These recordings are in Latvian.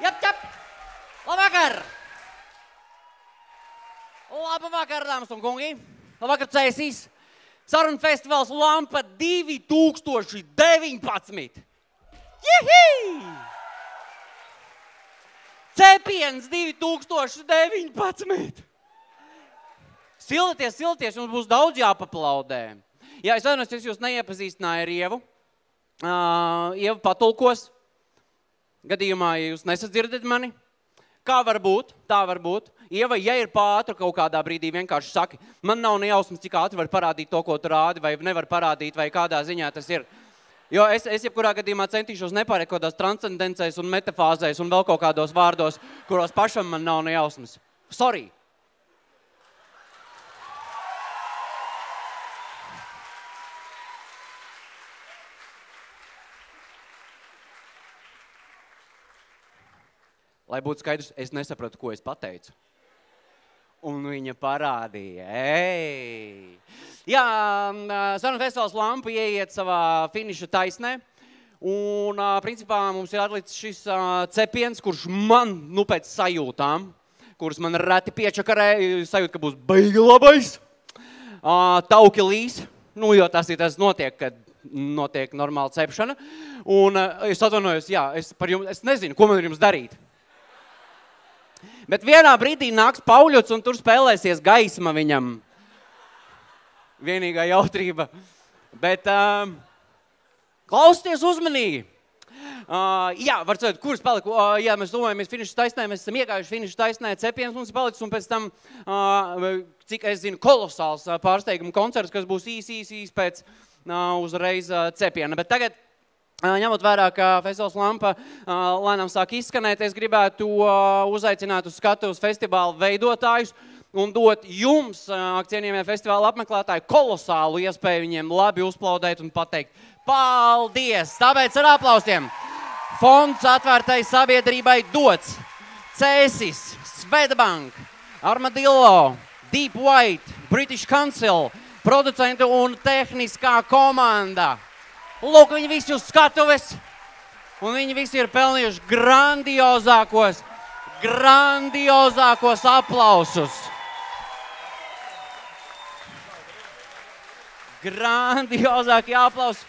Jap, jap! Labvakar! Labvakar, dāmas un kungi! Labvakar, cēsīs! Saruna festivāls Lampa 2019! Jihī! Cepiens 2019! Silties, silties, jums būs daudz jāpaplaudē. Jā, es atvainojos, es jūs neiepazīstināju ar Ievu. Uh, Ieva patulkos. Gadījumā, ja jūs nesadzirdat mani, kā var būt, tā var būt. Ieva, ja ir pātra kaut kādā brīdī, vienkārši saki, man nav ne jausmas, cik ātri var parādīt to, ko tu rādi, vai nevar parādīt, vai kādā ziņā tas ir. Jo es, es jebkurā gadījumā centīšos nepārēt kaut kādās transcendencēs un metafāzēs un vēl kaut kādos vārdos, kuros pašam man nav ne jausmas. Sorry! Lai būtu skaidrs, es nesapratu, ko es pateicu. Un viņa parādīja, ej! Jā, Saruna festivāls lampa ieiet savā finiša taisnē. Un, principā, mums ir atlicis šis cepiens, kurš man, nu, pēc sajūtām, kuras man reti piečakarē, sajūta, ka būs baigi labais. Tauki līs, nu, jo tas ir tas notiek, kad notiek normāla cepšana. Un es atvainojos, jā, es par jums, es nezinu, ko man ar jums darīt. Bet vienā brīdī nāks Pauļots un tur spēlēsies gaisma viņam. Vienīgā jautrība. Bet uh, klausieties uzmanīgi. Uh, jā, var teikt, kurš palika? Uh, jā, mēs domājam, mēs finišu taisnē, mēs esam iegājuši finišu taisnē, cepiens mums palicis, un pēc tam, uh, cik es zinu, kolosāls uh, pārsteiguma koncerts, kas būs īs, īs, īs pēc uh, uzreiz uh, cepiena. Bet tagad Ņemot vērā, ka festivāls lampa lēnām sāk izskanēt, es gribētu uzaicināt uz skatuves festivāla veidotājus un dot jums, cienījamie festivāla apmeklētāji, kolosālu iespēju viņiem labi uzplaudēt un pateikt paldies! Tāpēc ar aplausiem! Fonds atvērtai sabiedrībai dots Cēsis, Svedbank, Armadillo, Deep White, British Council, producentu un tehniskā komanda. Lūk, viņi visi uz skatuves, un viņi visi ir pelnījuši grandiozākos, grandiozākos aplausus. Grandiozākie aplausi.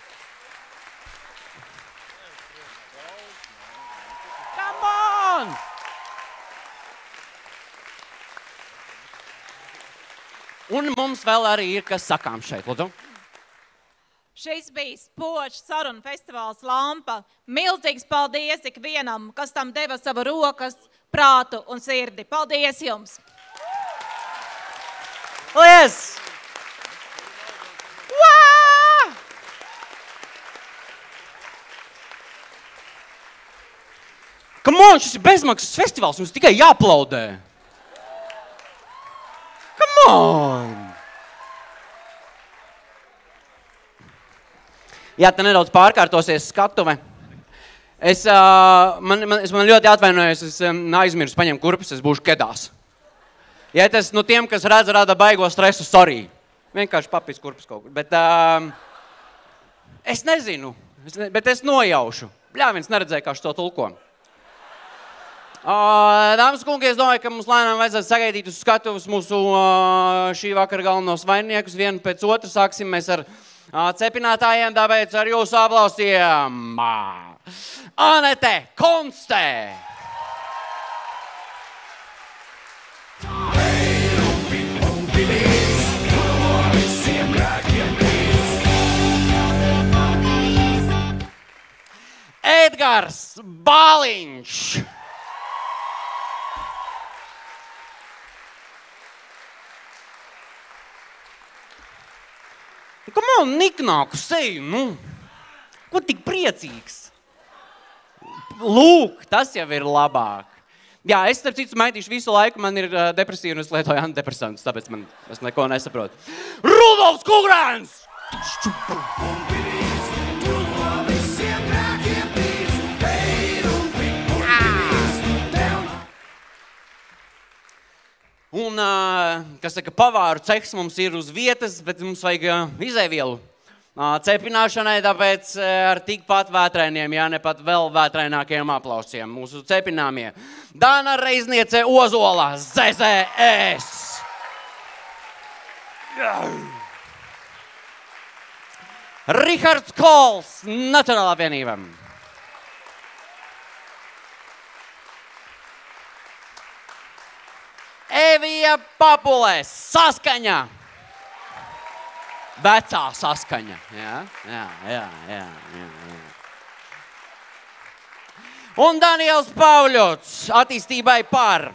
Come on! Un mums vēl arī ir kas sakām šeit, lūdzu. Šis bija spožs sarunu festivāls Lampa. Milzīgs paldies ikvienam, kas tam deva savu rokas, prātu un sirdi. Paldies jums! Lies! Wow! Come on, šis ir bezmaksas festivāls, mums tikai jāaplaudē. Come on! Jā, tā nedaudz pārkārtosies skatuve. Es, uh, man, man, es man ļoti atvainojos, es um, aizmirsu paņemt kurpes, es būšu kedās. Ja tas nu, tiem, kas redz, rada baigo stresu, sorry. Vienkārši papis kurpes kaut kur. Bet uh, es nezinu, es ne, bet es nojaušu. Bļāviens neredzēja, kā šo tulko. Uh, dāmas un kungi, es domāju, ka mums lēnām vajadzētu sagaidīt uz skatuves mūsu uh, šī vakara galvenos vainniekus. Vienu pēc otru sāksim mēs ar cepinātājiem, tāpēc ar jūsu aplausiem Anete Konste! Edgars Bāliņš! Kam man niknāku seju? Nu? Ko tik priecīgs? Lūk, tas jau ir labāk. Jā, es starp citu maitīšu visu laiku, man ir uh, depresija un es lietoju antidepresantus, tāpēc man, es neko nesaprotu. Rudolfs Kugrāns! Un, kas saka, pavāru cehs mums ir uz vietas, bet mums vajag izēvielu cepināšanai, tāpēc ar tikpat vētrainiem, ja ne pat vēl vētrainākiem aplausiem mūsu cepināmie. Dāna Reizniece Ozola, ZZS! Rihards Kols, Naturālā vienība. Evija Papulē, saskaņa. Vecā saskaņa. Jā, jā, jā. jā, jā, jā. Un Daniels Pāvļots attīstībai par.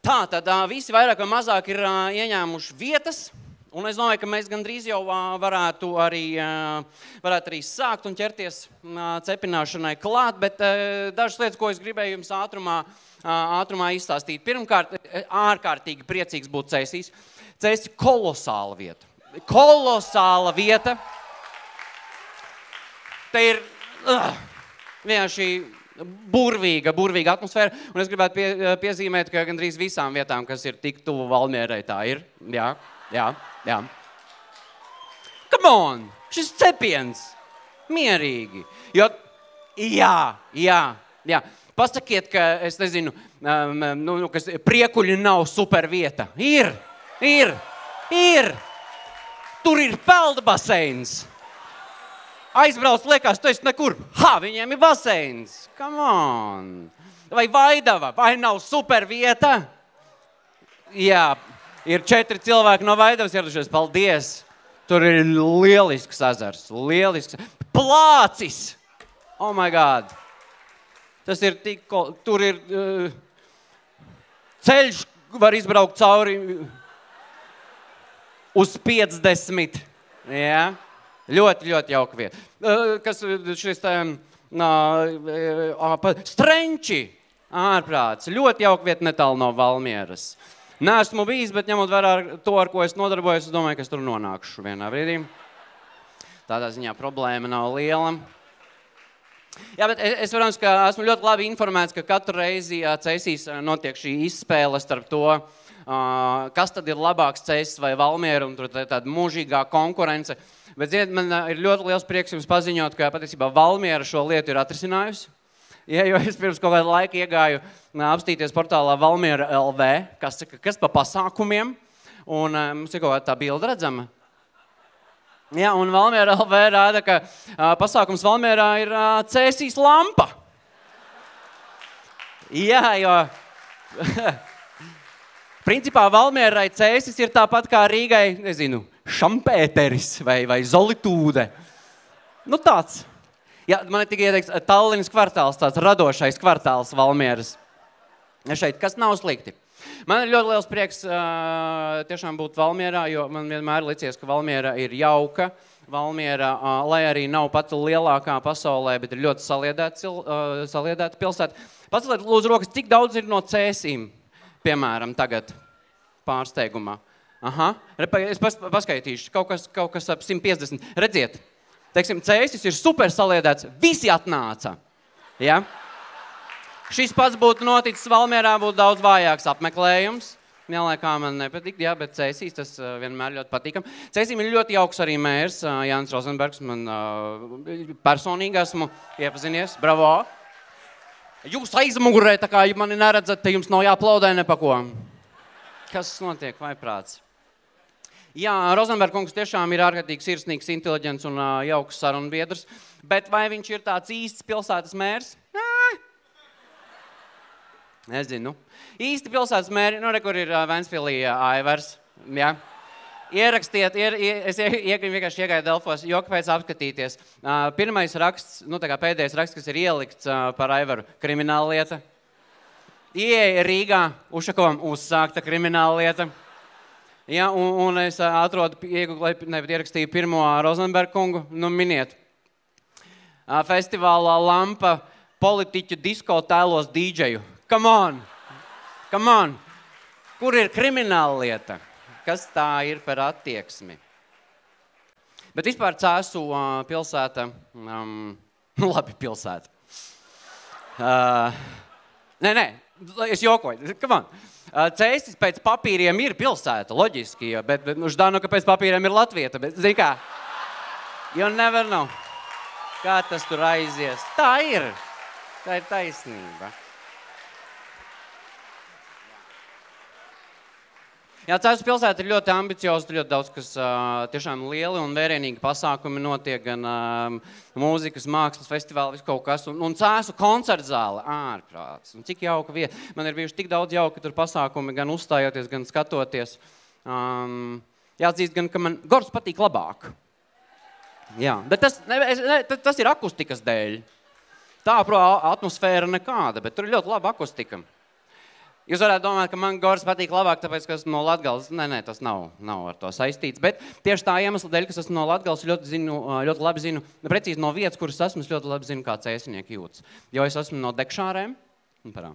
Tā tad visi vairāk vai mazāk ir ieņēmuši vietas. Un es domāju, ka mēs gandrīz jau varētu arī, varētu arī sākt un ķerties cepināšanai klāt. Bet dažas lietas, ko es gribēju jums ātrumā, ātrumā izstāstīt. Pirmkārt, ārkārtīgi priecīgs būt cēsīs. Cēsis ir kolosāla vieta. Kolosāla vieta. Te ir uh, vienkārši burvīga, burvīga atmosfēra. Un es gribētu pie, piezīmēt, ka gandrīz visām vietām, kas ir tik tuvu Valmierai, tā ir. Jā, jā, jā. Come on! Šis cepiens! Mierīgi! Jo, jā, jā, jā. Pasakiet, ka es nezinu, um, nu, nu, kas priekuļi nav super vieta. Ir, ir, ir! Tur ir peldu baseins! aizbrauc, liekas, tu esi nekur. Ha, viņiem ir baseins. Come on. Vai Vaidava, vai nav super vieta? Jā, ir četri cilvēki no Vaidavas ieradušies. Paldies! Tur ir lielisks ezers, lielisks. Plācis! Oh, my God! Tas ir tik, tur ir uh, ceļš, var izbraukt cauri uz 50. Jā. Ļoti, ļoti jauka vieta. Uh, Kas uh, šis tā, uh, strenči, ārprāts. Ļoti jauka vieta netālu no Valmieras. Nē, esmu bijis, bet ņemot vērā to, ar ko es nodarbojos, es domāju, ka es tur nonākšu vienā brīdī. Tādā ziņā problēma nav liela. Jā, bet es, protams, ka esmu ļoti labi informēts, ka katru reizi ā, ceļos notiek šī izspēle starp to, ā, kas tad ir labāks ceļš vai valmiera, un tur ir tāda mūžīgā konkurence. Bet ziniet, man ā, ir ļoti liels prieks jums paziņot, ka patiesībā valmiera šo lietu ir atrisinājusi. Ja, jo es pirms kaut kāda laika iegāju apstīties portālā Valmiera LV, kas, kas pa pasākumiem, un mums ir kaut kāda tā bilde redzama. Jā, un Valmiera LV rāda, ka pasākums Valmierā ir cēsīs lampa. Jā, jo principā Valmierai cēsis ir tāpat kā Rīgai, nezinu, šampēteris vai, vai zolitūde. Nu tāds. Jā, man ir tikai ieteikts uh, Tallinas kvartāls, tāds radošais kvartāls Valmieras. Ja šeit, kas nav slikti. Man ir ļoti liels prieks uh, tiešām būt Valmierā, jo man vienmēr licies, ka Valmiera ir jauka. Valmiera, uh, lai arī nav pati lielākā pasaulē, bet ir ļoti saliedēta, cil- uh, saliedēta pilsēta. Paceliet, lūdzu, rokas, cik daudz ir no cēsīm, piemēram, tagad pārsteigumā. Aha, es pas, paskaitīšu, kaut kas, kaut kas ap 150. Redziet, teiksim, cēsis ir super saliedēts, visi atnāca. Ja? Šis pats būtu noticis Valmjerā, būtu daudz vājāks apmeklējums. Jā, lai kā man nepatīk, jā, bet Cēsīs tas uh, vienmēr ļoti patīkam. Cēsīm ir ļoti jauks arī mērs, uh, Jānis Rozenbergs. Man uh, personīgi esmu iepazinies. Bravo! Jūs aizmugurē, tā kā mani neredzat, te jums nav jāplaudē ne pa ko. Kas notiek, vai prāts? Jā, Rozenbergs kungs tiešām ir ārkārtīgi sirsnīgs, inteliģents un uh, jauks sarunbiedrs. Bet vai viņš ir tāds īsts pilsētas mērs? Nezinu. Īsti pilsētas mēri, nu, re, kur ir uh, Ventspilī uh, Aivars. Jā. Ierakstiet, ier, ie, es ie- ie- vienkārši iegāju Delfos, joku pēc apskatīties. Uh, pirmais raksts, nu tā kā pēdējais raksts, kas ir ielikts uh, par Aivaru, krimināla lieta. Ieeja Rīgā, Ušakovam uzsākta krimināla lieta. Ja, un, un es atrodu, iegūlēju, nevis ierakstīju pirmo Rozenbergu kungu, nu miniet. Festivālā Lampa politiķu disko tēlos dīdžeju. Come on! Come on! Kur ir krimināla lieta? Kas tā ir par attieksmi? Bet vispār Cēsu ā, pilsēta, um, labi pilsēta. Uh, Nē, nē, es jokoju. Come on. Uh, Cēsis pēc papīriem ir pilsēta, loģiski, jo, bet, bet nu, Ždanu, ka pēc papīriem ir Latvija. Bet, zini kā, you never know, kā tas tur aizies. Tā ir, tā ir taisnība. Jā, Cēzus pilsēta ir ļoti ambicioza, tur ļoti daudz kas tiešām lieli un vērienīgi pasākumi notiek, gan uh, mūzikas, mākslas festivāli, viss kaut kas, un, un Cēzu koncerta zāle ārprāts. Un cik jauka vieta. Man ir bijuši tik daudz jauka tur pasākumi, gan uzstājoties, gan skatoties. Um, jāatzīst gan, ka man Gors patīk labāk. Jā, bet tas, ne, ne, tas ir akustikas dēļ. Tā, protams, atmosfēra nekāda, bet tur ir ļoti laba akustika. Jūs varētu domāt, ka man Gors patīk labāk, tāpēc, ka esmu no Latgales. Nē, nē, tas nav, nav ar to saistīts. Bet tieši tā iemesla dēļ, ka esmu no Latgales, ļoti, zinu, ļoti labi zinu, precīzi no vietas, kuras esmu, ļoti labi zinu, kā cēsinieki jūtas. Jo es esmu no Dekšārēm. Parā.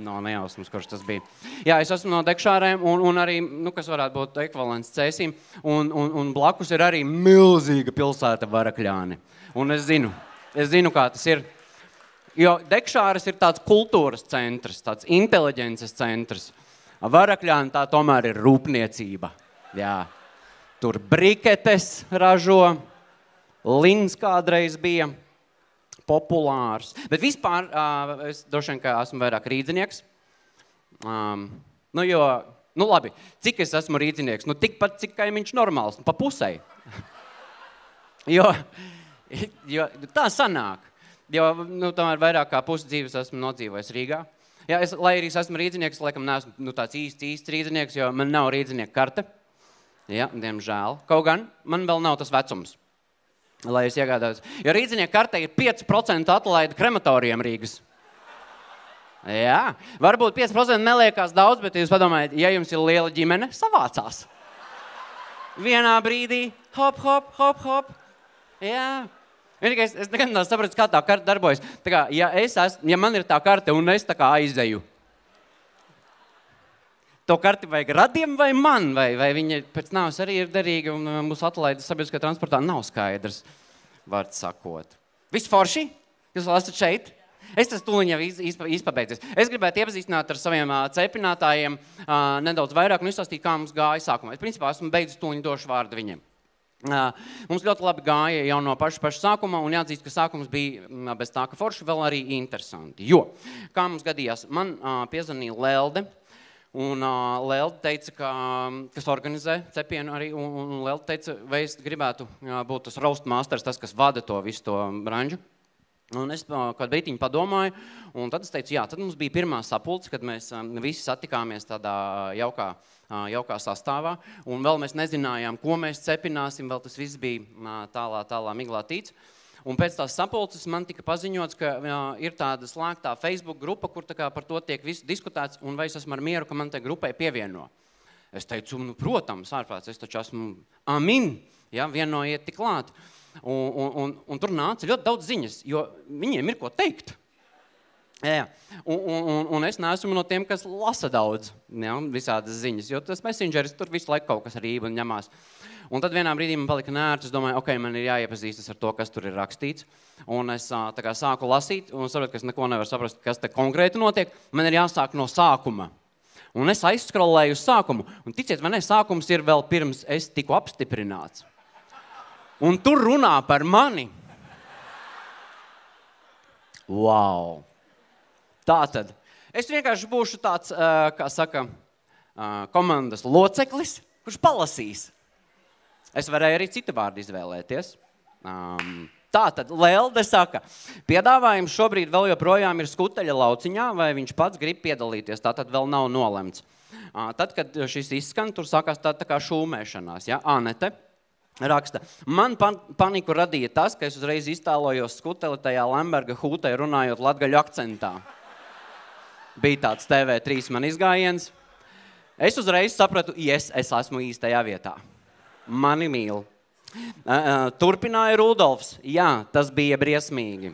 No nejausmas, kurš tas bija. Jā, es esmu no Dekšārēm, un, un arī, nu, kas varētu būt ekvivalents cēsim, un, un, un blakus ir arī milzīga pilsēta Varakļāni. Un es zinu, es zinu, kā tas ir. Jo Dekšāras ir tāds kultūras centrs, tāds inteliģences centrs. Varakļāna tā tomēr ir rūpniecība. Jā. Tur briketes ražo, lins kādreiz bija populārs. Bet vispār es droši vien, ka esmu vairāk rīdzinieks. Um, nu, jo, nu labi, cik es esmu rīdzinieks? Nu, tikpat, cik kaimiņš normāls, nu, pa pusei. jo, jo tā sanāk. Jo nu, tomēr vairāk kā pusi dzīves esmu nodzīvojis Rīgā. Jā, es, lai arī es esmu rīznieks, laikam neesmu nu, tāds īsts, īsts rīznieks, jo man nav rīznieka karte. Jā, diemžēl. Kaut gan man vēl nav tas vecums, lai es iegādājos. Jo rīznieka karte ir 5% atlaide krematorijam Rīgas. Jā, varbūt 5% neliekas daudz, bet jūs padomājiet, ja jums ir liela ģimene, savācās. Vienā brīdī, hop, hop, hop, hop. Jā, Vienīgais, es nekad nesapratu, kā tā karte darbojas. Tā kā, ja, es esmu, ja man ir tā karte un es tā kā aizeju, to karti vajag radiem vai man, vai, vai viņa pēc nāves arī ir derīga un uh, mūsu atlaide sabiedriskā transportā nav skaidrs, vārds sakot. Viss forši? Jūs vēl esat šeit? Es tas tūlīt jau izpabeidzies. Es gribētu iepazīstināt ar saviem uh, cepinātājiem uh, nedaudz vairāk un izstāstīt, kā mums gāja sākumā. Es principā esmu beidzis tūlīt došu vārdu viņiem. Mums ļoti labi gāja jau no paša, paša sākuma, un jāatzīst, ka sākums bija bez tā, ka forši vēl arī interesanti. Jo, kā mums gadījās, man uh, piezvanīja Lelde, un uh, Lelde teica, ka, kas organizē cepienu arī, un, un Lelde teica, vai es gribētu uh, būt tas roast masters, tas, kas vada to visu to branžu. Un es kādu brīdiņu padomāju, un tad es teicu, jā, tad mums bija pirmā sapulce, kad mēs visi satikāmies tādā jaukā, jaukā sastāvā. Un vēl mēs nezinājām, ko mēs cepināsim, vēl tas viss bija tālā, tālā miglā tīts. Un pēc tās sapulces man tika paziņots, ka jā, ir tāda slēgtā Facebook grupa, kur par to tiek diskutēts, un vai es esmu ar mieru, ka man tai grupai pievieno. Es teicu, nu, protams, ārprāts, es taču esmu amin, ja, vienojiet tik klāt. Un, un, un, un tur nāca ļoti daudz ziņas, jo viņiem ir ko teikt. Jā, un, un, un es neesmu no tiem, kas lasa daudz jā, visādas ziņas, jo tas messengeris tur visu laiku kaut kas rība un ņemās. Un tad vienā brīdī man palika nērts, es domāju, ok, man ir jāiepazīstas ar to, kas tur ir rakstīts. Un es kā, sāku lasīt, un saprotu, ka es neko nevaru saprast, kas te konkrēti notiek. Man ir jāsāk no sākuma. Un es aizskrolēju uz sākumu. Un ticiet, man ne, sākums ir vēl pirms es tiku apstiprināts un tur runā par mani. Wow! Tā tad es vienkārši būšu tāds, kā saka, komandas loceklis, kurš palasīs. Es varēju arī citu vārdu izvēlēties. Um, tā tad Lelde saka, piedāvājums šobrīd vēl joprojām ir skuteļa lauciņā, vai viņš pats grib piedalīties. Tā tad vēl nav nolemts. Uh, tad, kad šis izskan, tur sākās tā, tā kā šūmēšanās. Ja? Anete, raksta. Man pan paniku radīja tas, ka es uzreiz iztēlojos skuteli tajā Lemberga hūtē runājot latgaļu akcentā. Bija tāds TV3 man izgājiens. Es uzreiz sapratu, yes, es esmu īstajā vietā. Mani mīl. Turpināja Rudolfs. Jā, tas bija briesmīgi.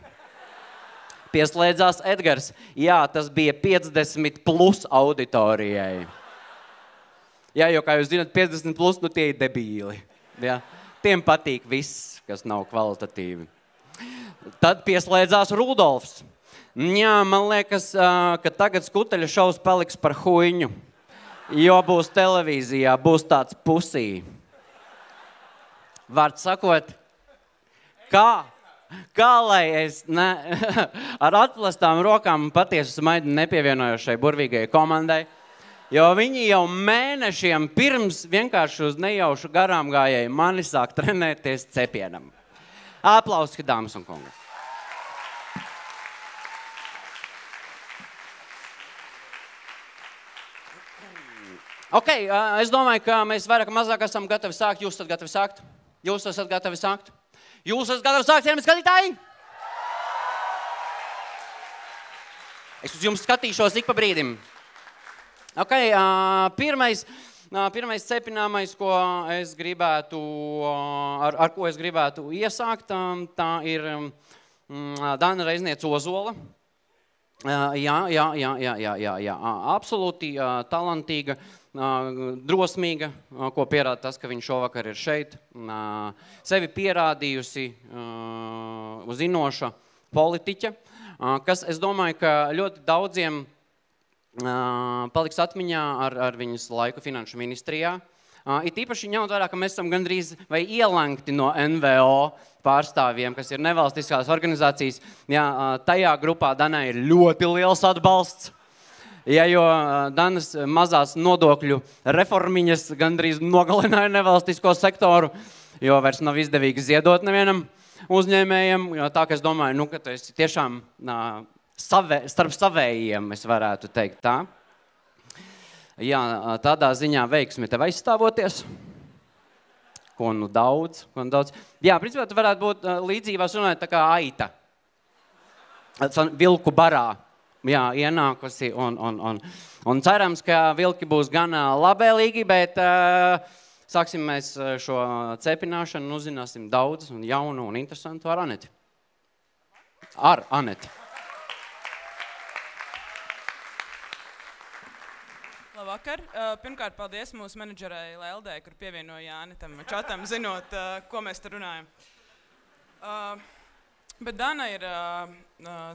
Pieslēdzās Edgars. Jā, tas bija 50 plus auditorijai. Jā, jo, kā jūs zināt, 50 plus, nu tie ir debīli. Ja? Tiem patīk viss, kas nav kvalitatīvi. Tad pieslēdzās Rudolfs. Jā, man liekas, ka tagad skuteļa šovs paliks par huīņu. Jo būs televīzijā, būs tāds pusī. Vārds sakot, kā, kā lai es ne, ar atplastām rokām patiesu smaidu nepievienojos šai burvīgajai komandai, jo viņi jau mēnešiem pirms vienkārši uz nejaušu garām gājēju mani sāk trenēties cepienam. Aplauski, dāmas un kungi! Okay, es domāju, ka mēs vairāk vai mazāk esam gatavi sākt. Jūs esat gatavi sākt? Jūs esat gatavi sākt? Jūs esat gatavi sākt, cienījamie skatītāji? Es uz jums skatīšos ik pa brīdim. Okay, pirmais, pirmais cepināmais, ko es gribētu, ar, ar ko es gribētu iesākt, tā ir Dana Reizniece Ozola. Jā, jā, jā, jā, jā, jā, jā. absolūti talantīga, drosmīga, ko pierāda tas, ka viņš šovakar ir šeit. Sevi pierādījusi zinoša politiķa, kas, es domāju, ka ļoti daudziem paliks atmiņā ar, ar viņas laiku finanšu ministrijā. It īpaši ņemot vērā, ka mēs esam gandrīz vai ielenkti no NVO pārstāvjiem, kas ir nevalstiskās organizācijas. Jā, tajā grupā Danai ir ļoti liels atbalsts. Ja, jo Danas mazās nodokļu reformiņas gandrīz nogalināja nevalstisko sektoru, jo vairs nav izdevīgi ziedot nevienam uzņēmējam. Tā kā es domāju, nu, ka tas tiešām savē, starp savējiem, es varētu teikt tā jā, tādā ziņā veiksmi tev aizstāvoties. Ko nu daudz, ko nu daudz. Jā, principā tu varētu būt līdzīgās runājot tā kā aita. Vilku barā. Jā, ienākusi un, un, un, un cerams, ka vilki būs gan labēlīgi, bet uh, sāksim mēs šo cepināšanu un uzzināsim daudz un jaunu un interesantu ar Aneti. Ar Aneti. Labvakar! Pirmkārt, paldies mūsu menedžerai Lēldē, kur pievienoja Jāni tam čatam, zinot, ko mēs tur runājam. Bet Dana ir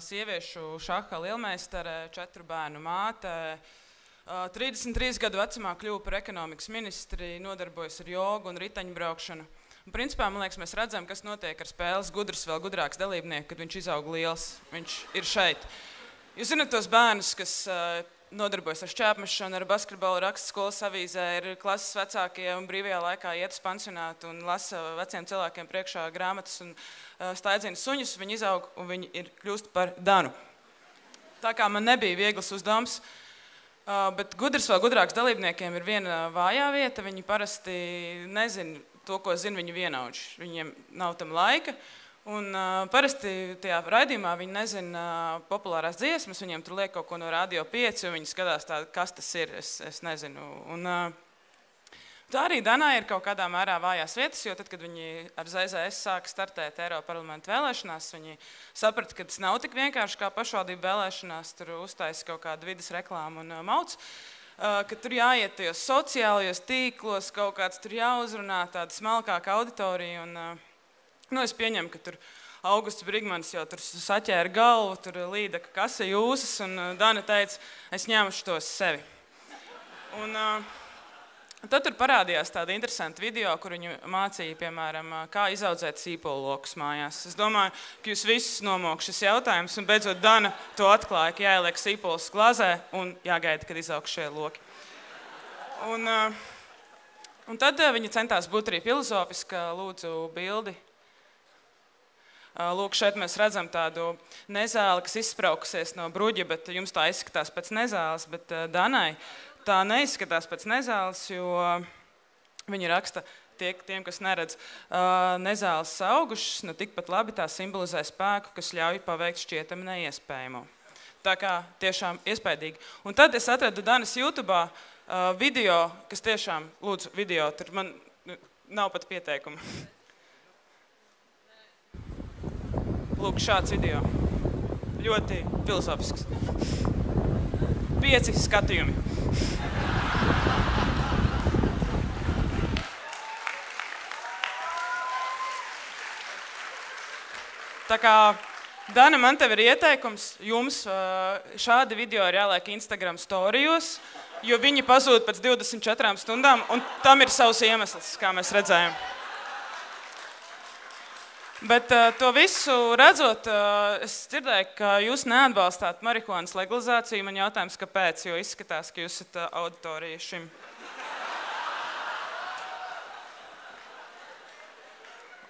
sieviešu šaha lielmeistare, četru bērnu māte. 33 gadu vecumā kļuva par ekonomikas ministri, nodarbojas ar jogu un riteņbraukšanu. Un principā, man liekas, mēs redzam, kas notiek ar spēles gudrs, vēl gudrāks dalībnieks, kad viņš izaug liels. Viņš ir šeit. Jūs zināt tos bērnus, kas nodarbojas ar šķērsmešanu, ar basketbolu, raksta skolas avīzē, ir klases vecākie un brīvajā laikā iet uz pansionātu un lasa veciem cilvēkiem priekšā grāmatas un staidzina suņus. Viņi izaug un viņi ir kļūst par danu. Tā kā man nebija viegls uzdevums, bet gudrs vēl gudrāks dalībniekiem ir viena vājā vieta. Viņi parasti nezina to, ko zina viņu vienaudži. Viņiem nav tam laika. Uh, Un, uh, parasti tajā raidījumā viņi nezina uh, populārās dziesmas, viņiem tur liek kaut ko no Radio 5, un viņi skatās, tā, kas tas ir. Es, es nezinu. Un, uh, tā arī Danā ir kaut kādā mērā vājās vietas, jo tad, kad viņi ar ZZS sāka startēt Eiropas parlamentu vēlēšanās, viņi saprata, ka tas nav tik vienkārši kā pašvaldību vēlēšanās, tur uztaisīt kaut kādu vidas reklāmu un uh, maucu. Uh, ka tur jāiet tajos sociālajos tīklos, kaut kāds tur jāuzrunā tāda smalkāka auditorija. Un, uh, Nu, es pieņemu, ka tur Augusts Brigmans jau tur saķēra galvu, tur līda kasa jūsas, un uh, Dana teica, es ņemšu tos sevi. Un, uh, Tad tur parādījās tāda interesanta video, kur viņi mācīja, piemēram, uh, kā izaudzēt sīpolu lokus mājās. Es domāju, ka jūs visus nomok šis jautājums, un beidzot Dana to atklāja, ka jāieliek sīpols glazē un jāgaida, kad izaugs šie loki. Un, un tad viņi centās būt arī filozofiski, lūdzu bildi Lūk, šeit mēs redzam tādu nezāli, kas izspraukusies no bruģa, bet jums tā izskatās pēc nezāles, bet Danai tā neizskatās pēc nezāles, jo viņi raksta, tie, tiem, kas neredz, nezāles augušas, nu tikpat labi tā simbolizē spēku, kas ļauj paveikt šķietami neiespējamo. Tā kā tiešām iespaidīgi. Un tad es atradu Danas YouTube video, kas tiešām, lūdzu, video, tur man nu, nav pat pieteikuma. Lūk, šāds video. Ļoti filozofisks. Pieci skatījumi. Tā kā Dana, man te ir ieteikums. Jums šādi video ir jāliek Instagram storijos, jo viņi pazūd pēc 24 stundām, un tam ir savs iemesls, kā mēs redzējām. Bet uh, to visu redzot, uh, es dzirdēju, ka jūs neatbalstāt marihuānas legalizāciju. Man jautājums, kāpēc? Jo izskatās, ka jūs esat uh, auditorija šim.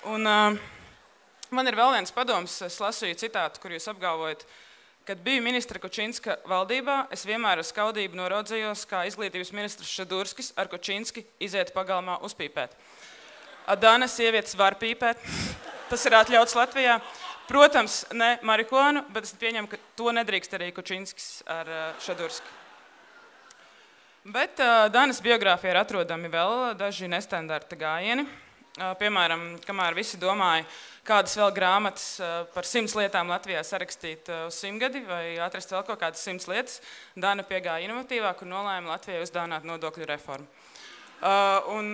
Un, uh, Man ir vēl viens padoms, es lasīju citātu, kur jūs apgalvojat, kad biju ministra Kočinska valdībā, es vienmēr ar skaudību noraudzījos, kā izglītības ministrs Šadurskis ar Kočinski iziet pagalmā uzpīpēt. Adana sievietes var pīpēt, tas ir atļauts Latvijā. Protams, ne marihuānu, bet es pieņemu, ka to nedrīkst arī Kočinskis ar Šadurski. Bet uh, Danas biogrāfijā ir atrodami vēl daži nestandarta gājieni. Uh, piemēram, kamēr visi domāja, uh, kādas vēl grāmatas par simts lietām Latvijā sarakstīt uz simtgadi vai atrast vēl kaut kādas simts lietas. Dana piegāja inovatīvāk un nolēma Latvijai uzdāvināt nodokļu reformu. Un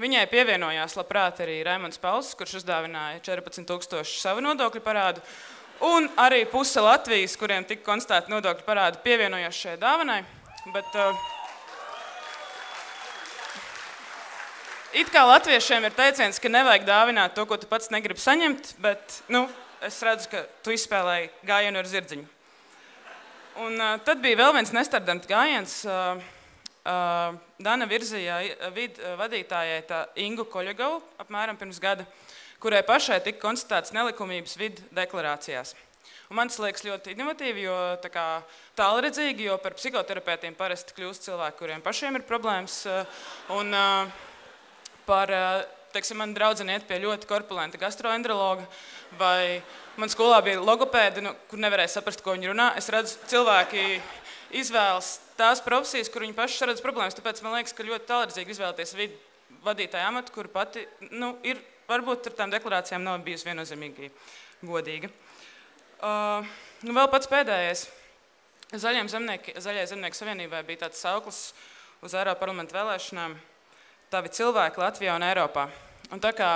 viņai pievienojās labprāt arī Raimons Pauls, kurš uzdāvināja 14,000 savu nodokļu parādu. Un arī puse Latvijas, kuriem tika konstatēta nodokļu parādu, pievienojās šai dāvanai. Bet, uh, It kā latviešiem ir teiciens, ka nevajag dāvināt to, ko tu pats negribi saņemt, bet nu, es redzu, ka tu izspēlēji gājienu ar zirdziņu. Un, uh, tad bija vēl viens nestardams gājiens. Uh, Dana virzīja vid, vadītājai Ingu Koļogovu apmēram pirms gada, kurai pašai tika konstatēts nelikumības vidu deklarācijās. Un man tas liekas ļoti inovatīvi, jo tā kā, tālredzīgi, jo par psihoterapeitiem parasti kļūst cilvēki, kuriem pašiem ir problēmas. Un, par, teiksim, man draudzene iet pie ļoti korpulenta gastroenterologa, vai man skolā bija logopēdi, nu, kur nevarēja saprast, ko viņi runā. Es redzu, cilvēki izvēlas tās profesijas, kur viņi paši saredz problēmas, tāpēc man liekas, ka ļoti tālredzīgi izvēlēties vidu vadītāju amatu, kur pati, nu, ir, varbūt ar tām deklarācijām nav bijusi viennozīmīgi godīga. Uh, nu, vēl pats pēdējais. Zaļajai zemnieku savienībai bija tāds sauklis uz Eiropa parlamentu vēlēšanām – tavi cilvēki Latvijā un Eiropā. Un tā kā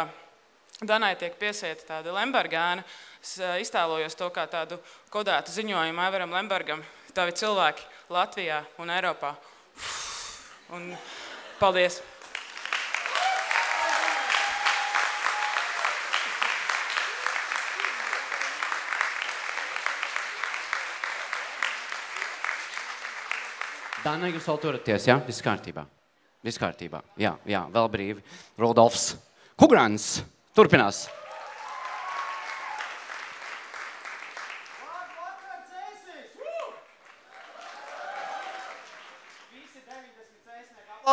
Danai tiek piesieta tāda Lembergāna, es iztēlojos to kā tādu kodētu ziņojumu Aivaram Lembergam, tavi cilvēki Latvijā un Eiropā. Un paldies! Dana, jūs vēl turaties, jā? Ja? Viss kārtībā. Viss kārtībā. Jā, jā, vēl brīvi. Rudolfs Kugrāns turpinās.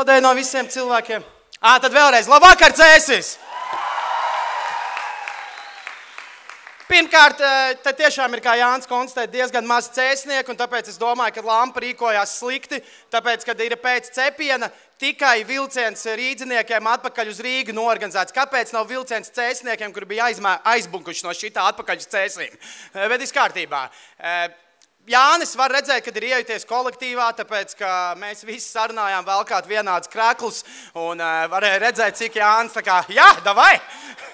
Aplaudēju no visiem cilvēkiem. Ā, tad vēlreiz labvakar, cēsis! Pirmkārt, te tiešām ir, kā Jānis konstatē, diezgan maz cēsnieku, un tāpēc es domāju, ka lampa rīkojās slikti, tāpēc, kad ir pēc cepiena tikai vilciens rīdziniekiem atpakaļ uz Rīgu norganizēts. Kāpēc nav vilciens cēsniekiem, kur bija aizmē, aizbunkuši no šitā atpakaļ uz cēsīm? Bet viss kārtībā. Jānis var redzēt, kad ir iejuties kolektīvā, tāpēc, ka mēs visi sarunājām velkāt vienādus krēklus, un varēja redzēt, cik Jānis tā kā, jā, davai!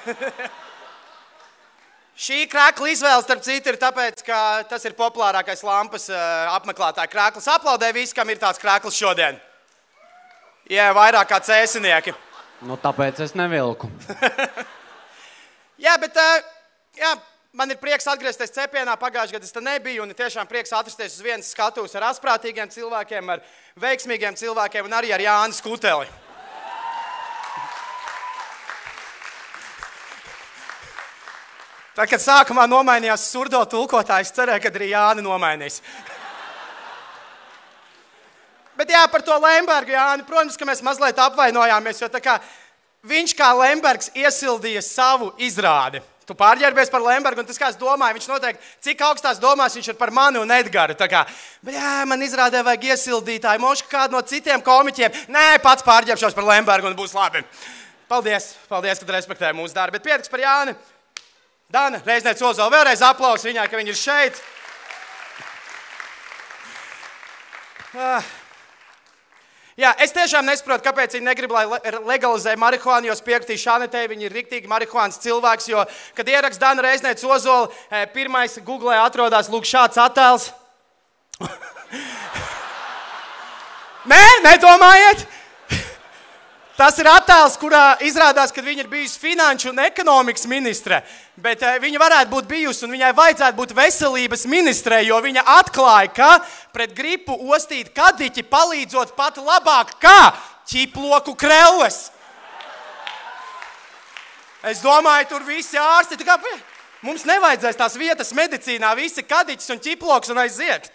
Šī krākla izvēle, starp citu, ir tāpēc, ka tas ir populārākais lampas uh, apmeklētāju krāklis. Aplaudē visi, kam ir tāds krāklis šodien. Jā, vairāk kā cēsinieki. Nu, tāpēc es nevilku. jā, bet uh, jā, man ir prieks atgriezties cepienā. Pagājušajā gadā es te nebiju, un tiešām prieks atrasties uz vienas skatuves ar asprātīgiem cilvēkiem, ar veiksmīgiem cilvēkiem un arī ar Jānis Kuteli. Tad, kad sākumā nomainījās surdo tulkotājs, cerēju, ka arī Jāni nomainīs. Bet jā, par to Lembergu, Jāni, protams, ka mēs mazliet apvainojāmies, jo kā, viņš kā Lembergs iesildīja savu izrādi. Tu pārģērbies par Lembergu, un tas, kā es domāju, viņš noteikti, cik augstās domās viņš ir par mani un Edgars. Tā kā, jā, man izrādē vajag iesildītāju, mošu kādu no citiem komiķiem. Nē, pats pārģērbšos par Lembergu un būs labi. Paldies, paldies, ka respektē mūsu darbu. Bet pietiks par Jāni. Dana, reiznieks Ozola, vēlreiz aplausus viņai, ka viņa ir šeit. Ah. Jā, es tiešām nesaprotu, kāpēc viņi negrib, lai le- legalizē marihuānu, jo piekritīšu Šanetē, viņi ir riktīgi marihuānas cilvēks, jo, kad ieraksta Dana Reiznēts Ozola, eh, pirmais Google atrodas lūk šāds attēls. Nē, nedomājiet! Tas ir attēls, kurā izrādās, ka viņa ir bijusi finanšu un ekonomikas ministre. Bet eh, viņa varētu būt bijusi un viņai vajadzētu būt veselības ministrē, jo viņa atklāja, ka pret gripu ostīt kadiķi palīdzot pat labāk kā ķiploku krelles. Es domāju, tur visi ārsti. tā Kā, mums nevajadzēs tās vietas medicīnā, visi kadiķis un ķiploks un aiziet.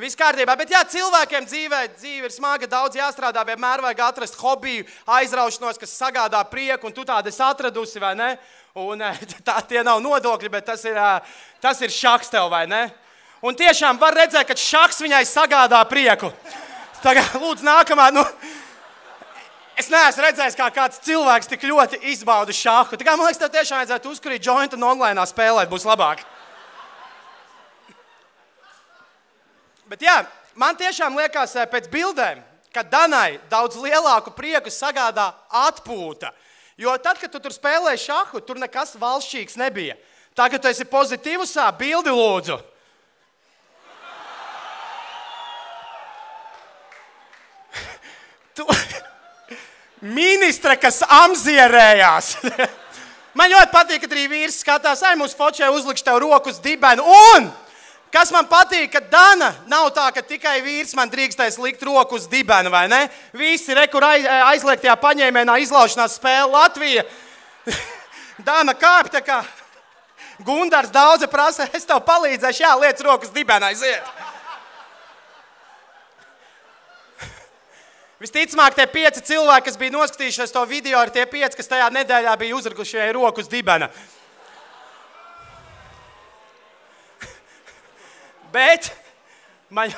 Viss kārtībā, bet jā, cilvēkiem dzīvē, dzīve ir smaga, daudz jāstrādā. Vienmēr vajag atrast hobiju, aizraušanos, kas sagādā prieku, un tu tādu esi atradusi, vai ne? Un eh, tā tie nav nodokļi, bet tas ir, eh, tas ir šaks tev, vai ne? Un tiešām var redzēt, ka šaks viņai sagādā prieku. Tagad, lūdzu, nākamā. Nu, es neesmu redzējis, kā kāds cilvēks tik ļoti izbauda šāhu. Tā kā, man liekas, tev tiešām vajadzētu uzkurīt jointu un online spēlēt, būs labāk. Bet jā, man tiešām liekas, eh, pēc bildēm, ka Danai daudz lielāku prieku sagādā atpūta. Jo tad, kad tu tur spēlēji šāhu, tur nekas valšķīgs nebija. Tagad tu esi pozitīvs, bildi lūdzu. Tu... Ministre, kas amzierējās. Man ļoti patīk, kad arī vīrs skatās, ai, mūsu focē uzlikšu tev roku uz dibenu. Un kas man patīk, ka Dana nav tā, ka tikai vīrs man drīkstēs likt roku uz dibenu, vai ne? Visi rekur aiz, aizliegtajā paņēmienā izlaušanās spēle Latvija. Dana kāp tā kā Gundars daudz prasa, es tev palīdzēšu, jā, liec rokas dibenā, aiziet. Visticamāk, tie pieci cilvēki, kas bija noskatījušies to video, ir tie pieci, kas tajā nedēļā bija uzrakuši viņai roku Bet man,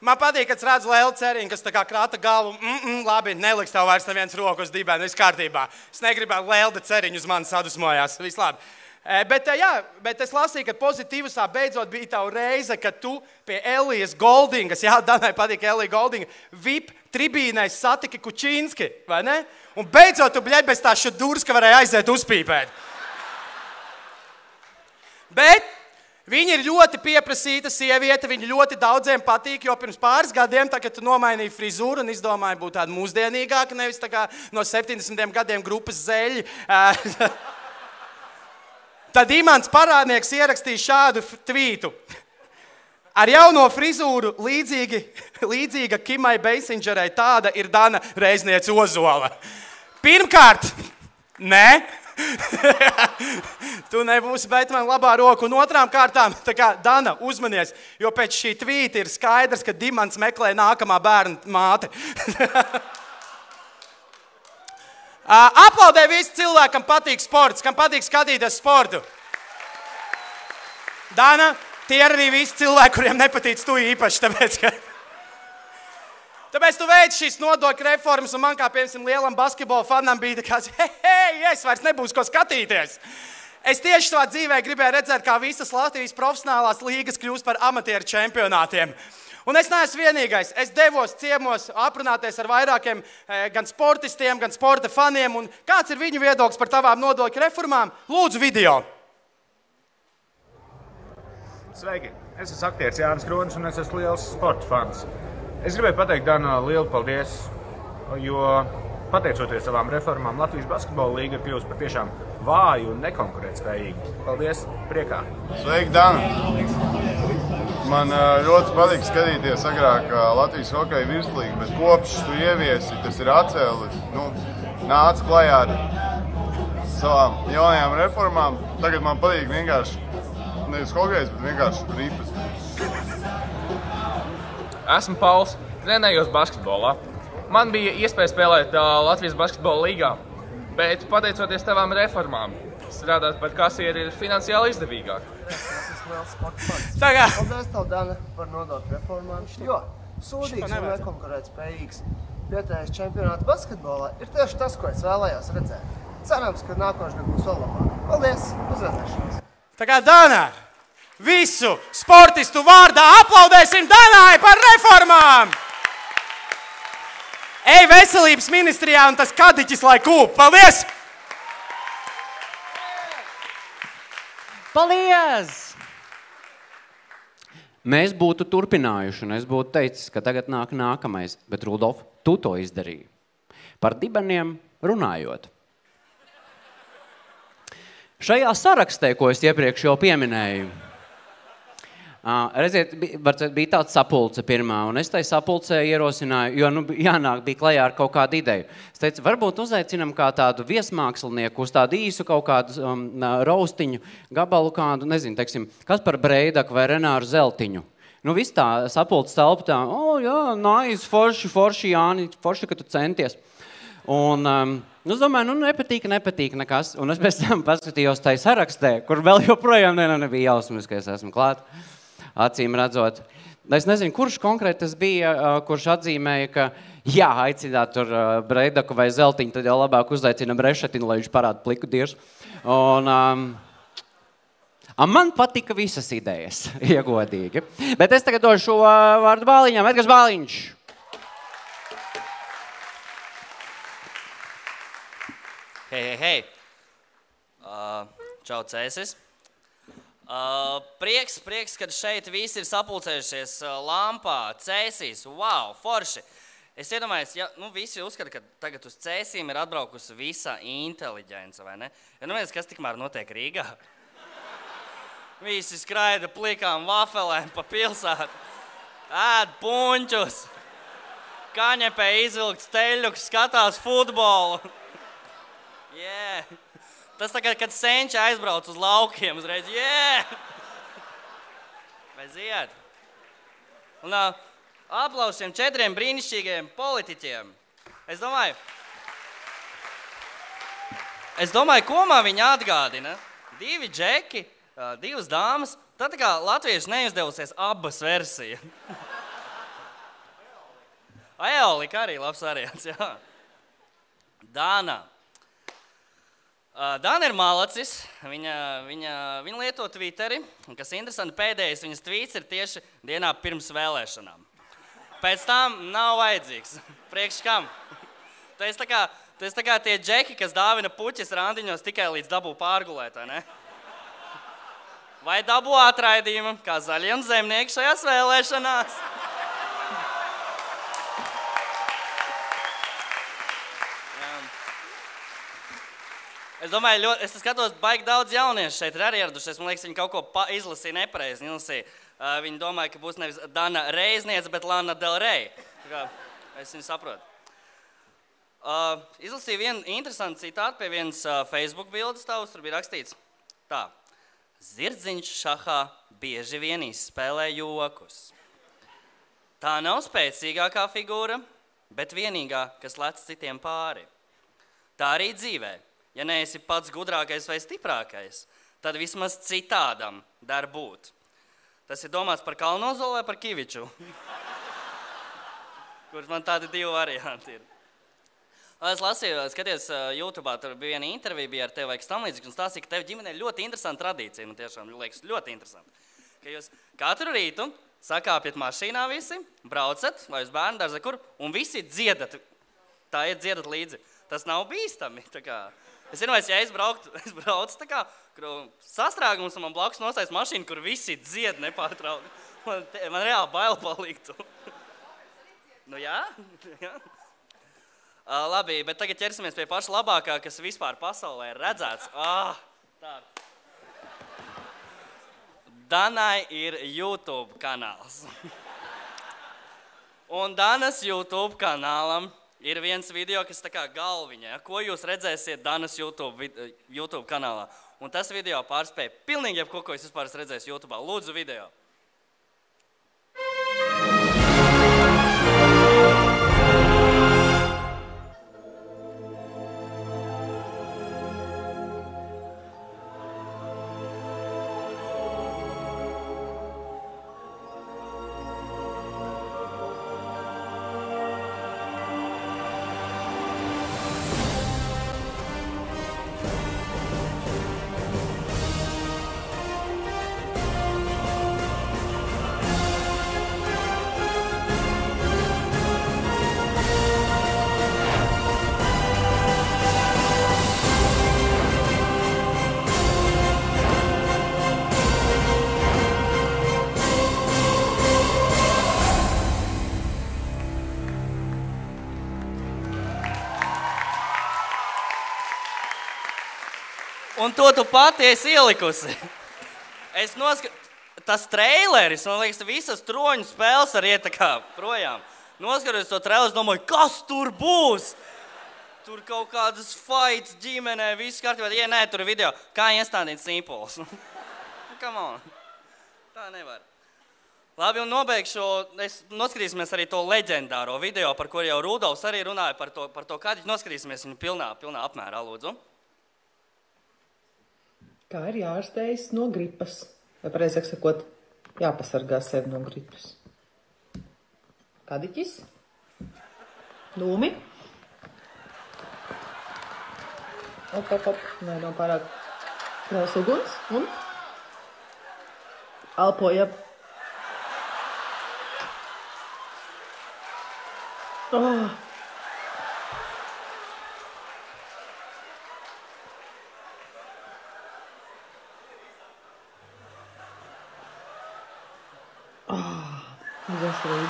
man patīk, kad redzu lielu ceriņu, kas krāta galvu. Mm -mm, labi, neliks tev vairs neviens roku uz dibena, viss kārtībā. Es negribēju lielu ceriņu uz mani sadusmojās. Viss labi. Eh, Bet, eh, jā, bet es lasīju, ka pozitīvā beidzot bija tā reize, kad tu pie Elijas Goldingas, jā, Danai patīk Elija Goldinga, VIP tribīnē satiki Kučīnski, vai ne? Un beidzot tu bļaļ bez tā šudurs, ka varēja aiziet uzpīpēt. Bet viņa ir ļoti pieprasīta sieviete, viņa ļoti daudziem patīk, jo pirms pāris gadiem, tā, kad tu nomainīji frizūru un izdomāji būt tāda mūsdienīgāka, nevis tā kā no 70 gadiem grupas zeļi. Tad Imants parādnieks ierakstīja šādu tvītu. Ar jauno frizūru līdzīgi, līdzīga Kimai Beisingerai tāda ir Dana Reizniece Ozola. Pirmkārt, nē. tu nebūsi bet man labā roka. Un otrām kārtām, tā kā Dana, uzmanies, jo pēc šī tvīta ir skaidrs, ka Dimants meklē nākamā bērna māte. Ā, Aplaudē visi cilvēki, kam patīk sports, kam patīk skatīties sportu. Dana, tie ir arī visi cilvēki, kuriem nepatīk tu īpaši. Tāpēc, ka... tāpēc tu veici šīs nodokļu reformas, un man kā piemēram lielam basketbola fanam bija tāds, hei, hei, es vairs nebūšu ko skatīties. Es tieši savā dzīvē gribēju redzēt, kā visas Latvijas profesionālās līgas kļūst par amatieru čempionātiem. Un es neesmu vienīgais. Es devos ciemos aprunāties ar vairākiem eh, gan sportistiem, gan sporta faniem. Un kāds ir viņu viedoklis par tavām nodokļu reformām? Lūdzu, video! Sveiki! Es esmu aktieris Jānis Kronis un es esmu liels sporta fans. Es gribēju pateikt Dana lielu paldies, jo pateicoties savām reformām, Latvijas basketbola līga ir kļuvusi patiešām vāja un nekonkurētspējīga. Paldies! Priekā! Sveiki, Dana! Man ļoti patīk skatīties agrāk Latvijas hokeja virslīgu, bet kopš tu ieviesi, tas ir atcēli, nu, nāca klajā ar savām jaunajām reformām. Tagad man patīk vienkārši nevis hokejs, bet vienkārši ripas. Esmu Pauls, trenējos basketbolā. Man bija iespēja spēlēt uh, Latvijas basketbola līgā, bet pateicoties tavām reformām, strādāt par kasieri ir finansiāli izdevīgāk. Tā kā Paldies, tev, Dana, par nodokļu reformām. Jo sūdīgs un nevajag. nekonkurētspējīgs vietējais čempionāts basketbolā ir tieši tas, ko es vēlējos redzēt. Cerams, ka nākošais būs vēl labāk. Paldies! Uzvedēšanos! Tā kā Dana, visu sportistu vārdā aplaudēsim Danai par reformām! Ej, veselības ministrijā un tas kadiķis, lai kūp. Paldies! Paldies! Mēs būtu turpinājuši, un es būtu teicis, ka tagad nāk nākamais, bet Rudolf, tu to izdarīji. Par dibeniem runājot. Šajā sarakstē, ko es iepriekš jau pieminēju, Uh, redziet, bija, bija tāds sapulce pirmā, un es tai sapulcē ierosināju, jo nu, jānāk bija klajā ar kaut kādu ideju. Es teicu, varbūt uzaicinam kā tādu viesmākslinieku uz tādu īsu kaut kādu um, raustiņu gabalu kādu, nezinu, teiksim, kas par Breidaku vai Renāru Zeltiņu. Nu, viss tā sapulce telpa tā, o, oh, jā, nice, forši, forši, Jāni, forši, ka tu centies. Un, um, Nu, es domāju, nu, nepatīk, nepatīk nekas. Un es pēc tam paskatījos tajā sarakstē, kur vēl joprojām nebija jausmas, ka es esmu klāts acīm redzot. Es nezinu, kurš konkrēti tas bija, kurš atzīmēja, ka jā, aicināt tur Breidaku vai Zeltiņu, tad jau labāk uzaicinam Brešetinu, lai viņš parāda pliku dirsu. Un, um, Man patika visas idejas, iegodīgi. Bet es tagad došu šo vārdu Bāliņam. Edgars Bāliņš. Hei, hei, hei. Uh, čau, Cēsis. Uh, prieks, prieks, ka šeit visi ir sapulcējušies uh, lampā, cēsīs. Wow, forši! Es iedomājos, ja nu, visi uzskata, ka tagad uz cēsīm ir atbraukusi visa inteliģence, vai ne? Ja nu viens, kas tikmēr notiek Rīgā? Visi skraida plikām vafelēm pa pilsētu, ēd puņķus, kaņepē izvilkt steļuks, skatās futbolu. Yeah. Tas tā kā, kad senči aizbrauc uz laukiem, uzreiz, yeah! Vai ziet? Un uh, aplausiem četriem brīnišķīgiem politiķiem. Es domāju, es domāju, ko man viņi atgādina. Divi džeki, uh, divas dāmas, tad tā kā latvieši neizdevusies abas versija. Aeolika arī labs variants, jā. Dāna. Dana ir malacis. Viņa, viņa, viņa lieto Twitteri. Kas interesanti, pēdējais viņas tvīts ir tieši dienā pirms vēlēšanām. Pēc tam nav vajadzīgs. Priekš kam? Tas tā kā, tas tā kā tie džeki, kas dāvina puķis randiņos tikai līdz dabū pārgulēt, vai ne? Vai dabū atraidījumu, kā zaļie un zemnieki šajās vēlēšanās? Es domāju, ļoti, es skatos, baigi daudz jauniešu šeit ir arī ieradušies. Man liekas, viņi kaut ko izlasīja nepareizi. Uh, viņi domāja, ka būs nevis Dana Reizniece, bet Lana Del Rey. Es viņu saprotu. Uh, izlasīju vienu interesantu citātu pie vienas uh, Facebook bildes tavas. Tur bija rakstīts tā. Zirdziņš šahā bieži vien izspēlē jokus. Tā nav spēcīgākā figūra, bet vienīgā, kas lec citiem pāri. Tā arī dzīvē ja neesi pats gudrākais vai stiprākais, tad vismaz citādam dar būt. Tas ir domāts par Kalnozolu vai par Kiviču? Kur man tādi divi varianti ir. Es lasīju, skaties, YouTube, tur bija viena intervija bija ar tevi vai kas tam līdzīgs, un stāstīja, ka tev ģimenē ļoti interesanta tradīcija, man tiešām liekas ļoti interesanti. Ka jūs katru rītu sakāpjat mašīnā visi, braucat vai uz bērnu dārza, kur, un visi dziedat, tā iet dziedat līdzi. Tas nav bīstami, tā kā. Es zinu, ja es brauktu, es braucu tā kā sastrēgums, un man blakus nostājas mašīna, kur visi dzied nepārtraukti. Man, man reāli bail paliktu. nu jā, jā. Uh, labi, bet tagad ķersimies pie paša labākā, kas vispār pasaulē ir redzēts. Ah, tā. Danai ir YouTube kanāls. un Danas YouTube kanālam ir viens video, kas tā kā galviņa, ja? ko jūs redzēsiet Danas YouTube, YouTube kanālā. Un tas video pārspēja pilnīgi jebko, ko es vispār esmu redzējis YouTube. Lūdzu, video! Un to tu pati esi ielikusi. Es noskatījos, tas traileris, man liekas, visas troņu spēles arī tā kā projām. Noskatījos to traileru, domāju, kas tur būs. Tur kaut kādas fights ģimenē, viss kārtībā. Ja nē, tur ir video, kā iestādīt simbols. Come on. Tā nevar. Labi, un nobeigšu. Es noskatīsimies arī to leģendāro video, par kuru jau Rudolfs arī runāja par to, par to kādu noskatīsimies viņu pilnā, pilnā apmērā, lūdzu. Kā ir jārastējas no gripas? Vai pareizāk sakot, jāpasargā sevi no gripas? Kadiķis? Dūmi? Op, op, op. Nē, nav pārāk liels uguns. Un? Elpoja. Oh, veselīgi.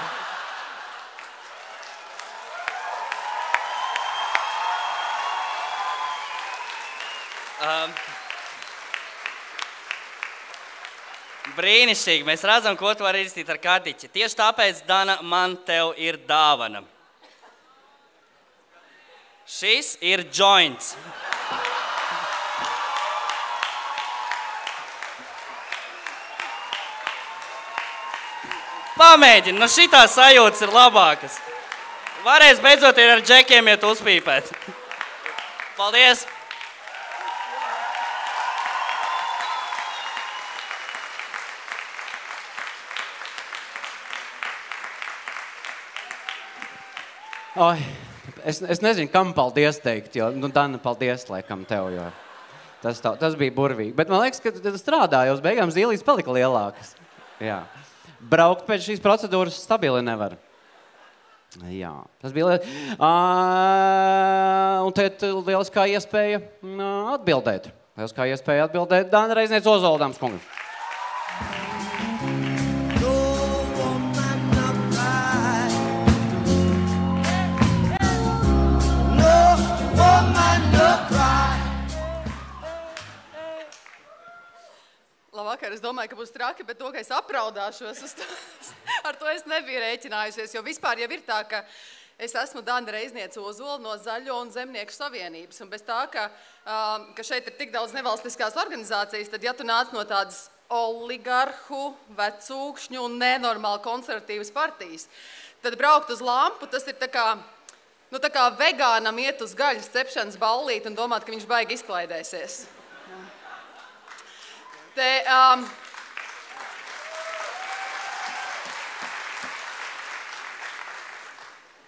Um, brīnišķīgi. Mēs redzam, ko tu vari izdarīt ar kadiķi. Tieši tāpēc, Dana, man tev ir dāvana. Šis ir joints. Pamēģini, nu šitās sajūtas ir labākas. Varēs beidzot ir ar džekiem iet uzpīpēt. Paldies! Oi, es, es nezinu, kam paldies teikt, jo, nu, Dana, paldies, laikam, tev, jo tas, tā, tas bija burvīgi. Bet man liekas, ka tas strādāja, uz beigām zīlīs palika lielākas. Jā. Braukt pēc šīs procedūras stabili nevar. Jā, tas bija liels. Uh, un te ir lieliskā iespēja uh, atbildēt. Lieliskā iespēja atbildēt Dana Reizniec Ozoldāms kungam. Labvakar, es domāju, ka būs traki, bet to, ka es apraudāšos, to, ar to es nebiju rēķinājusies. Jo vispār jau ir tā, ka es esmu Dana Reizniece Ozola no Zaļo un Zemnieku savienības. Un bez tā, ka, um, ka šeit ir tik daudz nevalstiskās organizācijas, tad ja tu nāc no tādas oligarhu, vecūkšņu un nenormāli konservatīvas partijas, tad braukt uz lampu, tas ir tā kā, nu, tā kā vegānam iet uz gaļas cepšanas ballīti un domāt, ka viņš baigi izklaidēsies. Te, um,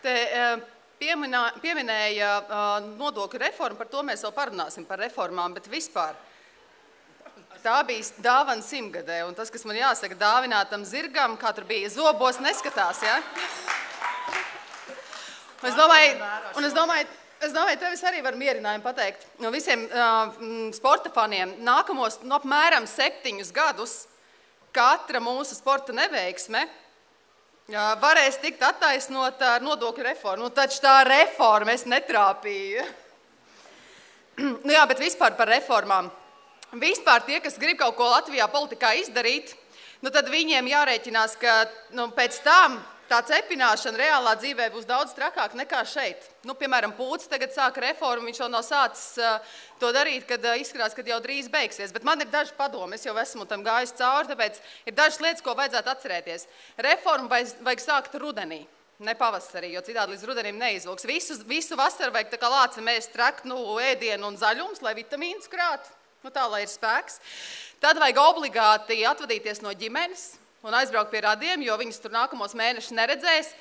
te um, pieminā, pieminēja uh, nodokļu reformu, par to mēs vēl parunāsim, par reformām, bet vispār. Tā bija dāvana simtgadē, un tas, kas man jāsaka, dāvinātam zirgam, kā tur bija, zobos neskatās, ja? Un es domāju, un es domāju, Es domāju, tev arī varu mierinājumu pateikt no visiem uh, sporta faniem. Nākamos no apmēram septiņus gadus katra mūsu sporta neveiksme uh, varēs tikt attaisnot ar nodokļu reformu. Nu, taču tā reforma es netrāpīju. nu, jā, bet vispār par reformām. Vispār tie, kas grib kaut ko Latvijā politikā izdarīt, nu, tad viņiem jārēķinās, ka nu, pēc tam tā cepināšana reālā dzīvē būs daudz trakāka nekā šeit. Nu, piemēram, Pūcis tagad sāka reformu, viņš vēl nav sācis uh, to darīt, kad uh, izskatās, ka jau drīz beigsies. Bet man ir daži padomi, es jau esmu tam gājis cauri, tāpēc ir dažas lietas, ko vajadzētu atcerēties. Reformu vajag, vajag sākt rudenī. Ne pavasarī, jo citādi līdz rudenim neizlūks. Visu, visu vasaru vajag tā kā lāci mēs traknu ēdienu un zaļums, lai vitamīnus krāt, nu tā, lai ir spēks. Tad vajag obligāti atvadīties no ģimenes, un aizbraukt pie radiem, jo viņas tur nākamos mēnešus neredzēs.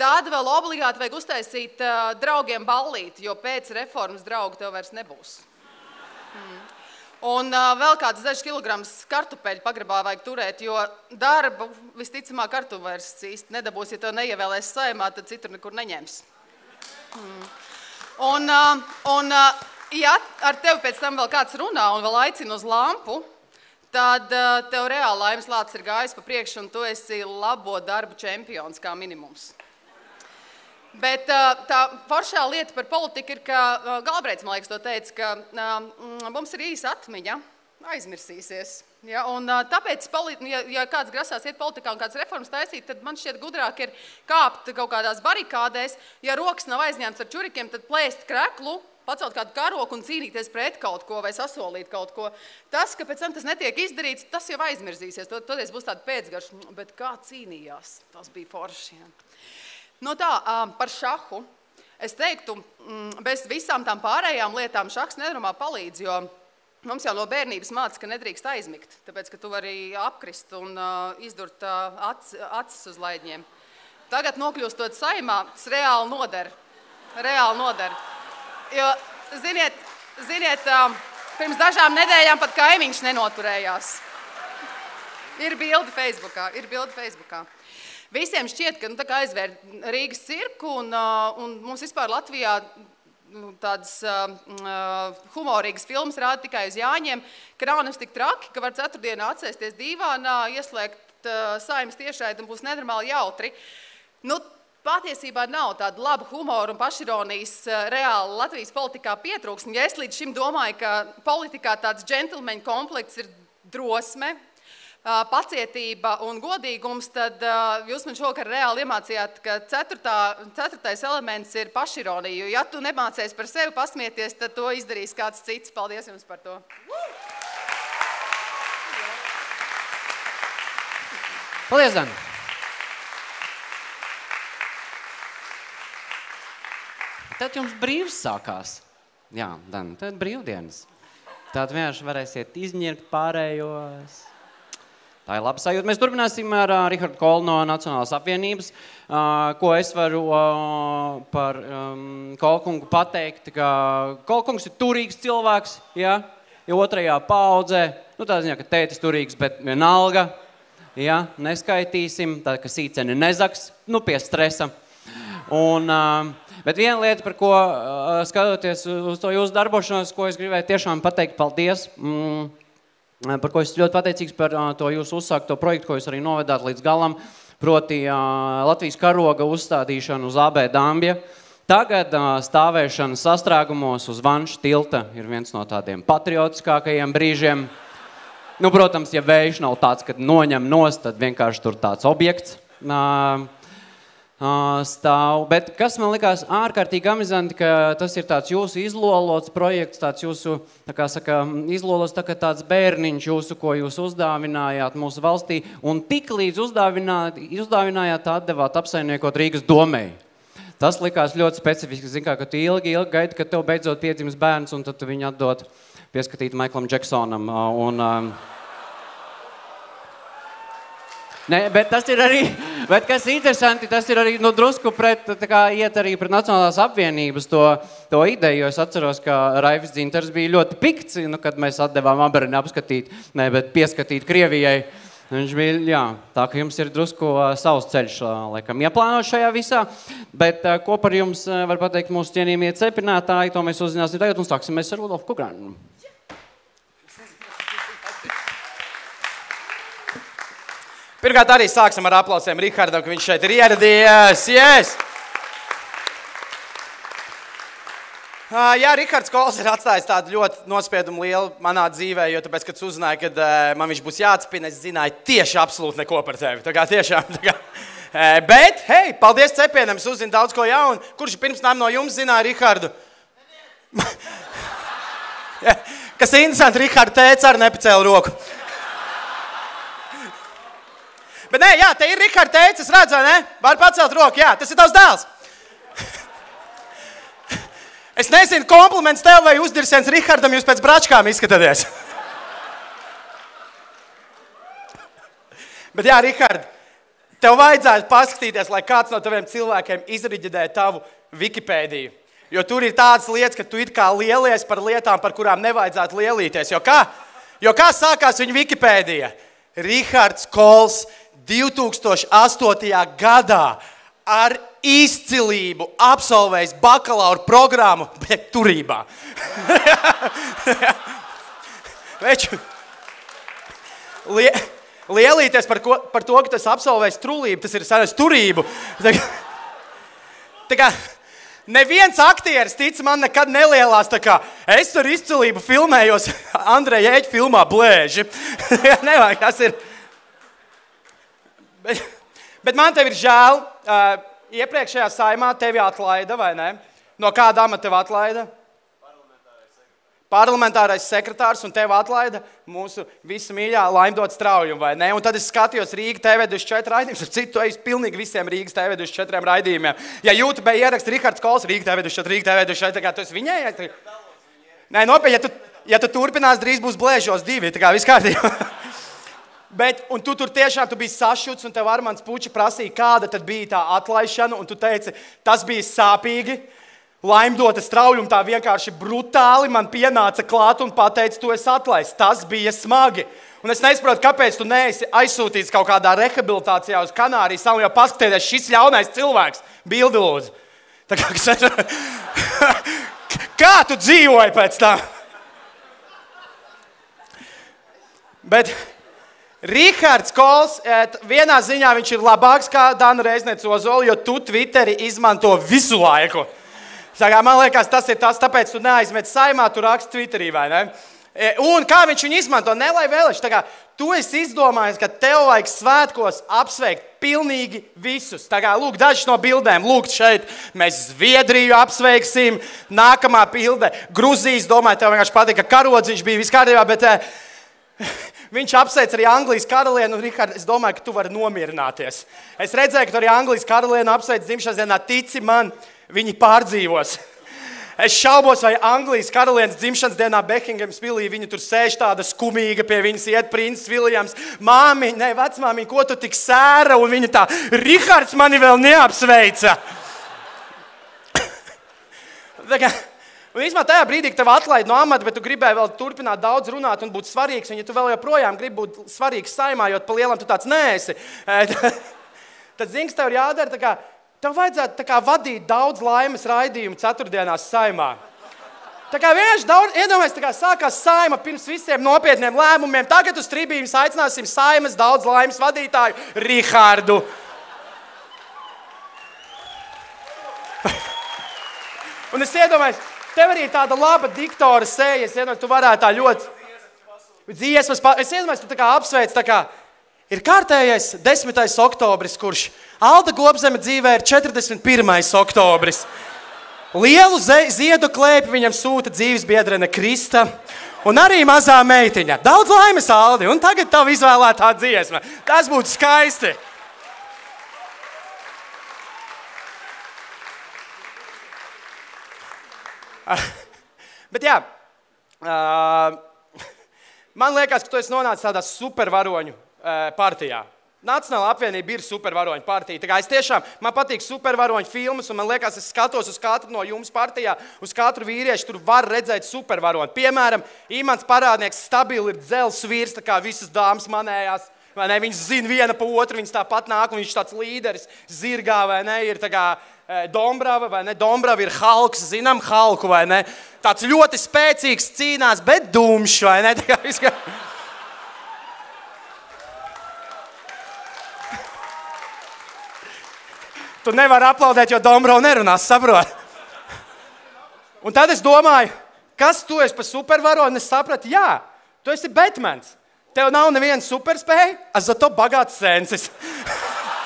Tad vēl obligāti vajag uztaisīt uh, draugiem ballīti, jo pēc reformas draugu tev vairs nebūs. Hmm. Un uh, vēl kāds dažs kilograms kartupeļu pagrabā vajag turēt, jo darbu visticamāk kartu vairs īsti nedabūs, ja tev neievēlēs saimā, tad citur nekur neņems. Hmm. Un, uh, un uh, ja ar tevi pēc tam vēl kāds runā un vēl aicina uz lampu, tad uh, tev reāli laimes lācis ir gājis pa priekšu, un tu esi labo darbu čempions kā minimums. Bet uh, tā foršā lieta par politiku ir, ka uh, Galbraits, man liekas, to teica, ka mums ir īsa atmiņa, aizmirsīsies. Ja, un, tāpēc, ja, ja kāds grasās iet politikā un kādas reformas taisīt, tad man šķiet gudrāk ir kāpt kaut kādās barikādēs. Ja rokas nav aizņemtas ar čurikiem, tad plēst kreklu, pacelt kādu karoku un cīnīties pret kaut ko vai sasolīt kaut ko. Tas, ka pēc tam tas netiek izdarīts, tas jau aizmirsīsies. Tad toties būs tāda pēcgarša, bet kā cīnījās, tas bija forši. Ja. No tā, par šahu. Es teiktu, mm, bez visām tām pārējām lietām šachs nenormāli palīdz, jo mums jau no bērnības māca, ka nedrīkst aizmigt, tāpēc, ka tu vari apkrist un uh, izdurt uh, acis, acis uz laidņiem. Tagad nokļūstot saimā, tas reāli noder. Reāli noder. Jo, ziniet, ziniet uh, pirms dažām nedēļām pat kaimiņš nenoturējās. Ir bildi Facebookā, ir bildi Facebookā. Visiem šķiet, ka nu, aizvēr Rīgas cirku un, uh, un mums vispār Latvijā nu, tādas uh, uh, humorīgas filmas rāda tikai uz Jāņiem, ka nav nemaz tik traki, ka var ceturtdienā atsēsties dīvānā, ieslēgt uh, saimnes tiešraidi un būs nenormāli jautri. Nu, patiesībā nav tāda laba humora un pašironijas uh, reāli Latvijas politikā pietrūks. Un Ja es līdz šim domāju, ka politikā tāds džentlmeņa komplekts ir drosme, ā, pacietība un godīgums, tad ā, jūs man šovakar reāli iemācījāt, ka ceturtā, ceturtais elements ir pašironija. Jo, ja tu nemācies par sevi pasmieties, tad to izdarīs kāds cits. Paldies jums par to! Paldies, Dan! Tad jums brīvs sākās. Jā, Dan, tad brīvdienas. Tad vienkārši varēsiet izņemt pārējos. Tā ir laba sajūta. Mēs turpināsim ar uh, Rihardu Kolu no Nacionālās apvienības. Uh, ko es varu uh, par um, Kolkungu pateikt, ka Kolkungs ir turīgs cilvēks, ja? ja otrajā paudzē, nu tā ziņā, ka tētis turīgs, bet vienalga, ja? neskaitīsim, tā ka sīceni nezaks, nu pie stresa. Un, uh, bet viena lieta, par ko uh, skatoties uz to jūsu darbošanos, ko es gribēju tiešām pateikt paldies, mm, par ko es ļoti pateicīgs par uh, to jūsu uzsākto projektu, ko jūs arī novedāt līdz galam, proti uh, Latvijas karoga uzstādīšanu uz AB Dambja. Tagad uh, stāvēšana sastrēgumos uz Vanša tilta ir viens no tādiem patriotiskākajiem brīžiem. Nu, protams, ja vējš nav tāds, kad noņem nost, tad vienkārši tur tāds objekts uh, uh, stāv. Bet kas man likās ārkārtīgi amizanti, ka tas ir tāds jūsu izlolots projekts, tāds jūsu, tā kā saka, izlolots tā kā tāds bērniņš jūsu, ko jūs uzdāvinājāt mūsu valstī, un tik līdz uzdāvinājāt, uzdāvinājāt atdevāt apsainiekot Rīgas domēji. Tas likās ļoti specifiski, zin kā, ka tu ilgi, ilgi gaidi, kad tev beidzot piedzims bērns, un tad tu viņu atdod pieskatīt Maiklam Džeksonam. Un, um, Nē, bet tas ir arī, bet kas interesanti, tas ir arī nu, drusku pret, tā kā iet arī pret Nacionālās apvienības to, to ideju, jo es atceros, ka Raifs Dzinters bija ļoti pikts, nu, kad mēs atdevām Aberni apskatīt, ne, bet pieskatīt Krievijai. Viņš bija, jā, tā ka jums ir drusku uh, savs ceļš, uh, laikam, ieplānots šajā visā, bet uh, ko par jums uh, var pateikt mūsu cienījumie cepinātāji, to mēs uzzināsim tagad un sāksim mēs ar Rudolfu Kugrānu. Pirmkārt, arī sāksim ar aplausiem Rihardam, ka viņš šeit ir ieradies. Yes! Ā, Jā, Rihards Kols ir atstājis tādu ļoti nospiedumu lielu manā dzīvē, jo tāpēc, kad uzzināju, ka uh, man viņš būs jāatspina, es zināju tieši absolūti neko par tevi. Tā kā tiešām, tā kā. Uh, bet, hei, paldies cepienam, es uzzinu daudz ko jaunu. Kurš pirms tam no jums zināja Rihardu? Ja, Kas ir interesanti, Rihards teica, arī nepacēla roku. Bet nē, jā, te ir Rihards teica, es redzu, ne? Var pacelt roku, jā, tas ir tavs dēls. Es nezinu, kompliments tev vai uzdirsiens Rihardam, jūs pēc bračkām izskatāties. Bet jā, Rihard, tev vajadzētu paskatīties, lai kāds no taviem cilvēkiem izriģidē tavu Wikipēdiju. Jo tur ir tādas lietas, ka tu it kā lielies par lietām, par kurām nevajadzētu lielīties. Jo kā, jo kā sākās viņa Wikipēdija? Rihards Kols 2008. gadā ar izcilību absolvējis bakalaura programmu, bet turībā. Veču, lie, lielīties par, ko, par to, ka tas absolvējis trulību, tas ir senais turību. Tā kā neviens aktieris, tic man, nekad nelielās. tā Kā, es ar izcilību filmējos Andreja Eģa filmā Blēži. Nevajag, tas ir. Bet, bet man te ir žēl. Uh, iepriekšējā saimā tevi atlaida, vai ne? No kāda amata tev atlaida? Parlamentārais sekretārs un tevi atlaida mūsu visu mīļā laimdot straujumu, vai ne? Un tad es skatījos Rīgas TV 24 raidījumus, ar citu es pilnīgi visiem Rīgas TV 24 raidījumiem. Ja YouTube ieraksta Rihards Kols, Rīgas TV 24, Rīgas TV 24, tā kā tu esi viņai? Ja Nē, nopietni, ja tu, ja tu turpinās, drīz būs blēžos divi, tā kā viss kārtībā. Bet, un tu tur tiešām tu biji sašuts, un tev Armāns Puķis prasīja, kāda tad bija tā atlaišana, un tu teici, tas bija sāpīgi. Laimdota straujuma tā vienkārši brutāli man pienāca klāt un teica, tu esi atlaists. Tas bija smagi. Un es nesaprotu, kāpēc tu neesi aizsūtīts kaut kādā rehabilitācijā uz Kanārijas salu, jo paskatieties, šis ļaunais cilvēks, bildi lūdzu. Tā kā, kā tu dzīvoji pēc tam? Bet Rihards Kols, vienā ziņā viņš ir labāks kā Dana Reiznēts Ozola, jo tu Twitteri izmanto visu laiku. Saka, man liekas, tas ir tas, tāpēc tu neaizmet saimā, tu raksti Twitterī, vai ne? E, un kā viņš viņu izmanto, ne lai vēlēšu. Tu esi izdomājis, ka tev vajag svētkos apsveikt pilnīgi visus. Tā kā lūk, dažas no bildēm, lūk, šeit mēs Zviedriju apsveiksim. Nākamā bilde - Grūzijas. Domāju, tev vienkārši patīk, ka karodziņš bija viss kārtībā. Bet, Viņš apsveic arī Anglijas karalieni, un Richard, es domāju, ka tu vari nomierināties. Es redzēju, ka arī Anglijas karalieni apsveic dzimšanas dienā. Tici man, viņi pārdzīvos. Es šaubos, vai Anglijas karalienes dzimšanas dienā Bekingemas pilī viņa tur sēž tāda skumīga, pie viņas iet princis Viljams. Māmiņa, ne, vecmāmiņa, ko tu tik sēra? Un viņa tā, Rihards mani vēl neapsveica. tā kā, Un īstenībā tajā brīdī, kad tev atlaid no amata, bet tu gribēji vēl turpināt daudz runāt un būt svarīgs, un ja tu vēl joprojām gribi būt svarīgs saimā, jo pa lielam tu tāds neesi, tad zings tev ir jādara tā kā, tev vajadzētu kā, vadīt daudz laimes raidījumu ceturtdienās saimā. Tā kā vienkārši daudz, iedomājieties, kā sākās saima pirms visiem nopietniem lēmumiem. Tagad uz tribīnes aicināsim saimas daudz laimes vadītāju Rihārdu. Un es iedomājos, Tev arī tāda laba diktora sēja. Es iedomājos, tu varētu tā ļoti. Dziesmas, es iedomājos, tu tā kā apsveic. Tā kā ir kārtējais 10. oktobris, kurš Alda Gobzeme dzīvē ir 41. oktobris. Lielu ziedu klēpi viņam sūta dzīves biedrene Krista. Un arī mazā meitiņa. Daudz laimes, Aldi, un tagad tev izvēlētā dziesma. Tas būtu skaisti. Bet jā, man liekas, ka tu esi nonācis tādā supervaroņu partijā. Nacionāla apvienība ir supervaroņu partija. Tā kā es tiešām man patīk supervaroņu filmas, un man liekas, es skatos uz katru no jums partijā, uz katru vīriešu. Tur var redzēt supervaroni. Piemēram, Imants parādnieks stabili ir dzels vīrs, tā kā visas dāmas manējās. Viņš zina viena pa otru, viņš tāpat nāk, un viņš tāds līderis, zirgā vai ne. Ir tā kā Dombrava vai ne? Dombrava ir Halks, zinām, Halku vai ne? Tāds ļoti spēcīgs cīnās, bet dumšs vai ne? Kā... Tu nevari aplaudēt, jo Dombrava nerunās, saprot? Un tad es domāju, kas tu esi par supervaroni? Es sapratu, jā, tu esi Batmans. Tev nav neviena superspēja, a zato bagāts sensis.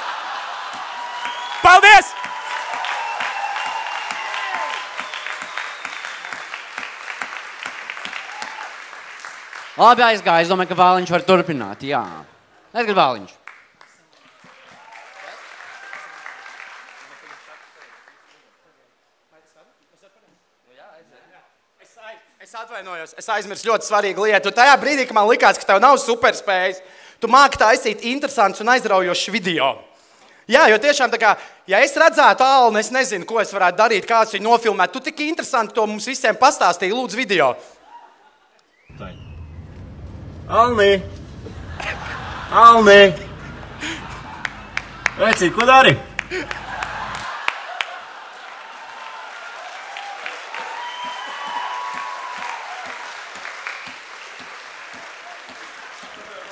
Paldies! Labi aizgāja. Es domāju, ka Vāliņš var turpināt. Jā, Edgars Vāliņš. Es atvainojos, es aizmirsu ļoti svarīgu lietu. Tajā brīdī, kad man likās, ka tev nav superspējas, tu māki taisīt interesants un aizraujošs video. Jā, jo tiešām, kā, ja es redzētu Alnu, es nezinu, ko es varētu darīt, kāds viņu nofilmēt. Tu tik interesanti to mums visiem pastāstīji. Lūdzu, video. Tā. Alni! Alni! Vecīt, ko dari?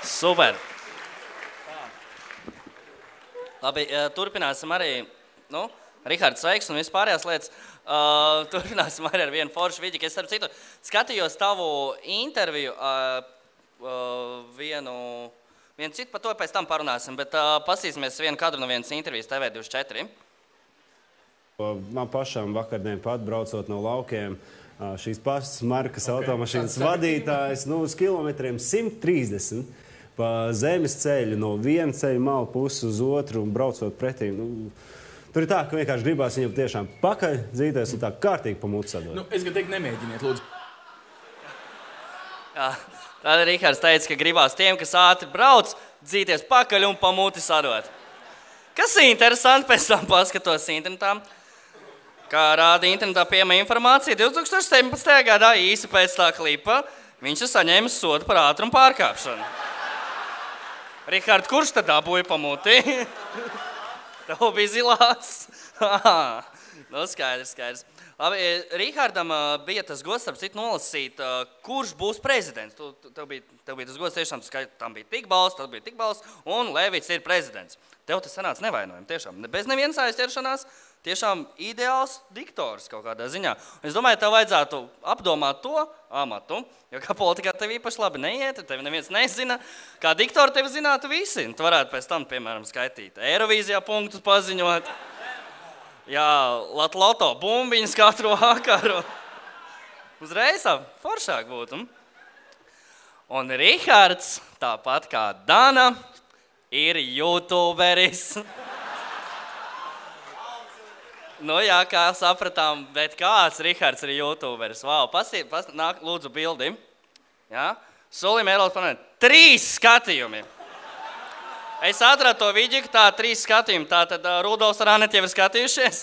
Super! Labi, turpināsim arī. Nu, Rihards sveiks un vispārējās lietas. Uh, turpināsim arī ar vienu foršu video. Es, starp citu, skatījos tavu interviju uh, vienu, vienu citu, par to pēc tam parunāsim, bet uh, pasīsimies vienu kadru no vienas intervijas TV24. Man pašam vakardien pat braucot no laukiem, šīs pašas markas okay. automašīnas vadītājs nu, uz kilometriem 130 pa zemes ceļu no viena ceļa malu puses uz otru un braucot pretī. Nu, Tur ir tā, ka vienkārši gribās viņam tiešām pakaļ dzīties un tā kārtīgi pa mucu sadot. Nu, es gribu teikt, nemēģiniet, lūdzu. Jā, tad Rihards teica, ka gribās tiem, kas ātri brauc, dzīties pakaļ un pa muti sadot. Kas ir interesanti, pēc tam paskatos internetā. Kā rāda internetā pieejama informācija, 2017. gadā īsi pēc tā klipa viņš ir saņēmis sodu par ātrumu pārkāpšanu. Rihards, kurš tad dabūja pamuti? Tev bija zilās. nu, skaidrs, skaidrs. Labi, Rihardam bija tas gods, starp citu, nolasīt, kurš būs prezidents. Tu, tev, bija, tev bija tas gods, tiešām, tam bija tik balss, tas bija tik balss, un Levits ir prezidents. Tev tas sanāca nevainojami, tiešām. Bez nevienas aizķeršanās, tiešām ideāls diktors kaut kādā ziņā. Un es domāju, tev vajadzētu apdomāt to amatu, jo kā politikā tev īpaši labi neiet, tevi neviens nezina. Kā diktori tevi zinātu visi. Tu varētu pēc tam, piemēram, skaitīt Eirovīzijā punktus paziņot. Jā, Latvijas bumbiņas katru vakaru. Uzreiz foršāk būtu. Un Rihards, tāpat kā Dana, ir youtuberis. Nu, jā, kā sapratām, bet kāds Rihards ir youtuberis? Wow, pasīt, pas, nāk, lūdzu, bildi. Jā, Sulim Eiropas planēta. Trīs skatījumi. Es atradu to video, ka tā trīs skatījumi. Tā tad uh, Rudolfs ar Anetu jau ir skatījušies.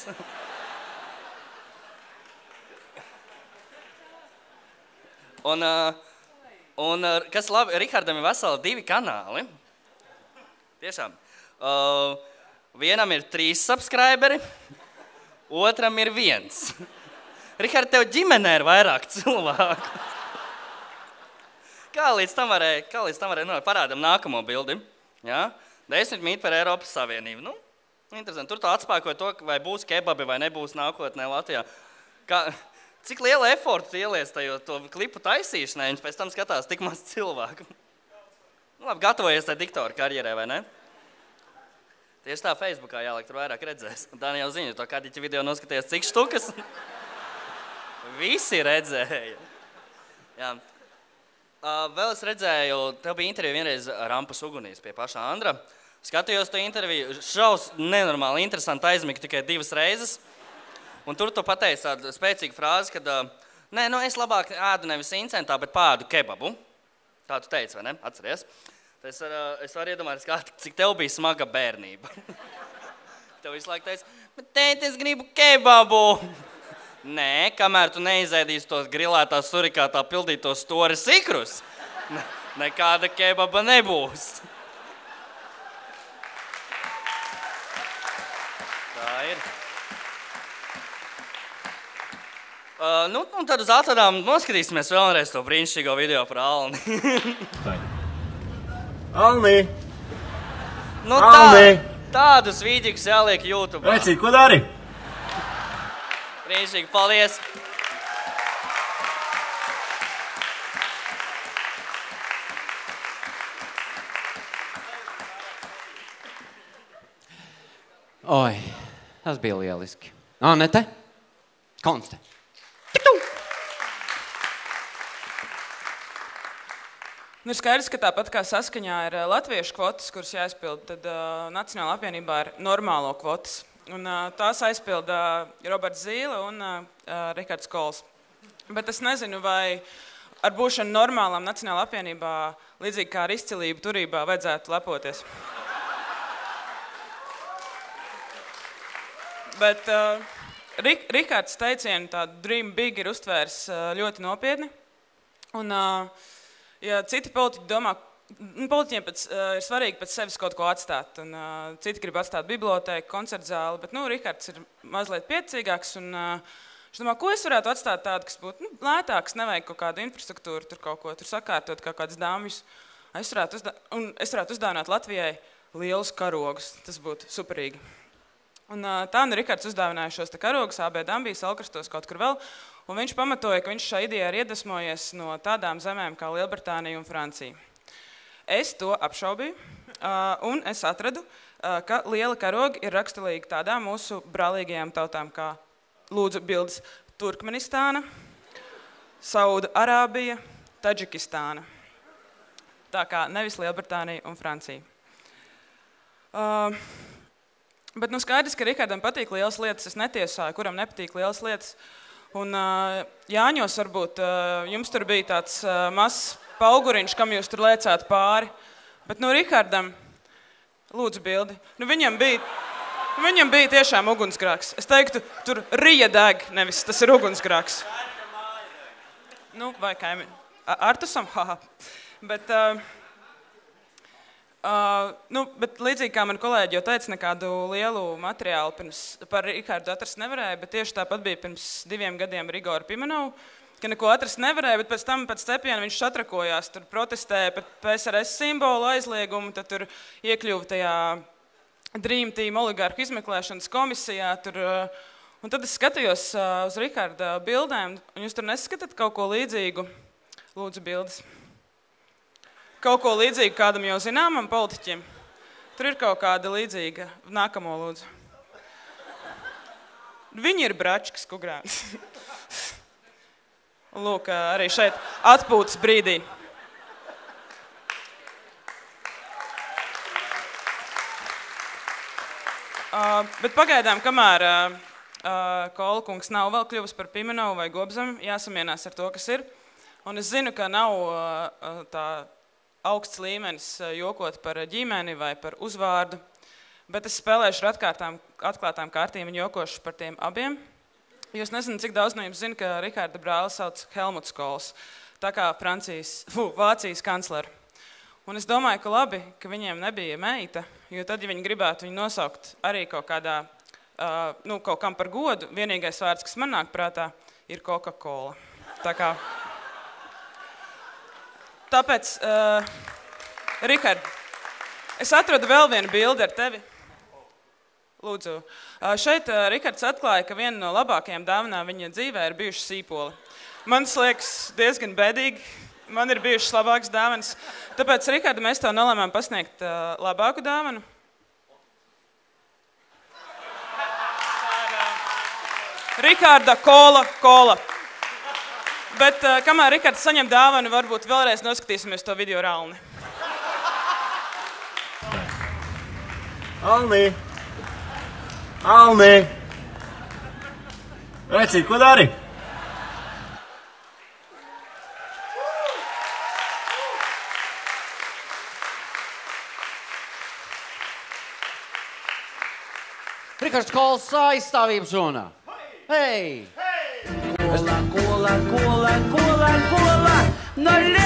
un, uh, un uh, kas labi, Rihardam ir veseli divi kanāli. Tiešām. Uh, vienam ir trīs subscriberi. Otram ir viens. Rihard, tev ģimenē ir vairāk cilvēku. Kā līdz tam varēja, kā līdz tam varēja, nu, parādam nākamo bildi. Ja? Desmit mīt par Eiropas Savienību. Nu, interesanti. Tur tu atspēkoja to, vai būs kebabi vai nebūs nākotnē Latvijā. Kā, cik liela eforta ielies tajā to klipu taisīšanai, viņš pēc tam skatās tik maz cilvēku. Nu, labi, gatavojies tai diktora karjerai, vai ne? Tieši tā, Facebookā jāliek, tur vairāk redzēs. Un tā jau zina, to kādiķi video noskatījās, cik štukas. Visi redzēja. Jā. Vēl es redzēju, tev bija intervija vienreiz Rampas ugunīs pie paša Andra. Skatījos to interviju, šaus nenormāli interesanti aizmigt tikai divas reizes. Un tur tu pateici tādu spēcīgu frāzi, ka, uh, nē, nu es labāk ēdu nevis incentā, bet pādu kebabu. Tā tu teici, vai ne? Atceries? Es, ar, es varu iedomāties, kā, cik tev bija smaga bērnība. tev visu laiku teica, bet tēti, es gribu kebabu. Nē, kamēr tu neizēdīsi tos grilētās surikātā pildītos stori sikrus, ne, nekāda kebaba nebūs. Tā ir. Uh, nu, un tad uz atradām noskatīsimies vēlreiz to brīnišķīgo video par Alni. Alni! Nu, tā, tādus vīdīgus jāliek YouTube. Vecī, ko dari? Brīnišķīgi, paldies! Oi, tas bija lieliski. Anete, konste. Nu, ir skaidrs, ka tāpat kā saskaņā ir latviešu kvotas, kuras jāizpild, tad uh, Nacionālā apvienībā ir normālo kvotas. Un, tās aizpilda Roberts Zīle un Rikards Kols. Bet es nezinu, vai ar būšanu normālām Nacionālā apvienībā, līdzīgi kā ar izcilību turībā, vajadzētu lepoties. Bet uh, Rik Rikards teicienu tādu dream big ir uztvērs uh, ļoti nopietni. Un, uh, Ja citi politiķi domā, politiķiem pēc, uh, ir svarīgi pēc sevis kaut ko atstāt. Un, uh, citi grib atstāt bibliotēku, koncertu zāli, bet nu, Rikards ir mazliet piecīgāks. Un, uh, Es domāju, ko es varētu atstāt tādu, kas būtu nu, lētāks, nevajag kaut kādu infrastruktūru, tur kaut ko tur sakārtot, kā kādas dāmas. Es varētu, uzdā, es varētu uzdāvināt Latvijai lielus karogus. Tas būtu superīgi. Un, uh, tā nu Rikards uzdāvināja šos karogus, AB Dambijas, Alkrastos kaut kur vēl. Un viņš pamatoja, ka viņš šā idejā ir iedvesmojies no tādām zemēm kā Lielbritānija un Francija. Es to apšaubīju, un es atradu, ka liela karoga ir raksturīga tādām mūsu brālīgajām tautām kā Lūdzu bildes Turkmenistāna, Sauda Arābija, Taģikistāna. Tā kā nevis Lielbritānija un Francija. Uh, bet nu skaidrs, ka Rikardam patīk lielas lietas. Es netiesāju, kuram nepatīk lielas lietas. Un uh, Jāņos varbūt uh, jums tur bija tāds uh, mazs pauguriņš, kam jūs tur lēcāt pāri. Bet nu Rikardam, lūdzu bildi, nu viņam bija... Viņam bija tiešām ugunsgrēks. Es teiktu, tur rīja deg, nevis tas ir ugunsgrēks. Nu, vai kaimiņi? Artusam? Haha. Bet, uh, uh, nu, bet līdzīgi kā man kolēģi jau teica, nekādu lielu materiālu pirms, par Rikārdu atrast nevarēja, bet tieši tāpat bija pirms diviem gadiem Rigoru Pimanovu, ka neko atrast nevarēja, bet pēc tam pēc cepiena viņš atrakojās, tur protestēja pret PSRS simbolu aizliegumu, tad tur iekļuva tajā Dream Team oligarhu izmeklēšanas komisijā. Tur, uh, un tad es skatījos uh, uz Rikārda bildēm, un jūs tur neskatāt kaut ko līdzīgu. Lūdzu, bildes. Kaut ko līdzīgu kādam jau zināmam politiķim. Tur ir kaut kāda līdzīga. Nākamo lūdzu. Viņi ir bračkas kugrāns. Lūk, arī šeit atpūtas brīdī. Uh, bet pagaidām, kamēr uh, uh, Kolkungs nav vēl kļuvis par Pimenovu vai Gobzemi, jāsamienās ar to, kas ir. Un es zinu, ka nav uh, tā augsts līmenis jokot par ģimeni vai par uzvārdu, bet es spēlēšu ar atkārtām, atklātām kārtīm un jokošu par tiem abiem. Jūs nezināt, cik daudz no jums zina, ka Rikārda brāli sauc Helmuts Kols, tā kā Francijas, fu, Vācijas kancleru. Un es domāju, ka labi, ka viņiem nebija meita, jo tad, ja viņi gribētu viņu nosaukt arī kaut kādā, uh, nu, kaut kam par godu, vienīgais vārds, kas man nāk prātā, ir Coca-Cola. Tā kā... Tāpēc, uh, Rihard, es atradu vēl vienu bildi ar tevi. Lūdzu. Šeit Rikards atklāja, ka viena no labākajām dāvanām viņa dzīvē ir bijuši sīpoli. Man liekas diezgan bēdīgi, man ir bijušas labākas dāvanas. Tāpēc, Rikārda, mēs tev nolēmām pasniegt uh, labāku dāvanu. Rikārda, kola, kola. Bet, uh, kamēr Rikārds saņem dāvanu, varbūt vēlreiz noskatīsimies to video rālni. Alni! Alni! Vecī, ko dari? Rikards Kols aizstāvības zonā. Hei! Hei! Kola, kola, kola, kola, kola, no lē!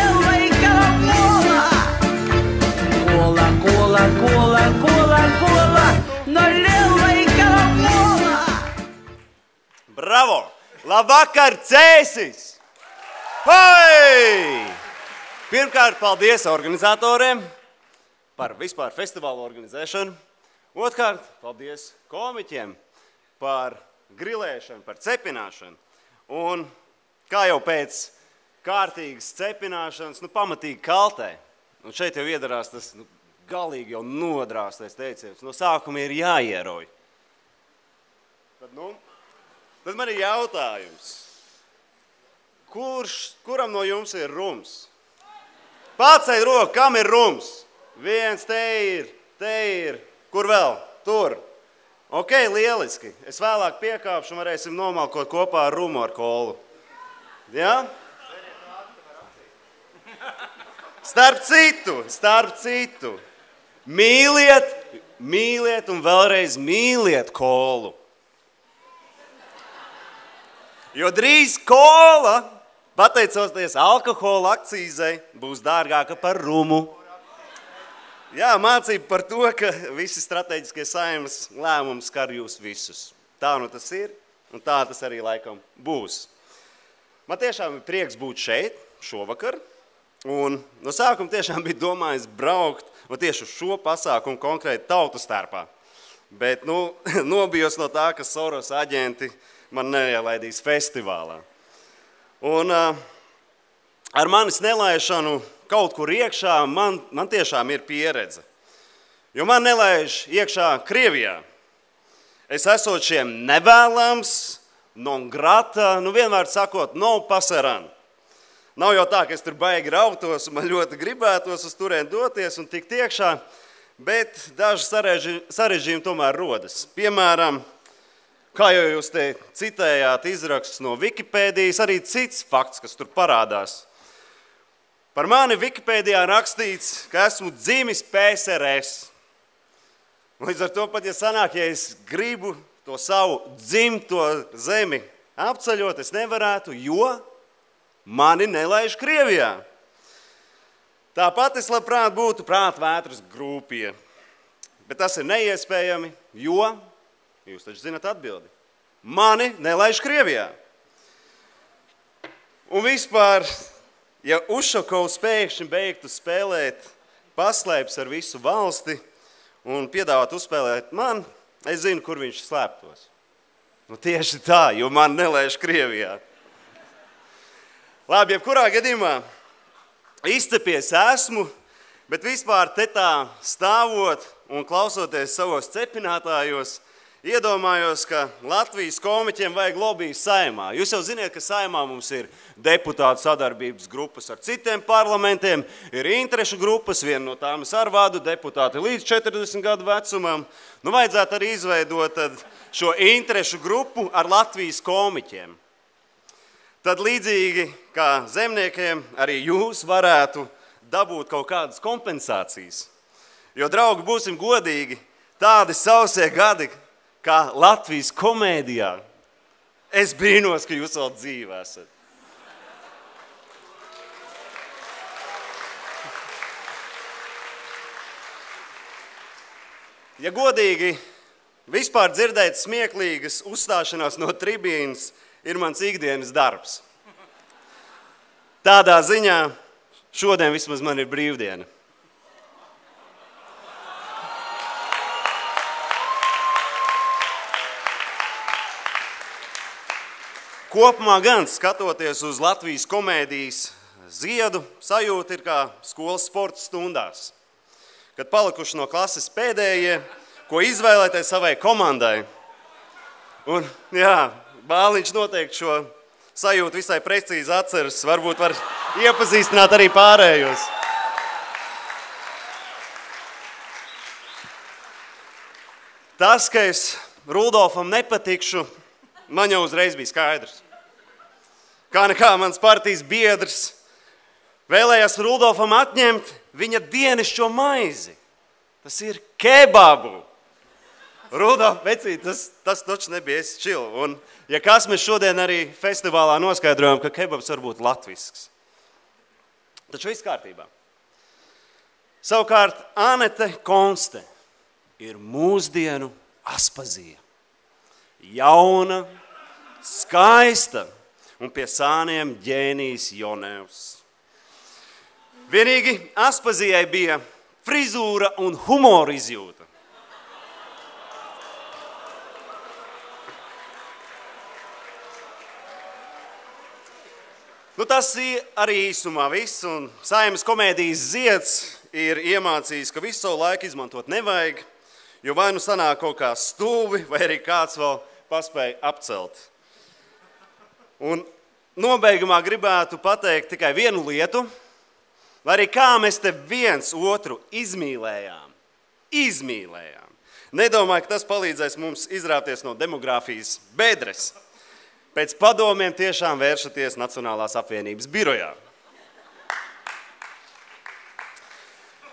Bravo! Labvakar, cēsis! Hei! Pirmkārt, paldies organizatoriem par vispār festivālu organizēšanu. Otkārt, paldies komiķiem par grilēšanu, par cepināšanu. Un kā jau pēc kārtīgas cepināšanas, nu, pamatīgi kaltē. Un šeit jau iedarās tas nu, galīgi jau nodrāstais teiciens. No sākuma ir jāieroj. Tad, nu, tad man ir jautājums. Kurš, kuram no jums ir rums? Pacēl roku, kam ir rums? Viens te ir, te ir. Kur vēl? Tur. Ok, lieliski. Es vēlāk piekāpšu un varēsim nomalkot kopā ar rumu ar kolu. Ja? Starp citu, starp citu, mīliet, mīliet un vēlreiz mīliet kolu. Jo drīz kola, pateicoties alkohola akcīzei, būs dārgāka par rumu. Jā, mācība par to, ka visi strateģiskie saimnes lēmumi skar jūs visus. Tā nu tas ir, un tā tas arī laikam būs. Man tiešām ir prieks būt šeit šovakar. Un no sākuma tiešām bija domājis braukt tieši uz šo pasākumu konkrēti tautu starpā. Bet nu, nobijos no tā, ka Soros aģenti man neielaidīs festivālā. Un, uh, ar manis nelaišanu kaut kur iekšā man, man tiešām ir pieredze. Jo man nelaiž iekšā Krievijā. Es esmu šiem nevēlams, non grata, nu vienmēr sakot, no pasaran. Nav jau tā, ka es tur baigi rautos, un man ļoti gribētos uz turieni doties un tikt iekšā, bet daži sarežģījumi tomēr rodas. Piemēram, kā jau jūs te citējāt, izrakstus no Wikipēdijas, arī cits fakts, kas tur parādās. Par mani Wikipēdijā rakstīts, ka esmu dzimis PSRS. Līdz ar to pat, ja sanāk, ja es gribu to savu dzimto zemi apceļot, es nevarētu, jo mani nelaiž Krievijā. Tāpat es labprāt būtu prātvētras grupie. Bet tas ir neiespējami, jo jūs taču zinat atbildi. Mani nelaiž Krievijā. Un vispār, ja Ušakovs pēkšņi beigtu spēlēt paslēpes ar visu valsti un piedāvāt uzspēlēt man, es zinu, kur viņš slēptos. Nu, tieši tā, jo man nelaiž Krievijā. Labi, jebkurā gadījumā izcepies esmu, bet vispār te tā stāvot un klausoties savos cepinātājos, iedomājos, ka Latvijas komiķiem vajag lobby saimā. Jūs jau zināt, ka saimā mums ir deputātu sadarbības grupas ar citiem parlamentiem, ir interešu grupas, viena no tām es ar vadu deputāti līdz 40 gadu vecumam. Nu, vajadzētu arī izveidot šo interešu grupu ar Latvijas komiķiem. Tad līdzīgi kā zemniekiem, arī jūs varētu dabūt kaut kādas kompensācijas. Jo, draugi, būsim godīgi, tādi sausie gadi, kā Latvijas komēdijā. Es brīnos, ka jūs vēl dzīvi esat. Ja godīgi, vispār dzirdēt smieklīgas uzstāšanās no tribīnas ir mans ikdienas darbs. Tādā ziņā šodien vismaz man ir brīvdiena. Kopumā gan skatoties uz Latvijas komēdijas ziedu, sajūta ir kā skolas sporta stundās, kad palikuši no klases pēdējie, ko izvēlēties savai komandai. Un, jā, Bāliņš noteikti šo sajūtu visai precīzi atceras. Varbūt var iepazīstināt arī pārējos. Tas, ka es Rudolfam nepatikšu, man jau uzreiz bija skaidrs. Kā nekā mans partijas biedrs vēlējās Rudolfam atņemt viņa dienascho maizi. Tas ir kebabu. Rudolf, vecīt, tas, tas taču nebija es čil. Un, ja kas mēs šodien arī festivālā noskaidrojam, ka kebabs var būt latvisks. Taču viss kārtībā. Savukārt Anete Konste ir mūsdienu aspazija. Jauna, skaista un pie sāniem ģēnijs Jonevs. Vienīgi aspazijai bija frizūra un humora izjūta. Nu, tas ir arī īsumā viss. Un saimnes komēdijas zieds ir iemācījis, ka visu savu laiku izmantot nevajag. Jo vai nu sanāk kaut kā stūvi, vai arī kāds vēl paspēja apcelt. Un nobeigumā gribētu pateikt tikai vienu lietu, vai arī kā mēs te viens otru izmīlējām. Izmīlējām. Nedomāju, ka tas palīdzēs mums izrāpties no demogrāfijas bedres. Pēc padomiem tiešām vēršaties Nacionālās apvienības birojā.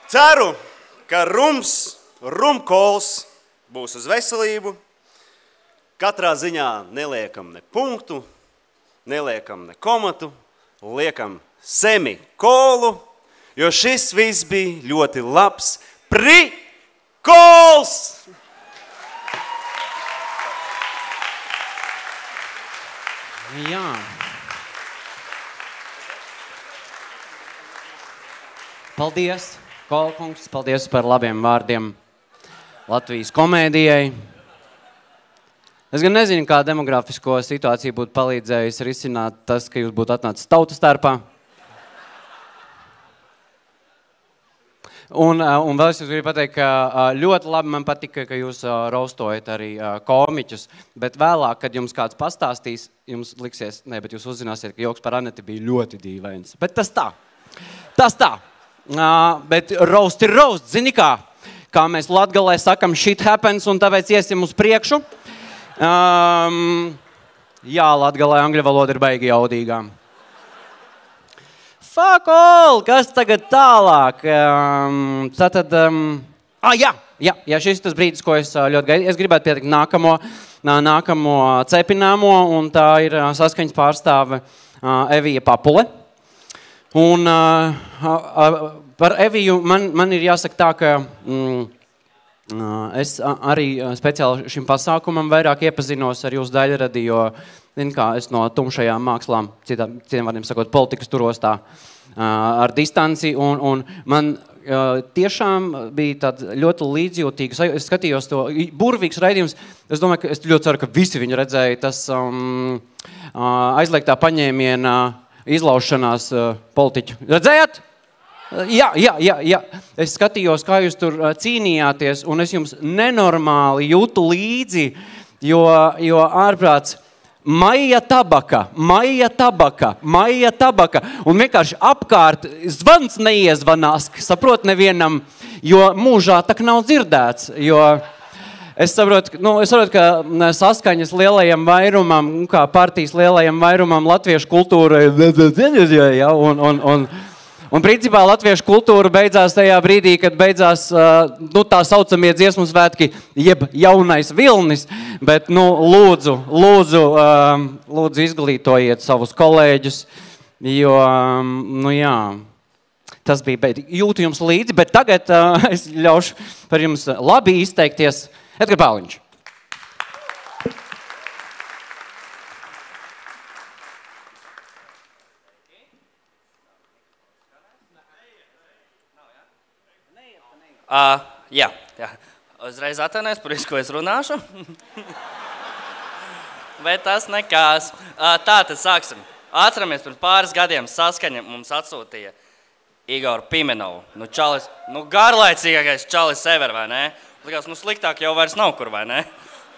Ceru, ka rums, rumkols būs uz veselību. Katrā ziņā neliekam ne punktu, neliekam ne komatu, liekam semikolu, jo šis viss bija ļoti labs prikols! Jā. Paldies, Kolkungs, paldies par labiem vārdiem. Latvijas komēdijai. Es gan nezinu, kā demografisko situāciju būtu palīdzējis risināt tas, ka jūs būtu atnācis tautas starpā. Un, ā, un vēl es jums gribu pateikt, ka ā, ļoti labi man patika, ka jūs ā, raustojat arī komiķus. Bet vēlāk, kad jums kāds pastāstīs, jums liksies, ne, bet jūs uzzināsiet, ka joks par Aneti bija ļoti dīvains. Bet tas tā. Tas tā. Bet roast ir roast, zini kā? Kā mēs latgalē sakam, shit happens, un tāpēc iesim uz priekšu. Um, jā, latgalē angļu valoda ir baigi jaudīgā. Fuck all! Kas tagad tālāk? Um, tātad, um, ah, jā, jā, jā, šis ir tas brīdis, ko es ļoti gaidu. Es gribētu pieteikt nākamo, nā- nākamo cepināmo, un tā ir saskaņas pārstāve ā, Evija Papule. Un ā, ā, par Eviju man, man ir jāsaka tā, ka mm, es arī speciāli šim pasākumam vairāk iepazinos ar jūsu daļradi, jo kā, es no tumšajām mākslām, citām citiem vārdiem sakot, politikas turos tā ar distanci. Un, un man tiešām bija ļoti līdzjūtīgs. Es skatījos to burvīgs raidījums. Es domāju, ka es ļoti ceru, ka visi viņu redzēja. Tas um, aizliegtā paņēmiena izlaušanās politiķu. Redzējāt? Jā, jā, jā, jā. Es skatījos, kā jūs tur cīnījāties, un es jums nenormāli jūtu līdzi, jo, jo ārprāts. Maija tabaka, maija tabaka, maija tabaka. Un vienkārši apkārt zvans neiezvanās, saprot, nevienam, jo mūžā tā nav dzirdēts. Jo es saprotu, nu, es saprotu, ka saskaņas lielajam vairumam, kā partijas lielajam vairumam latviešu kultūrai, ja, un, un, un, Un principā latviešu kultūra beidzās tajā brīdī, kad beidzās nu, tā saucamie dziesmu svētki, jeb jaunais vilnis. Bet, nu, lūdzu, lūdzu, lūdzu izglītojiet savus kolēģus, jo, nu jā, tas bija, bet jūtu jums līdzi, bet tagad es ļaušu par jums labi izteikties Edgar Pāliņš. Uh, jā, jā. Uzreiz atvainojos par visu, ko es runāšu. Bet tas nekas. Uh, tā tad sāksim. Atceramies, pirms pāris gadiem saskaņa mums atsūtīja Igor Pimenovu. Nu, čalis, nu garlaicīgākais čalis ever, vai ne? Likās, nu sliktāk jau vairs nav kur, vai ne?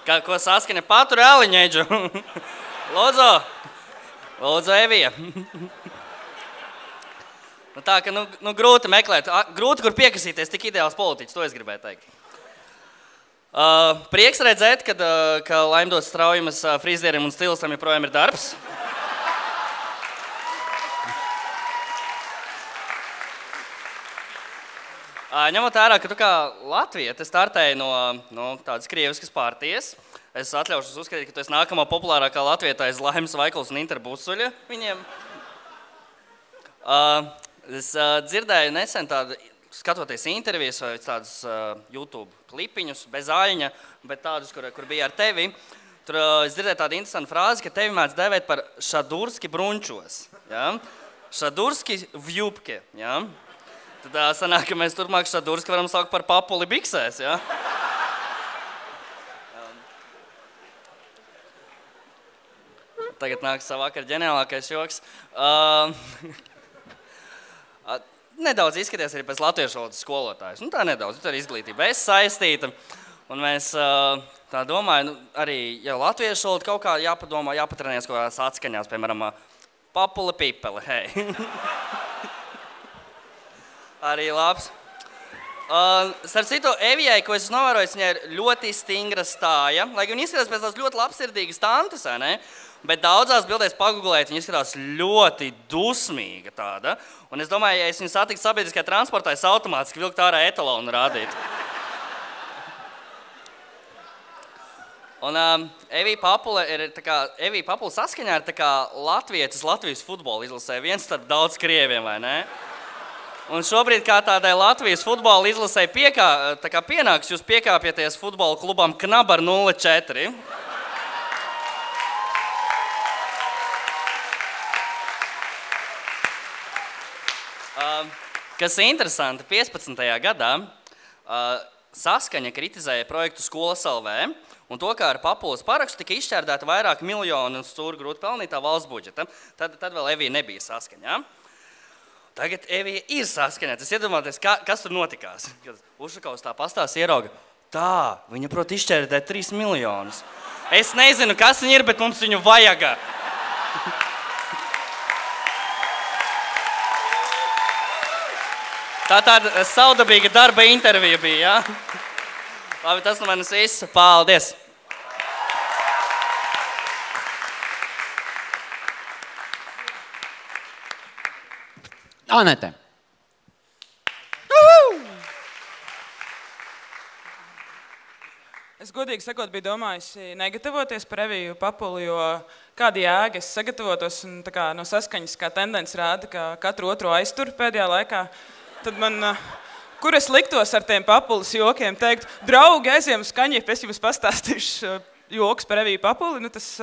Kā, ko saskaņa patur Eliņēģu? Lūdzu! Lūdzu, Evija! Nu, tā ka nu, nu, grūti meklēt, grūti kur piekasīties tik ideāls politiķis, to es gribēju teikt. Uh, prieks redzēt, kad, uh, ka Laimdots straujumas uh, frizierim un stilistam joprojām ir darbs. Ņemot vērā, ka tu kā Latvija startēji no, no tādas krieviskas partijas, es atļaušos uzskatīt, ka tu esi nākamā populārākā latvietāja Laimas Vaikuls un Interbusuļa viņiem. Uh, es uh, dzirdēju nesen tādu, skatoties intervijas vai tādus uh, YouTube klipiņus bez āļņa, bet tādus, kur, kur bija ar tevi. Tur uh, es dzirdēju tādu interesantu frāzi, ka tevi mēdz dēvēt par šadurski brunčos. Ja? Šadurski vjupke. Ja? Tad uh, sanāk, ka mēs turpmāk šadurski varam saukt par papuli biksēs. Ja? Tagad nāk savākar ģeniālākais joks. Uh, Nedaudz izskaties arī pēc latviešu valodas skolotājas. Nu, tā nedaudz, tur ir izglītība. Es saistīta. Un mēs tā domājam, nu, arī ja latviešu valoda kaut kā jāpadomā, jāpatrenēs kaut kādās atskaņās, piemēram, papula pipele. Hei. arī labs. Uh, Starp citu, Evijai, ko es esmu novērojis, viņai ir ļoti stingra stāja. Lai gan viņa izskatās pēc tās ļoti labsirdīgas tantes, vai ne? Bet daudzās bildēs pagūglēt, viņa izskatās ļoti dusmīga tāda. Un es domāju, ja es viņu satiktu sabiedriskajā transportā, es automātiski vilktu ārā etalonu rādīt. Un um, Evija Papula ir kā, Evija Papula saskaņā tā kā latvietis Latvijas futbola izlasē, viens starp daudz krieviem, vai ne? Un šobrīd, kā tādai Latvijas futbola izlasē piekā, pienāks, jūs piekāpjaties futbola klubam Knabar 04. Kas ir interesanti, 15. gadā uh, saskaņa kritizēja projektu skolas LV. Un to, kā ar papūles parakstu tika izšķērdēta vairāk miljonu stūra grūti pelnītā valsts budžeta, tad, tad vēl Evija nebija saskaņā. Tagad Evija ir saskaņā. Tas iedomājieties, kā, kas tur notikās. Kad Ušakovs tā pastāsta ierauga. Tā, viņa prot izšķērdēt 3 miljonus. Es nezinu, kas viņa ir, bet mums viņu vajag. Tā tāda saudabīga darba intervija bija. Ja? Labi, tas no manis viss. Paldies! Anete. Es godīgi sakot, biju domājis negatavoties par reviju papuli, jo kāda jēga es sagatavotos un tā kā no saskaņas, kā tendence rāda, ka katru otru aizturu pēdējā laikā, tad man, kur es liktos ar tiem papulas jokiem, teikt, draugi, aizjām uz skaņu, es jums pastāstīšu joks par reviju papuli, nu tas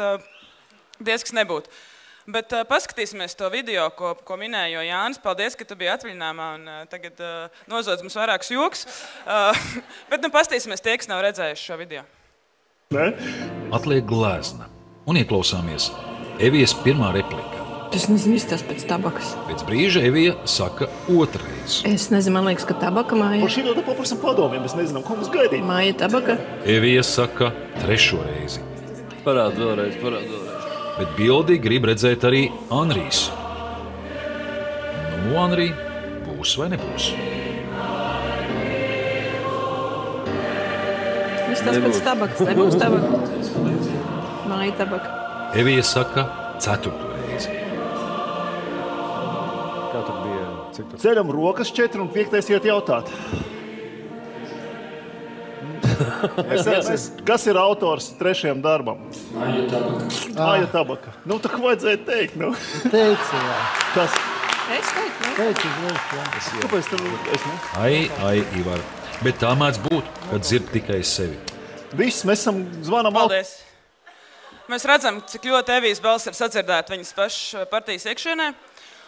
diezkas nebūtu. Bet uh, paskatīsimies to video, ko, ko minēja Jānis. Paldies, ka tu biji atvaļinājumā un uh, tagad uh, nozodz mums vairākus joks. Uh, bet nu paskatīsimies tie, kas nav redzējuši šo video. Ne? Atliek glezna un ieklausāmies Evijas pirmā replika. Tas nezinu, tas pēc tabakas. Pēc brīža Evija saka otrais. Es nezinu, man liekas, ka tabaka māja. Par šī te paprasam padomiem, mēs nezinām, ko mums gaidīt. Māja tabaka. Evija saka trešo reizi. Parād vēlreiz, parād vēlreiz. Bet bildi grib redzēt arī Anrijs. Nu, Anrij, būs vai nebūs? Viss tas pēc tabakas. Nebūs tabaka. Māja tabaka. Evija saka ceturto Cik tur? Ceļam rokas četri un piektais iet jautāt. Es, es, es, kas ir autors trešajam darbam? Māja tabaka. Māja tabaka. Nu, tā kā vajadzēja teikt. Nu. Teici, jā. Kas? Es teiktu, ne? Teici, es jā. Kāpēc tur es ne? Ai, ai, Ivar. Bet tā mēdz būt, kad dzird tikai sevi. Viss, mēs esam zvanām Paldies! Mēs redzam, cik ļoti Evijas balss ir sadzirdēta viņas pašas partijas iekšienē.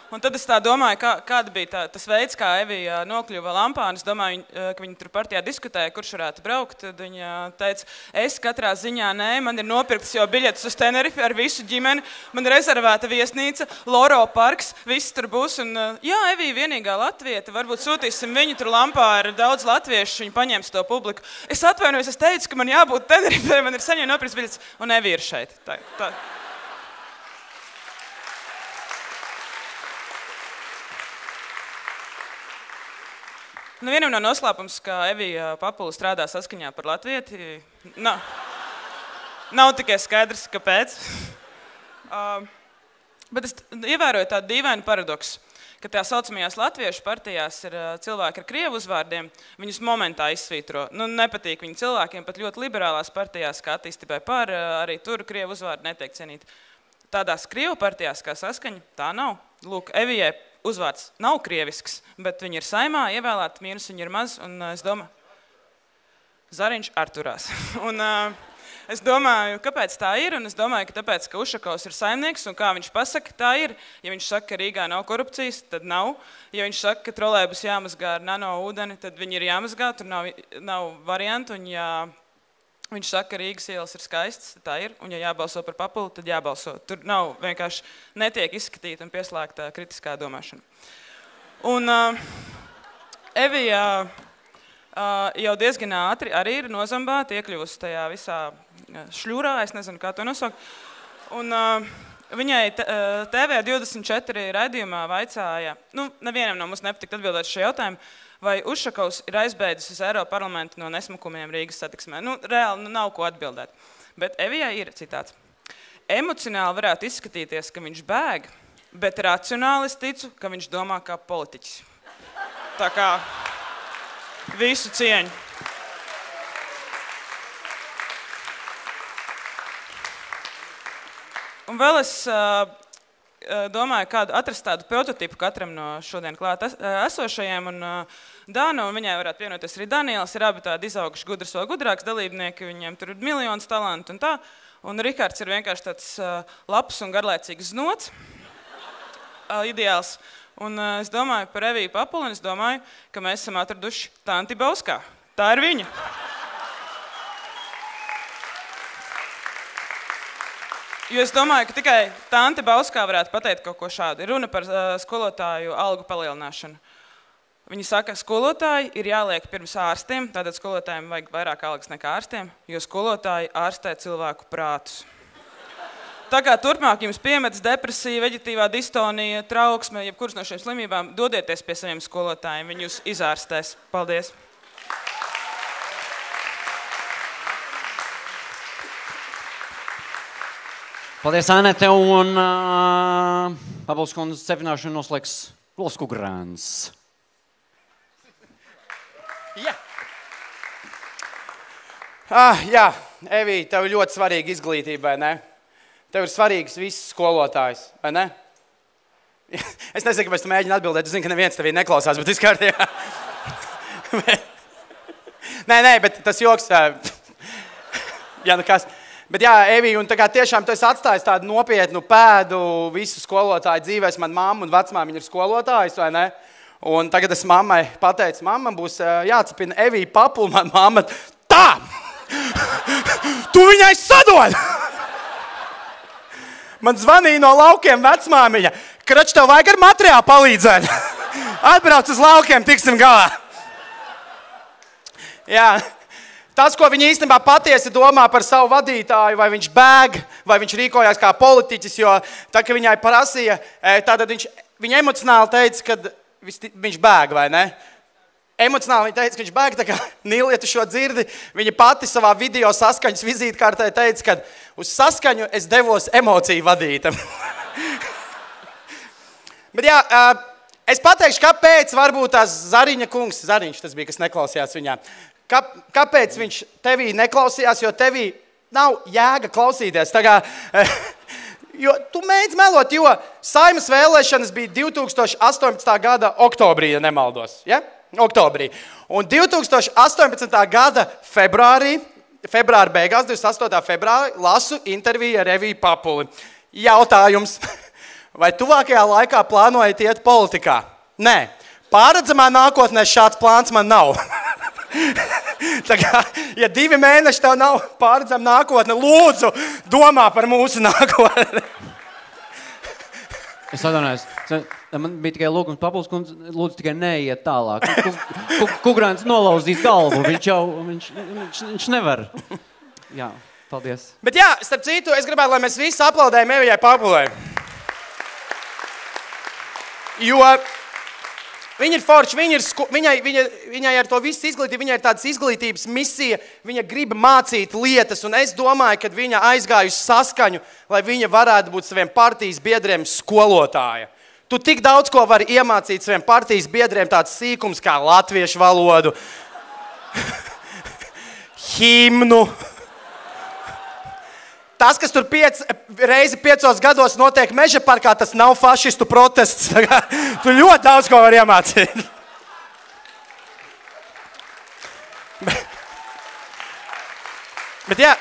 Un tad es tā domāju, kā, kāda bija tā, tas veids, kā Evija nokļuva Lampā. Es domāju, viņ- ka viņi tur partijā diskutēja, kurš varētu braukt. Tad viņa teica, es katrā ziņā nē, man ir nopirktas jau biļetes uz Tenerife ar visu ģimeni. Man ir rezervēta viesnīca, Loro parks, viss tur būs. Un, jā, Evija vienīgā latvieta, varbūt sūtīsim viņu tur Lampā ar daudz latviešu, viņi paņems to publiku. Es atvainojos, es teicu, ka man jābūt Tenerife, man ir saņemta nopirktas biļetes, un Evija ir šeit. Tā, tā. Nu, vienam nav noslēpums, ka Evija Papula strādā saskaņā par Latviju. Nav, nav tikai skaidrs, kāpēc. Uh, bet es ievēroju tādu dīvainu paradoksu, ka tā saucamajās latviešu partijās ir uh, cilvēki ar krievu uzvārdiem. Viņus momentā izsvītro. Nu, nepatīk viņu cilvēkiem, pat ļoti liberālās partijās, kā attīstībai par, uh, arī tur krievu uzvārdi netiek cienīti. Tādās krievu partijās kā saskaņa, tā nav. Lūk, Evijai uzvārds nav krievisks, bet viņi ir saimā, ievēlēti mīnus, viņi ir maz, un uh, es domāju, Zariņš Arturās. un, uh, es domāju, kāpēc tā ir, un es domāju, ka tāpēc, ka Ušakovs ir saimnieks, un kā viņš pasaka, tā ir. Ja viņš saka, ka Rīgā nav korupcijas, tad nav. Ja viņš saka, ka trolēbus jāmazgā ar nano ūdeni, tad viņi ir jāmazgā, tur nav, nav variantu, un ja viņš saka, ka Rīgas ielas ir skaistas, tā ir, un ja jābalso par papulu, tad jābalso. Tur nav vienkārši netiek izskatīta un pieslēgta kritiskā domāšana. Un uh, Evija uh, jau diezgan ātri arī ir nozambāta, iekļuvusi tajā visā šļūrā, es nezinu, kā to nosaukt. Un, uh, viņai t- uh, TV24 raidījumā vaicāja, nu, nevienam no mums nepatika atbildēt šo jautājumu, vai Ušakovs ir aizbēdzis uz Eiropas parlamentu no nesmukumiem Rīgas satiksmē. Nu, reāli nu, nav ko atbildēt. Bet Evijai ir citāts. Emocionāli varētu izskatīties, ka viņš bēg, bet racionāli es ticu, ka viņš domā kā politiķis. Tā kā visu cieņu. Un vēl es uh, domāju, kādu atrast tādu prototipu katram no šodien klāt esošajiem. Un, Dāna un viņai varētu vienoties arī Daniels. Ir abi tādi izauguši, gudrs, vēl gudrāks dalībnieki. Viņiem tur ir miljonus talantu un tā. Un Rikārds ir vienkārši tāds labs un garlaicīgs znots. Ideāls. Un es domāju par Reviju Papulu, un es domāju, ka mēs esam atraduši Tanti Bauskā. Tā ir viņa. Jo es domāju, ka tikai Tante Bauskā varētu pateikt kaut ko šādu. Ir runa par uh, skolotāju algu palielināšanu. Viņi saka, ka skolotāji ir jāliek pirms ārstiem, tātad skolotājiem vajag vairāk algas nekā ārstiem, jo skolotāji ārstē cilvēku prātus. Tā kā turpmāk jums piemetas depresija, veģetīvā distonija, trauksme, jebkuras no šīm slimībām, dodieties pie saviem skolotājiem, viņi jūs izārstēs. Paldies! Paldies, Anete. Un uh, Pabals kundzes cepināšanu noslēgs Losku Grāns. Jā. Ah, jā, Evī, tev ļoti svarīga izglītība, vai ne? Tev ir svarīgs viss skolotājs, vai ne? Es nezinu, kāpēc tu mēģini atbildēt. Es zinu, ka neviens tevī neklausās, bet viss kārtībā. nē, nē, bet tas joks. jā, nu kas. Bet jā, Evī, un tā kā tiešām tu esi atstājis tādu nopietnu pēdu visu skolotāju dzīvēs. Man mamma un vecmāmiņa ir skolotājs, vai ne? Un tagad es mammai pateicu, mamma būs ā, jācepina Evī papu, un man mamma tā! Tu viņai sadod! Man zvanīja no laukiem vecmāmiņa. Krač, tev vajag ar materiālu palīdzēt. Atbrauc uz laukiem, tiksim galā. Jā. Tas, ko viņi īstenībā patiesi domā par savu vadītāju, vai viņš bēg, vai viņš rīkojās kā politiķis, jo tā, kad viņai prasīja, e, tad viņš, viņa emocionāli teica, ka viņš bēg, vai ne? Emocionāli viņa teica, ka viņš bēg. Tā kā Nīla, ja tu šo dzirdi, viņa pati savā video saskaņas vizītkartē teica, ka uz saskaņu es devos emociju vadītam. Bet jā, ā, es pateikšu, kāpēc varbūt tās Zariņa kungs, Zariņš tas bija, kas neklausījās viņā. Kā, kāpēc viņš tevī neklausījās, jo tevī nav jēga klausīties. Tā kā, Jo tu mēdz melot, jo saimas vēlēšanas bija 2018. gada oktobrī, ja nemaldos. Ja? Oktobrī. Un 2018. gada februārī, februāra beigās, 28. februārī, lasu interviju ar Reviju Papuli. Jautājums, vai tuvākajā laikā plānojat iet politikā? Nē, pārredzamā nākotnē šāds plāns man nav. Kā, ja divi mēneši tev nav pārredzama nākotne, lūdzu, domā par mūsu nākotni. Es atvainojos. Man bija tikai lūgums, Pāvils kundze, lūdzu, tikai neiet tālāk. Kukurāns nolauzīs galvu. Viņš jau viņš, viņš, viņš nevar. Jā, paldies. Bet, jā, starp citu, es gribētu, lai mēs visi aplaudējam Evijai Papulai. Jo viņa ir forša, viņa ir, sko- viņai, viņa, viņai ar to visu izglītību, viņai ir tādas izglītības misija, viņa grib mācīt lietas, un es domāju, ka viņa aizgāja uz saskaņu, lai viņa varētu būt saviem partijas biedriem skolotāja. Tu tik daudz ko vari iemācīt saviem partijas biedriem, tāds sīkums kā latviešu valodu, himnu. Tas, kas tur piec, reizi piecos gados notiek meža parkā, tas nav fašistu protests. Tā kā Tu ļoti daudz ko vari iemācīt. Bet, bet jā,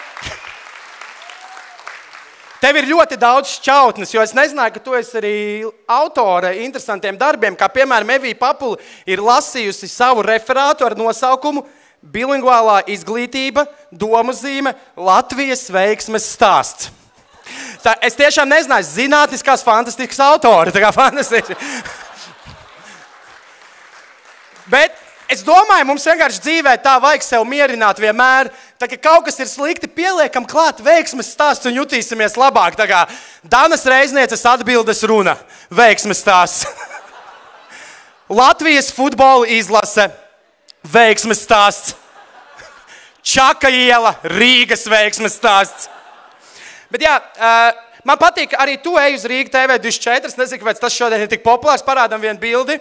tev ir ļoti daudz šķautnes, jo es nezināju, ka tu esi arī autore interesantiem darbiem, kā piemēram Evija Papula ir lasījusi savu referātu ar nosaukumu Bilinguālā izglītība, domu zīme, Latvijas veiksmes stāsts. Tā, es tiešām nezināju, zinātniskās fantastikas autori. Tā kā fantastiski. Bet es domāju, mums vienkārši dzīvē tā vajag sev mierināt vienmēr. Tā kā kaut kas ir slikti, pieliekam klāt veiksmes stāsts un jutīsimies labāk. Tā kā Danas reiznieces atbildes runa - veiksmes stāsts. Latvijas futbola izlase - veiksmes stāsts. Čaka iela - Rīgas veiksmes stāsts. Bet jā, man patīk, arī tu ej uz Rīgas TV24. Es nezinu, kāpēc tas šodien ir tik populārs. Parādām vienu bildi.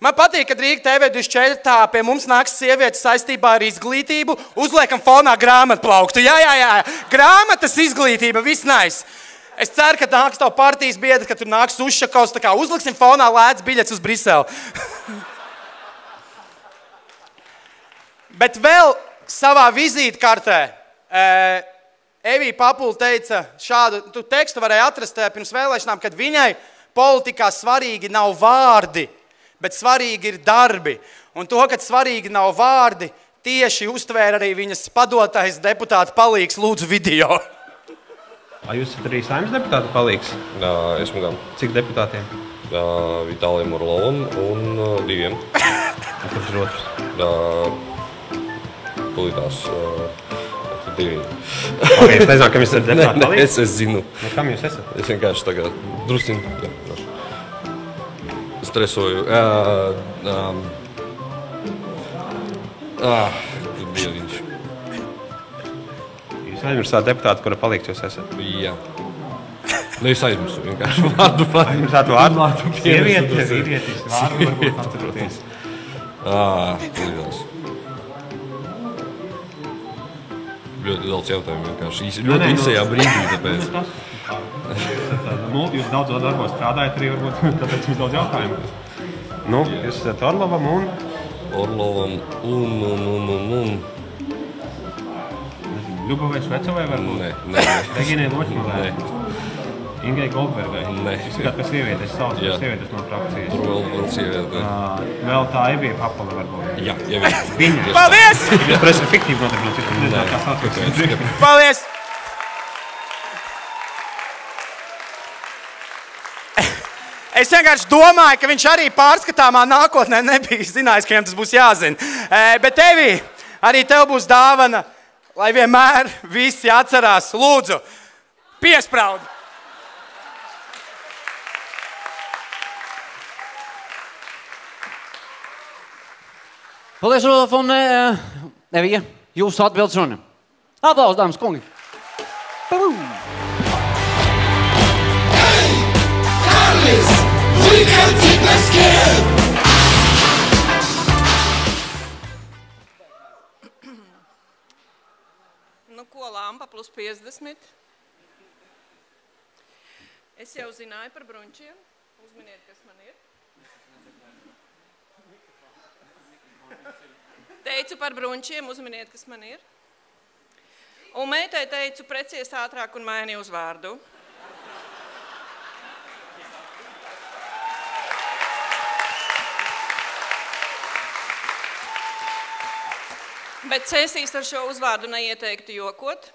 Man patīk, ka Rīgas TV24 tā pie mums nāks sievietes saistībā ar izglītību. Uzliekam fonā grāmatplauktu. Jā, jā, jā. Grāmatas izglītība, viss nais. Es ceru, ka nāks tev partijas biedri, ka tur nāks uzšakaus. Tā kā uzliksim fonā lēts biļets uz Briseli. Bet vēl savā vizītkartē eh, Evija Papula teica, šādu tu tekstu varēja atrast eh, pirms vēlēšanām, kad viņai politikā svarīgi nav vārdi, bet svarīgi ir darbi. Un to, ka svarīgi nav vārdi, tieši uztvēra arī viņas padotais deputāta palīgs lūdzu video. Vai jūs esat arī saimnes deputāta palīgs? Jā, esmu gan. Cik deputātiem? Jā, Vitālijam Urlovam un uh, diviem. Kurš ir otrs? Jā, Tūlītās. Uh, divi. Ok, es nezinu, kam jūs esat nē, palīgs? Es, es zinu. Nu, kam jūs esat? Es vienkārši tagad droši. stresoju. Jā, um, ah, tur bija viņš. Jūs aizmirsāt deputātu, kura palīgs jūs esat? Jā. Nu, es aizmirsu vienkārši vārdu. Aizmirsāt vārdu? Vārdu Sieviete, piemirsu. vīrietis, vārdu varbūt Sieviete, atceraties. Ā, Ļoti daudz jautājumu vienkārši. Ļoti nē, nu, īsajā brīdī, tāpēc. nu, jūs daudz darbos strādājat arī, varbūt, tāpēc jums daudz jautājumu. Nu, jūs esat Orlovam un? Orlovam un, un, un, un, un. Ļubovai Švecovai varbūt? Nē, nē. Reginai Lošmalai? Nē. Ingai Goldbergai? Nē. Skatāt, ka sievietes sauc, Jā. sievietes no frakcijas. Tur vēl, vēl sieviete. Ā, Vēl tā Evija Papala varbūt. Jā, Evija. Viņa. Paldies! Tur esat fiktīvi nezinu, Nē, attiecas. es- Paldies! Es vienkārši domāju, ka viņš arī pārskatāmā nākotnē nebija zinājis, ka viņam tas būs jāzina. Eh, Bet tevi, arī tev būs dāvana, lai vienmēr visi atcerās, lūdzu, piesprādi. Paldies, Rudolf, un eh, Evija, jūsu atbildes runa. Aplausos, dāmas, kungi! Carlis, we can take the skill. Nu, ko lampa plus 50? Es jau zināju par brunčiem. Uzminiet, kas man ir. Teicu par brunčiem, uzminiet, kas man ir. Un meitai teicu, precies ātrāk un maini uzvārdu. Bet cēsīs ar šo uzvārdu neieteiktu jokot.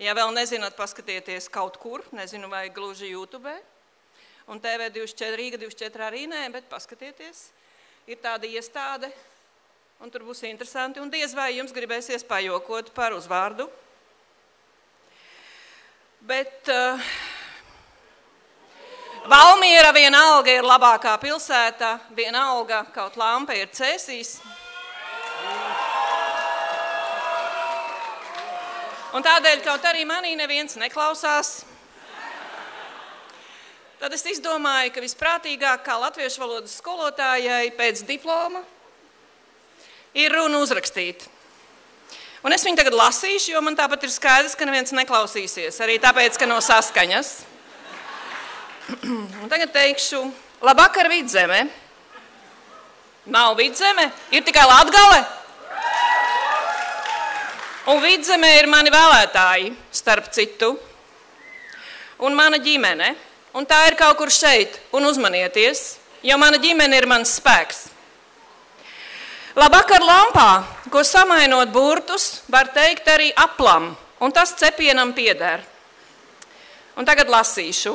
Ja vēl nezināt, paskatieties kaut kur, nezinu, vai gluži YouTube. Un TV24, Rīga 24 arī nē, bet paskatieties. Ir tāda iestāde, un tur būs interesanti. Un diez vai jums gribēsies pajokot par uzvārdu. Bet uh, Valmiera vienalga ir labākā pilsēta, vienalga kaut lampa ir cēsīs. Un tādēļ, kaut arī manī neviens neklausās, tad es izdomāju, ka visprātīgāk, kā latviešu valodas skolotājai pēc diploma, ir runa uzrakstīt. Un es viņu tagad lasīšu, jo man tāpat ir skaidrs, ka neviens neklausīsies. Arī tāpēc, ka no saskaņas. Un tagad teikšu, labvakar, vidzeme. Nav vidzeme, ir tikai latgale. Un vidzemē ir mani vēlētāji, starp citu, un mana ģimene. Un tā ir kaut kur šeit, un uzmanieties, jo mana ģimene ir mans spēks. Labvakar lampā, ko samainot burtus, var teikt arī aplam, un tas cepienam pieder. Un tagad lasīšu.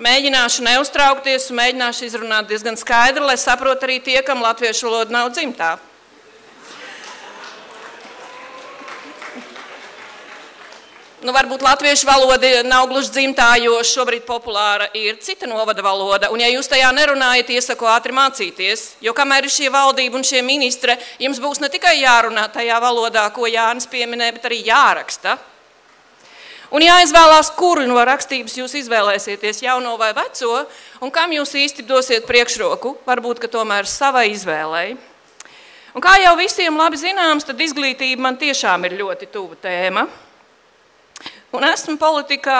Mēģināšu neuztraukties un mēģināšu izrunāt diezgan skaidri, lai saprotu arī tie, kam latviešu valoda nav dzimtā. Nu, varbūt latviešu valoda nav gluži dzimtā, jo šobrīd populāra ir cita novada valoda. Un, ja jūs tajā nerunājat, iesaku ātri mācīties. Jo kamēr ir šie valdība un šie ministre, jums būs ne tikai jārunā tajā valodā, ko Jānis pieminēja, bet arī jāraksta. Un jāizvēlās, kuru no rakstības jūs izvēlēsieties, jauno vai veco, un kam jūs īsti dosiet priekšroku. Varbūt, ka tomēr savai izvēlei. Un kā jau visiem labi zināms, tad izglītība man tiešām ir ļoti tuva tēma. Un esmu politikā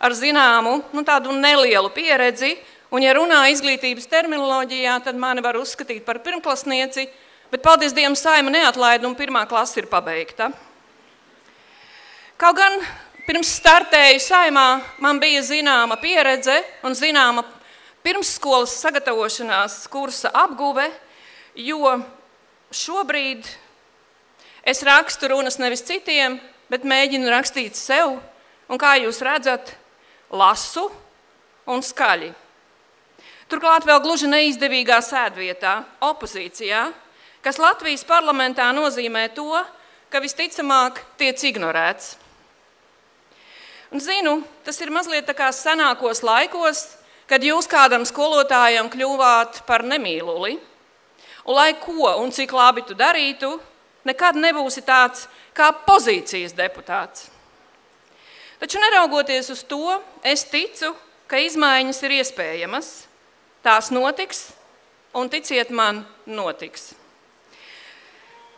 ar zināmu, nu, tādu nelielu pieredzi. Un, ja runā izglītības terminoloģijā, tad mani var uzskatīt par pirmklasnieci, bet, paldies Dievam, saima neatlaida un pirmā klase ir pabeigta. Kaut gan pirms startēju saimā man bija zināma pieredze un zināma pirmsskolas sagatavošanās kursa apguve, Jo šobrīd es rakstu runas nevis citiem, bet mēģinu rakstīt sev, un kā jūs redzat, lasu un skaļi. Turklāt vēl gluži neizdevīgā sēdvietā, opozīcijā, kas Latvijas parlamentā nozīmē to, ka visticamāk tiek ignorēts. Un zinu, tas ir mazliet tā kā senākos laikos, kad jūs kādam skolotājam kļuvāt par nemīluli. Un lai ko un cik labi tu darītu, nekad nebūsi tāds kā pozīcijas deputāts. Taču neraugoties uz to, es ticu, ka izmaiņas ir iespējamas. Tās notiks, un ticiet man, notiks.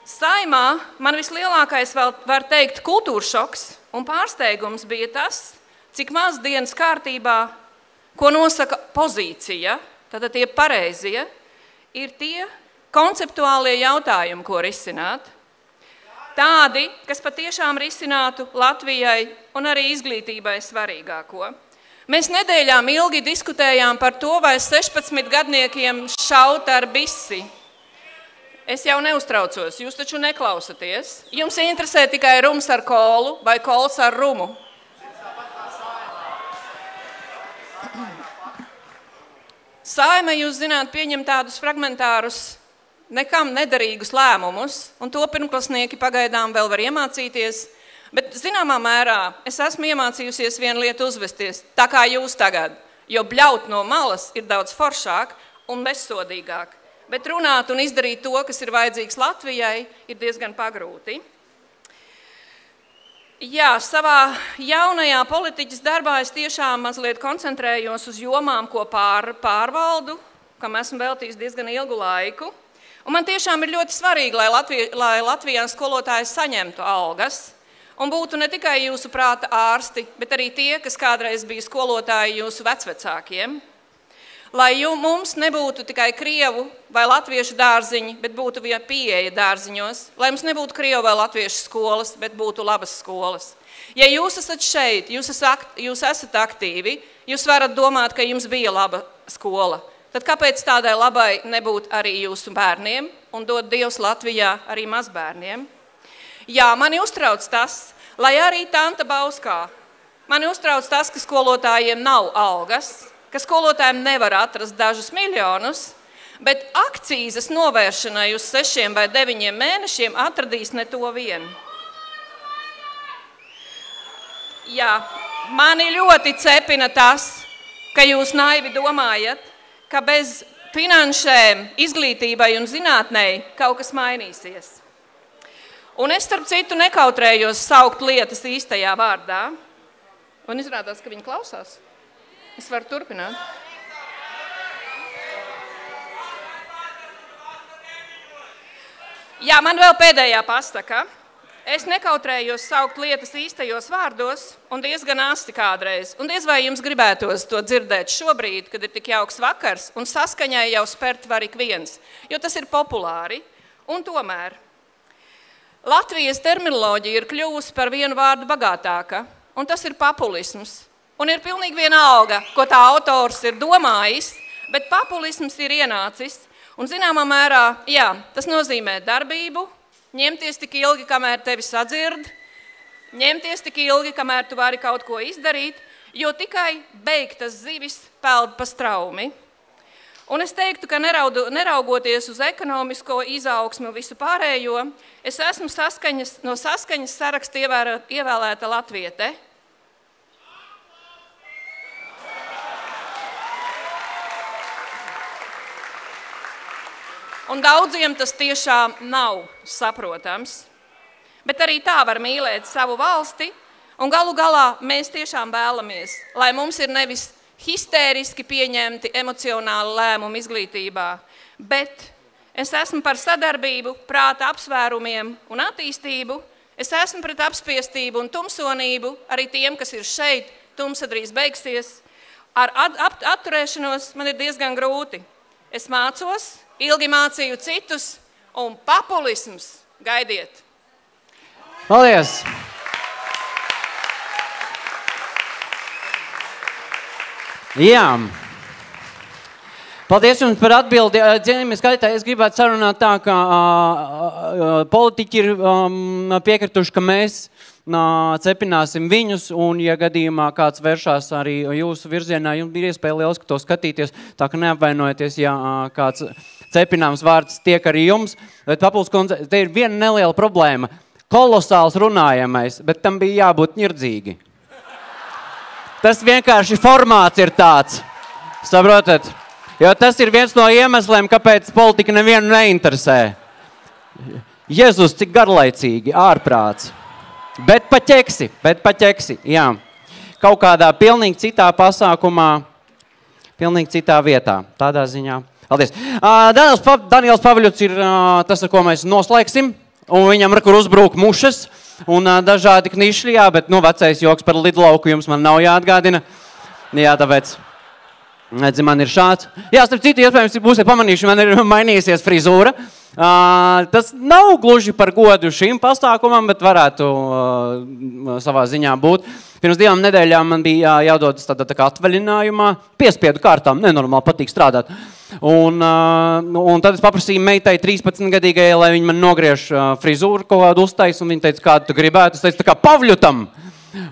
Saimā man vislielākais, vēl, var teikt, kultūra šoks un pārsteigums bija tas, cik maz dienas kārtībā, ko nosaka pozīcija, tad tie pareizie, ir tie konceptuālie jautājumi, ko risināt. Tādi, kas patiešām risinātu Latvijai un arī izglītībai svarīgāko. Mēs nedēļām ilgi diskutējām par to, vai 16 gadniekiem šaut ar bisi. Es jau neuztraucos, jūs taču neklausaties. Jums interesē tikai rums ar kolu vai kols ar rumu. Saima, jūs zināt, pieņem tādus fragmentārus, nekam nederīgus lēmumus, un to pirmklasnieki pagaidām vēl var iemācīties. Bet, zināmā mērā, es esmu iemācījusies vienu lietu uzvesties, tā kā jūs tagad. Jo bļaut no malas ir daudz foršāk un bezsodīgāk. Bet runāt un izdarīt to, kas ir vajadzīgs Latvijai, ir diezgan pagrūti. Jā, savā jaunajā politiķas darbā es tiešām mazliet koncentrējos uz jomām, ko pār, pārvaldu, kam esmu veltījis diezgan ilgu laiku. Un man tiešām ir ļoti svarīgi, lai, Latvija, lai Latvijā skolotāji saņemtu algas un būtu ne tikai jūsu prāta ārsti, bet arī tie, kas kādreiz bija skolotāji jūsu vecvecākiem. Lai mums nebūtu tikai krievu vai latviešu dārziņi, bet būtu pieeja dārziņos, lai mums nebūtu krievu vai latviešu skolas, bet būtu labas skolas. Ja jūs esat šeit, jūs esat, jūs esat aktīvi, jūs varat domāt, ka jums bija laba skola. Tad kāpēc tādai labai nebūt arī jūsu bērniem un dot Dievs Latvijā arī mazbērniem? Jā, mani uztrauc tas, lai arī Tanta Bauskā. Mani uztrauc tas, ka skolotājiem nav algas, ka skolotājiem nevar atrast dažus miljonus, bet akcijas novēršanai uz sešiem vai deviņiem mēnešiem atradīs ne to vienu. Jā, mani ļoti cepina tas, ka jūs naivi domājat, ka bez finansēm, izglītībai un zinātnei kaut kas mainīsies. Un es, starp citu, nekautrējos saukt lietas īstajā vārdā. Un izrādās, ka viņi klausās. Es varu turpināt. Jā, man vēl pēdējā pastaka. Es nekautrējos saukt lietas īstajos vārdos, un diezgan asti kādreiz. Un diez vai jums gribētos to dzirdēt šobrīd, kad ir tik jauks vakars, un saskaņai jau spērt var ik viens, jo tas ir populāri. Un tomēr Latvijas terminoloģija ir kļuvusi par vienu vārdu bagātāka, un tas ir populisms. Un ir pilnīgi vienalga, ko tā autors ir domājis, bet populisms ir ienācis. Un zināmā mērā, jā, tas nozīmē darbību, ņemties tik ilgi, kamēr tevi sadzird, ņemties tik ilgi, kamēr tu vari kaut ko izdarīt, jo tikai beigtas zivis peld pa straumi. Un es teiktu, ka neraudu, neraugoties uz ekonomisko izaugsmu un visu pārējo, es esmu saskaņas, no saskaņas saraksta ievēlēta Latviete. Un daudziem tas tiešām nav saprotams. Bet arī tā var mīlēt savu valsti. Un galu galā mēs tiešām vēlamies, lai mums ir nevis histēriski pieņemti emocionāli lēmumi izglītībā, bet es esmu par sadarbību, prāta apsvērumiem un attīstību. Es esmu pret apspiestību un tumsonību, arī tiem, kas ir šeit, tumsa drīz beigsies. Ar atturēšanos man ir diezgan grūti. Es mācos, ilgi mācīju citus, un populisms gaidiet. Paldies! Jā. Paldies jums par atbildi. Cienījamie skatītāji, es gribētu sarunāt tā, ka ā, politiķi ir um, piekrituši, ka mēs ā, cepināsim viņus, un, ja gadījumā kāds vēršās arī jūsu virzienā, jums ir iespēja lieliski to skatīties, tā ka neapvainojieties, ja ā, kāds cepināms vārds tiek arī jums. Bet, Papuls kundze, te ir viena neliela problēma. Kolosāls runājamais, bet tam bija jābūt ņirdzīgi. Tas vienkārši formāts ir tāds. Saprotat? Jo tas ir viens no iemesliem, kāpēc politika nevienu neinteresē. Jēzus, cik garlaicīgi, ārprāts. Bet paķeksi, bet paķeksi, jā. Kaut kādā pilnīgi citā pasākumā, pilnīgi citā vietā. Tādā ziņā. Paldies. Uh, Daniels, pa, Daniels Pavļots ir uh, tas, ar ko mēs noslēgsim. Un viņam ir kur uzbrūk mušas un uh, dažādi knišļi, jā, bet nu, vecais joks par lidlauku jums man nav jāatgādina. Jā, tāpēc. Redzi, man ir šāds. Jā, starp citu, iespējams, būsiet pamanījuši, man ir mainījusies frizūra. Uh, tas nav gluži par godu šim pasākumam, bet varētu uh, savā ziņā būt. Pirms divām nedēļām man bija jā, jādodas tādā tā kā atvaļinājumā, piespiedu kārtām, nenormāli patīk strādāt. Un, un tad es paprasīju meitai, 13-gadīgajai, lai viņa man nogriež frizūru, kaut kādu uztaisīju. Viņa teica, kādu tu gribētu. Es teicu, tā kā Pavļutam.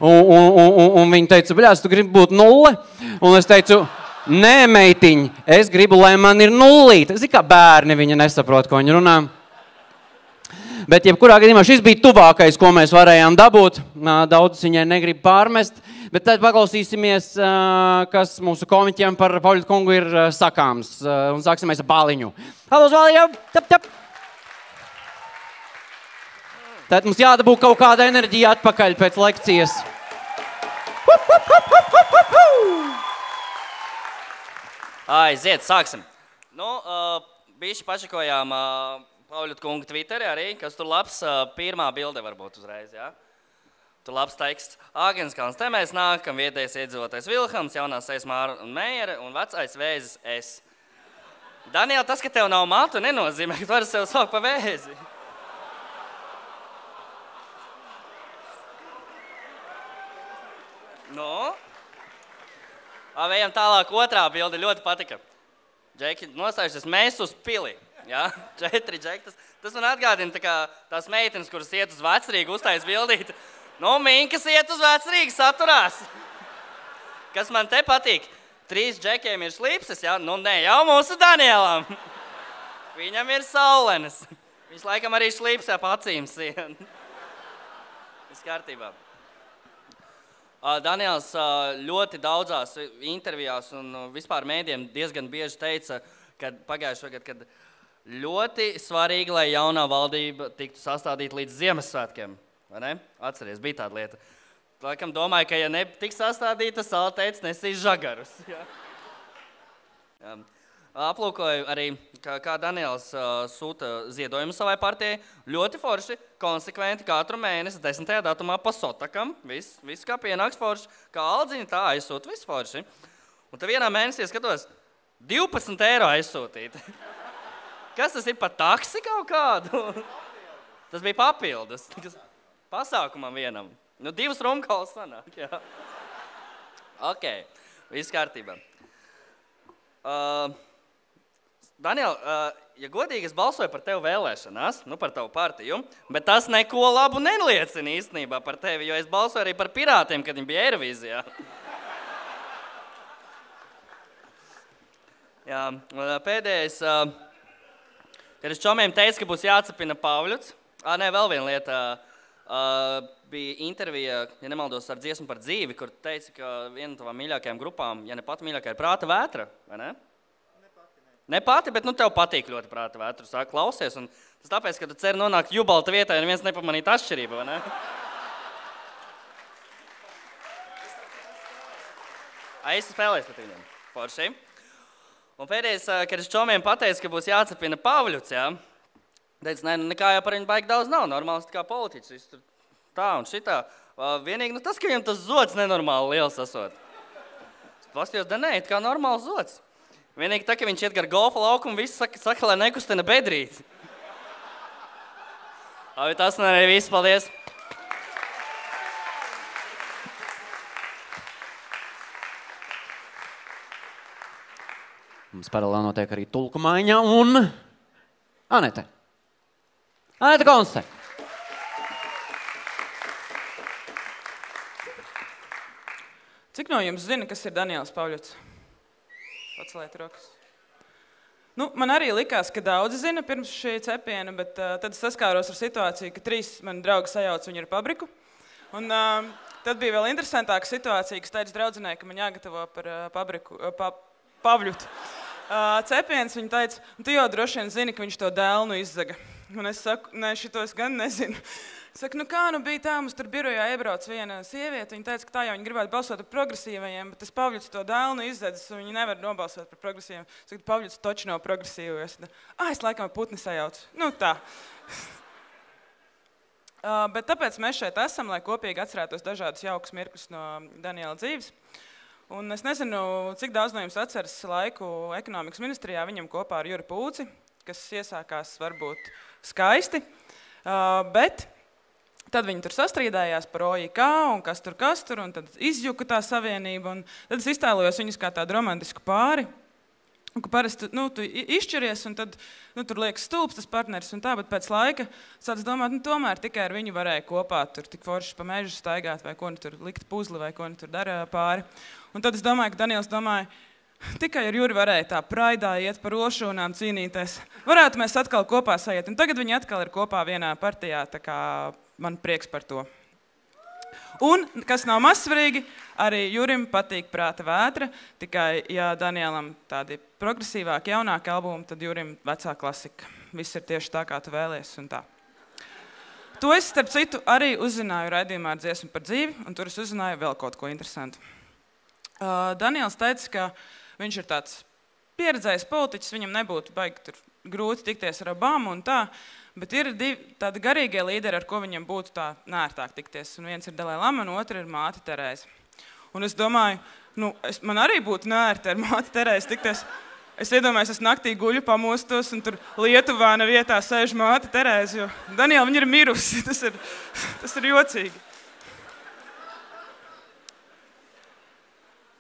Un, un, un, un, un viņa teica, bļās, tu gribi būt nulle. Un es teicu, Nē, meitiņ, es gribu, lai man ir nulīte. Zini, kā bērni viņa nesaprot, ko viņi runā. Bet, jebkurā gadījumā, šis bija tuvākais, ko mēs varējām dabūt. Daudz viņai negrib pārmest. Bet tad paklausīsimies, kas mūsu komiķiem par Pauļu kungu ir sakāms. Un sāksim ar bāliņu. Halo, Zvaigznes! Tap, tap! Tad mums jādabū kaut kāda enerģija atpakaļ pēc lekcijas. Hup, hup, hup, hup, hup, hup, hup. Aiziet, sāksim. Nu, uh, Bišķi pačakojām uh, Pauļu kungu Twitterī arī, kas tur labs, pirmā bilde varbūt uzreiz, jā? Tur labs teksts. Āgenskalns, te mēs nākam, vietējais iedzīvotājs Vilhams, jaunās sejas Māra un Meijere un vecais vēzis es. Daniel, tas, ka tev nav matu, nenozīmē, ka tu vari sev saukt pa vēzi. Nu? Ejam tālāk, otrā bilde ļoti patika. Džeki, nostājušies mēs uz pili. Ja? Četri džeki. Tas, tas man atgādina tā kā, tās meitenes, kuras iet uz vecrīgu, uztais bildīt. Nu, minkas iet uz vecrīgu, saturās. Kas man te patīk? Trīs džekiem ir slīpses, ja? Nu, ne jau mūsu Danielam. Viņam ir saulenes. Viņš laikam arī slīpsē pa acīm sien. Viss kārtībā. Daniels ļoti daudzās intervijās un vispār mēdiem diezgan bieži teica, ka pagājušajā gadā, kad ļoti svarīgi, lai jaunā valdība tiktu sastādīta līdz Ziemassvētkiem. Atceries, bija tāda lieta. Laikam domāju, ka ja netiks sastādīta, saltēts nesīs žagarus. Jā. Jā. Aplūkoju arī, kā, kā Daniels uh, sūta ziedojumu savai partijai. Ļoti forši, konsekventi katru mēnesi, 10. datumā pa sotakam. Viss, viss kā pienāks forši. Kā aldziņa tā aizsūta, viss forši. Un tad vienā mēnesī skatos, 12 eiro aizsūtīt. Kas tas ir par taksi kaut kādu? Tas bija papildus. Pasākumam vienam. Nu, divas rumkaulas sanāk, jā. Ok, viss kārtībā. Uh, Daniel, uh, ja godīgi, es balsoju par tevi vēlēšanās, nu par tavu partiju, bet tas neko labu neliecina īstenībā par tevi, jo es balsoju arī par pirātiem, kad viņi bija Eirovīzijā. Jā, un pēdējais, uh, es čomiem teicu, ka būs jācepina Pāvļuts, ah, nē, vēl viena lieta, uh, bija intervija, ja nemaldos, ar dziesmu par dzīvi, kur teica, ka viena no tavām mīļākajām grupām, ja ne pati mīļākā, ir prāta vētra, vai ne? Ne pati, bet nu, tev patīk ļoti prāta vētra. Sāk klausies. Tas tāpēc, ka tu cer nonākt jubalta vietā, ja neviens nepamanīt atšķirību. Vai ne? A, es spēlēju pret viņiem. Forši. Un pēdējais, kad es čomiem pateicu, ka būs jācepina Pāvļuts, jā, teicu, nu, nekā jau par viņu baigi daudz nav. Normāls kā politiķis. Tā un šitā. Vienīgi nu, tas, ka viņam tas zods nenormāli liels esot. Pastījos, da nē, it kā normāls zods. Vienīgi tā, ka viņš iet gar golfa laukumu, viss saka, saka lai nekustina bedrīt. Abi tas man arī viss, paldies! Mums paralēli notiek arī tulku maiņa un Anete. Anete Konste. Cik no jums zina, kas ir Daniels Pauļots? Paceliet rokas. Nu, man arī likās, ka daudzi zina pirms šī cepiena, bet uh, tad saskāros ar situāciju, ka trīs mani draugi sajauca viņu ar pabriku. Un, uh, tad bija vēl interesantāka situācija, kas teica draudzenei, ka man jāgatavo par uh, pabriku, uh, pa, pavļutu. Uh, cepiens viņa teica, un tu jau droši vien zini, ka viņš to dēlnu izzaga. Un es saku, nē, šito es gan nezinu. Es saku, nu kā nu bija tā, mums tur birojā iebrauc viena sieviete. Viņa teica, ka tā jau viņa gribētu balsot par progresīvajiem, bet tas Pavļuts to dēlnu izdzēs, un viņi nevar nobalsot par progresīviem. Es saku, Pavļuts taču nav progresīvs. Ah, es laikam putni sajaucu. Nu tā. Uh, bet tāpēc mēs šeit esam, lai kopīgi atcerētos dažādus jaukus mirkļus no Daniela dzīves. Un es nezinu, cik daudz no jums atceras laiku ekonomikas ministrijā viņam kopā ar Juru Pūci, kas iesākās varbūt skaisti. Bet Tad viņi tur sastrīdējās par OIK un kas tur kas tur, un tad izjuka tā savienība. Tad es iztēlojos viņus kā tādu romantisku pāri. Un, parasti nu, tu izšķiries, un tad nu, tur liekas stulbs tas partneris. Tā, bet pēc laika sāc domāt, nu, tomēr tikai ar viņu varēja kopā tur tik forši pa mežu staigāt, vai ko nu tur likt puzli, vai ko nu tur dara pāri. Un tad es domāju, ka Daniels domāja, tikai ar Juri varēja tā praidā iet par ošūnām cīnīties. Varētu mēs atkal kopā sajiet. Un tagad viņi atkal ir kopā vienā partijā. Man prieks par to. Un, kas nav mazsvarīgi, arī Jurim patīk prāta vētra. Tikai, ja Danielam tādi progresīvāki, jaunāki albumi, tad Jurim vecā klasika. Viss ir tieši tā, kā tu vēlies. To es, starp citu, arī uzzināju raidījumā ar dziesmu par dzīvi, un tur es uzzināju vēl kaut ko interesantu. Uh, Daniels teica, ka viņš ir tāds pieredzējis politiķis, viņam nebūtu baigi grūti tikties ar Obamu un tā. Bet ir divi tādi garīgie līderi, ar ko viņam būtu tā nērtāk tikties. Un viens ir Dalai Lama, un otrs ir Māte Terēze. Un es domāju, nu, es, man arī būtu nērti ar Māti Terēzi tikties. Es iedomājos, es naktī guļu, pamostos, un tur Lietuvā nav vietā sēž Māte Terēze, jo Daniela viņa ir mirusi. Tas ir, tas ir jocīgi.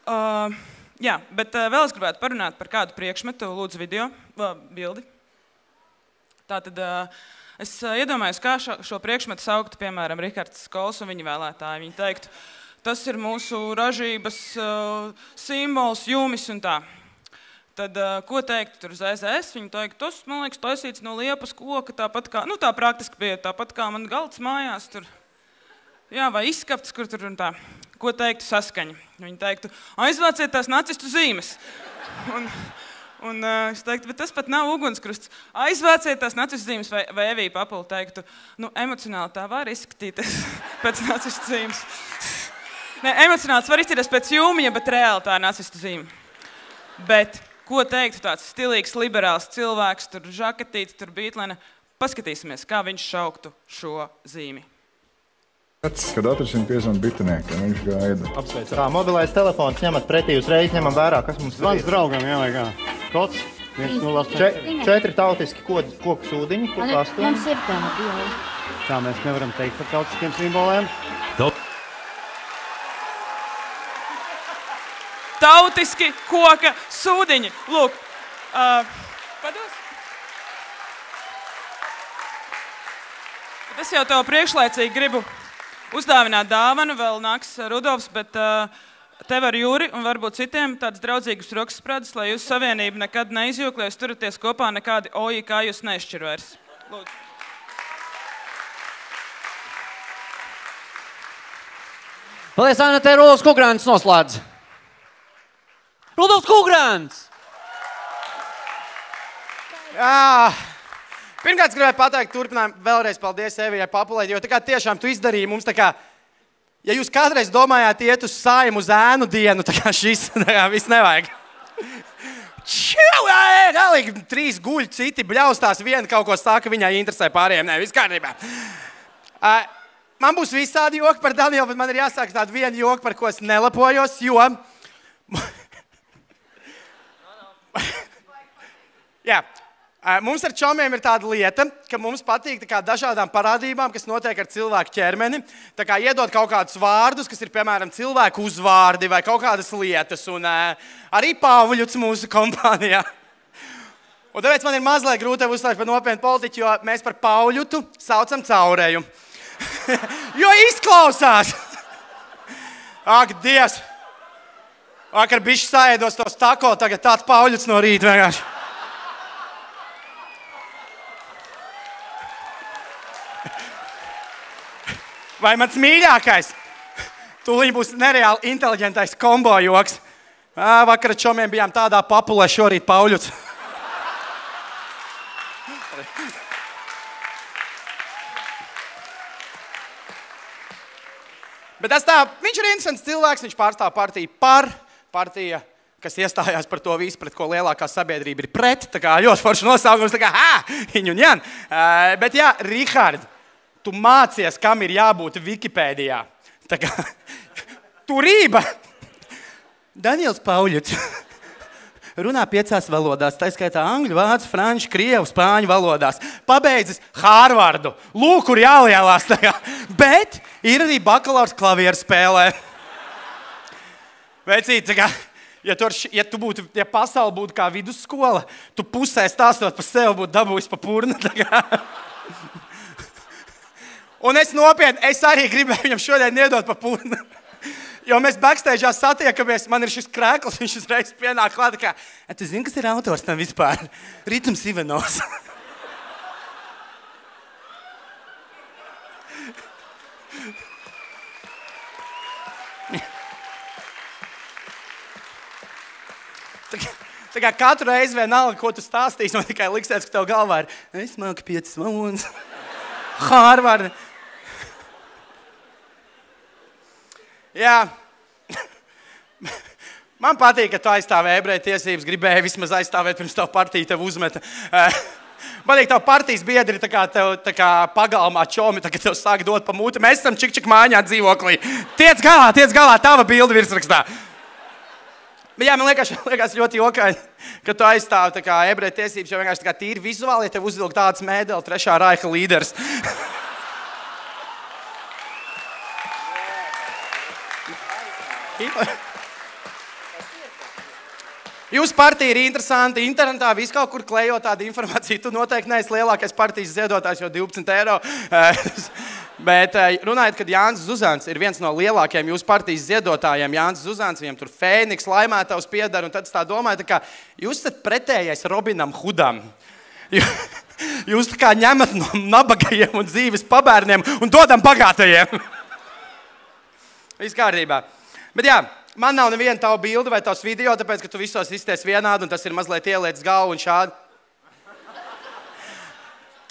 Uh, jā, bet uh, vēl es gribētu parunāt par kādu priekšmetu, lūdzu, video, uh, bildi. Tātad es iedomājos, kā šo, šo priekšmetu sauktu, piemēram, Rihards Kols un viņa vēlētāji. Viņi teiktu, tas ir mūsu ražības uh, simbols, jūmis un tā. Tad, uh, ko teikt tur ZZS? Viņi teikt, tas, man liekas, taisīts no liepas koka, tāpat kā, nu tā praktiski bija, tāpat kā man galds mājās tur. Jā, vai izskapts, kur tur un tā. Ko teiktu saskaņa? Viņi teiktu, aizvāciet tās nacistu zīmes. Un, Un, uh, teiktu, bet tas pat nav ugunskrusts. Aizvāciet tās nacistu zīmes, vai, vai Evija Papula teiktu, nu, emocionāli tā var izskatīties pēc nacistu zīmes. Ne, emocionāli tas var izskatīties pēc jūmiņa, bet reāli tā ir nacistu zīme. Bet, ko teiktu tāds stilīgs, liberāls cilvēks, tur žaketīts, tur bītlēna, paskatīsimies, kā viņš šauktu šo zīmi. Kad atrasim piezvanīt bitiniekam, viņš gaida. Apsveicam. Tā, mobilais telefons ņemat pretī uzreiz, ņemam vērā, kas mums ir. Zvans draugam, jā, vai kā? Kods? Če, četri tautiski kod, koku sūdiņi, koku astoņi. Mums ir tādi, jā. Tā mēs nevaram teikt par tautiskiem simboliem. Taut. Tautiski koka sūdiņi. Lūk, uh, pados. Es jau tev priekšlaicīgi gribu uzdāvināt dāvanu, vēl nāks Rudolfs, bet uh, tev ar Jūri un varbūt citiem tāds draudzīgus rokas sprādus, lai jūsu savienība nekad neizjūg, lai jūs turaties kopā, nekādi oji, kā jūs nešķir vairs. Lūdzu. Paldies, Anna, te Rudolfs Kugrāns noslēdz. Rudolfs Kugrāns! Jā. Pirmkārt, gribēju pateikt, turpinājumā vēlreiz paldies Evijai Papulē, jo tā kā tiešām tu izdarīji mums tā kā, ja jūs kādreiz domājāt iet uz sājumu uz ēnu dienu, tā kā šis, tā kā viss nevajag. Čau, ē, galīgi trīs guļ, citi bļaustās, viena kaut ko saka, viņai interesē pārējiem, nē, viss kārtībā. Uh, man būs visādi joki par Danielu, bet man ir jāsāk tādu vienu joku, par ko es nelepojos, jo... Jā, Mums ar čomiem ir tāda lieta, ka mums patīk kā dažādām parādībām, kas notiek ar cilvēku ķermeni. Tā kā iedot kaut kādus vārdus, kas ir piemēram cilvēku uzvārdi vai kaut kādas lietas. Un arī Pāvils mūsu kompānijā. Un tāpēc man ir mazliet grūti uzsvērt par nopietnu politiķu, jo mēs par Pauļutu saucam caurēju. jo izklausās! Ak, Dievs! Vakar bija sēdos tos tako, tagad tāds Pauļuts no rīta vienkārši. Vai mans mīļākais? Tūlīt būs nereāli inteliģentais kombo joks. Ā, Vakar ar čomiem bijām tādā papulē, šorīt Pauļuts. Bet tas tā, viņš ir interesants cilvēks, viņš pārstāv partiju par, partija, kas iestājās par to visu, pret ko lielākā sabiedrība ir pret. Tā kā ļoti forši nosaukums, tā kā, ha, viņu un jan. Uh, bet jā, Rihard, tu mācies, kam ir jābūt Wikipēdijā. Tā kā, turība. Daniels Pauļuts. Runā piecās valodās, tā skaitā angļu, vācu, franču, krievu, spāņu valodās. Pabeidzis Hārvardu. Lūk, kur jālielās tajā. Bet ir arī bakalaura klavieru spēlē. Vecīt, kā, ja, tu, ar ši- ja, tu būtu, ja pasaule būtu kā vidusskola, tu pusē stāstot par sevi būtu dabūjis pa purnu. Un es nopietni, es arī gribēju viņam šodien iedot pa purnu. Jo mēs backstage satiekamies, man ir šis krēsls, viņš uzreiz pienāk klāt. Kā, "E, tu zini, kas ir autors tam vispār? Ritms Ivanovs. Tā kā- Tā kā katru reizi vienalga, ko tu stāstīsi, man tikai liksies, ka tev galvā ir, es māku piecas valodas. Hārvarda. Jā. Man patīk, ka tu aizstāvi ebreju tiesības. Gribēju vismaz aizstāvēt, pirms tā partija tev uzmeta. Man liekas, tev partijas biedri tā kā, tev, tā kā pagalmā čomi, tagad tev sāk dot pa mūti. Mēs esam čik čik mājā dzīvoklī. Tiec galā, tiec galā, tava bilde virsrakstā. Bet, jā, man liekas, liekas ļoti jokaini, ka tu aizstāvi tā kā ebreju tiesības, jo vienkārši tā kā tīri vizuāli, ja tev uzvilk tāds mēdelis, trešā raiha līderis. Jūsu partija ir interesanta. Internetā viss kaut kur klejo tādu informāciju. Tu noteikti neesi lielākais partijas ziedotājs, jau 12 eiro. Bet runājot, kad Jānis Zuzans ir viens no lielākajiem jūsu partijas ziedotājiem, Jānis Zuzans, viņam tur Fēniks, Laimētavs piedara, un tad es tā domāju, tā kā, jūs esat pretējais Robinam Hudam. Jū- Jūs tā kā ņemat no nabagajiem un dzīves pabērniem un dodam bagātajiem. Viss kārtībā. Bet jā, man nav neviena tava bilde vai tavs video, tāpēc, ka tu visos izties vienādi, un tas ir mazliet ielietis galvu un šādi.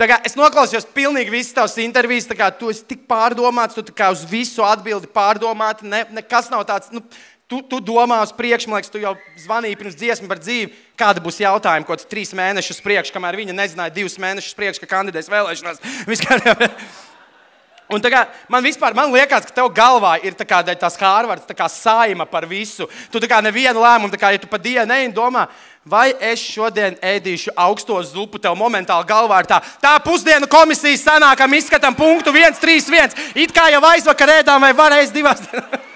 Tā kā es noklausījos pilnīgi visas tavas intervijas, tā kā tu esi tik pārdomāts, tu kā uz visu atbildi pārdomāti, ne, nekas nav tāds, nu, tu, tu domā uz priekšu, man liekas, tu jau zvanīji pirms dziesmu par dzīvi, kāda būs jautājuma, tu trīs mēnešus priekš, kamēr viņa nezināja divus mēnešus priekš, ka kandidēs vēlēšanās. Viss kārtībā. Un kā, man vispār man liekas, ka tev galvā ir tā kā, tās Hārvards, tā kā saima par visu. Tu tā kā nevienu lēmumu, tā kā, ja tu pa dienu neini domā, vai es šodien ēdīšu augsto zupu, tev momentāli galvā ir tā, tā pusdienu komisijas sanākam, izskatām punktu 1, 3, 1. It kā jau aizvakar ēdām vai varēs divās.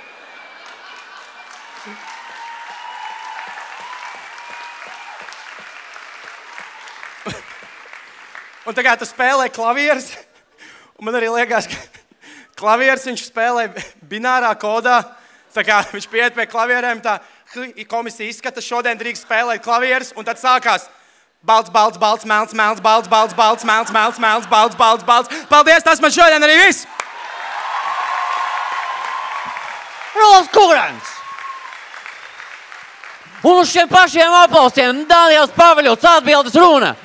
Un kā tu spēlē klavierus, un man arī liekas, ka klavierus viņš spēlē binārā kodā. Tā kā viņš pieiet pie klavierēm, tā komisija izskata, šodien drīkst spēlēt klavierus, un tad sākās. Balts, balts, balts, melns, melns, balts, balts, balts, melns, melns, melns, balts, balts, balts. Paldies, tas man šodien arī viss! Rolas Kurants! Un uz šiem pašiem aplausiem Daniels Pavaļots atbildes runa.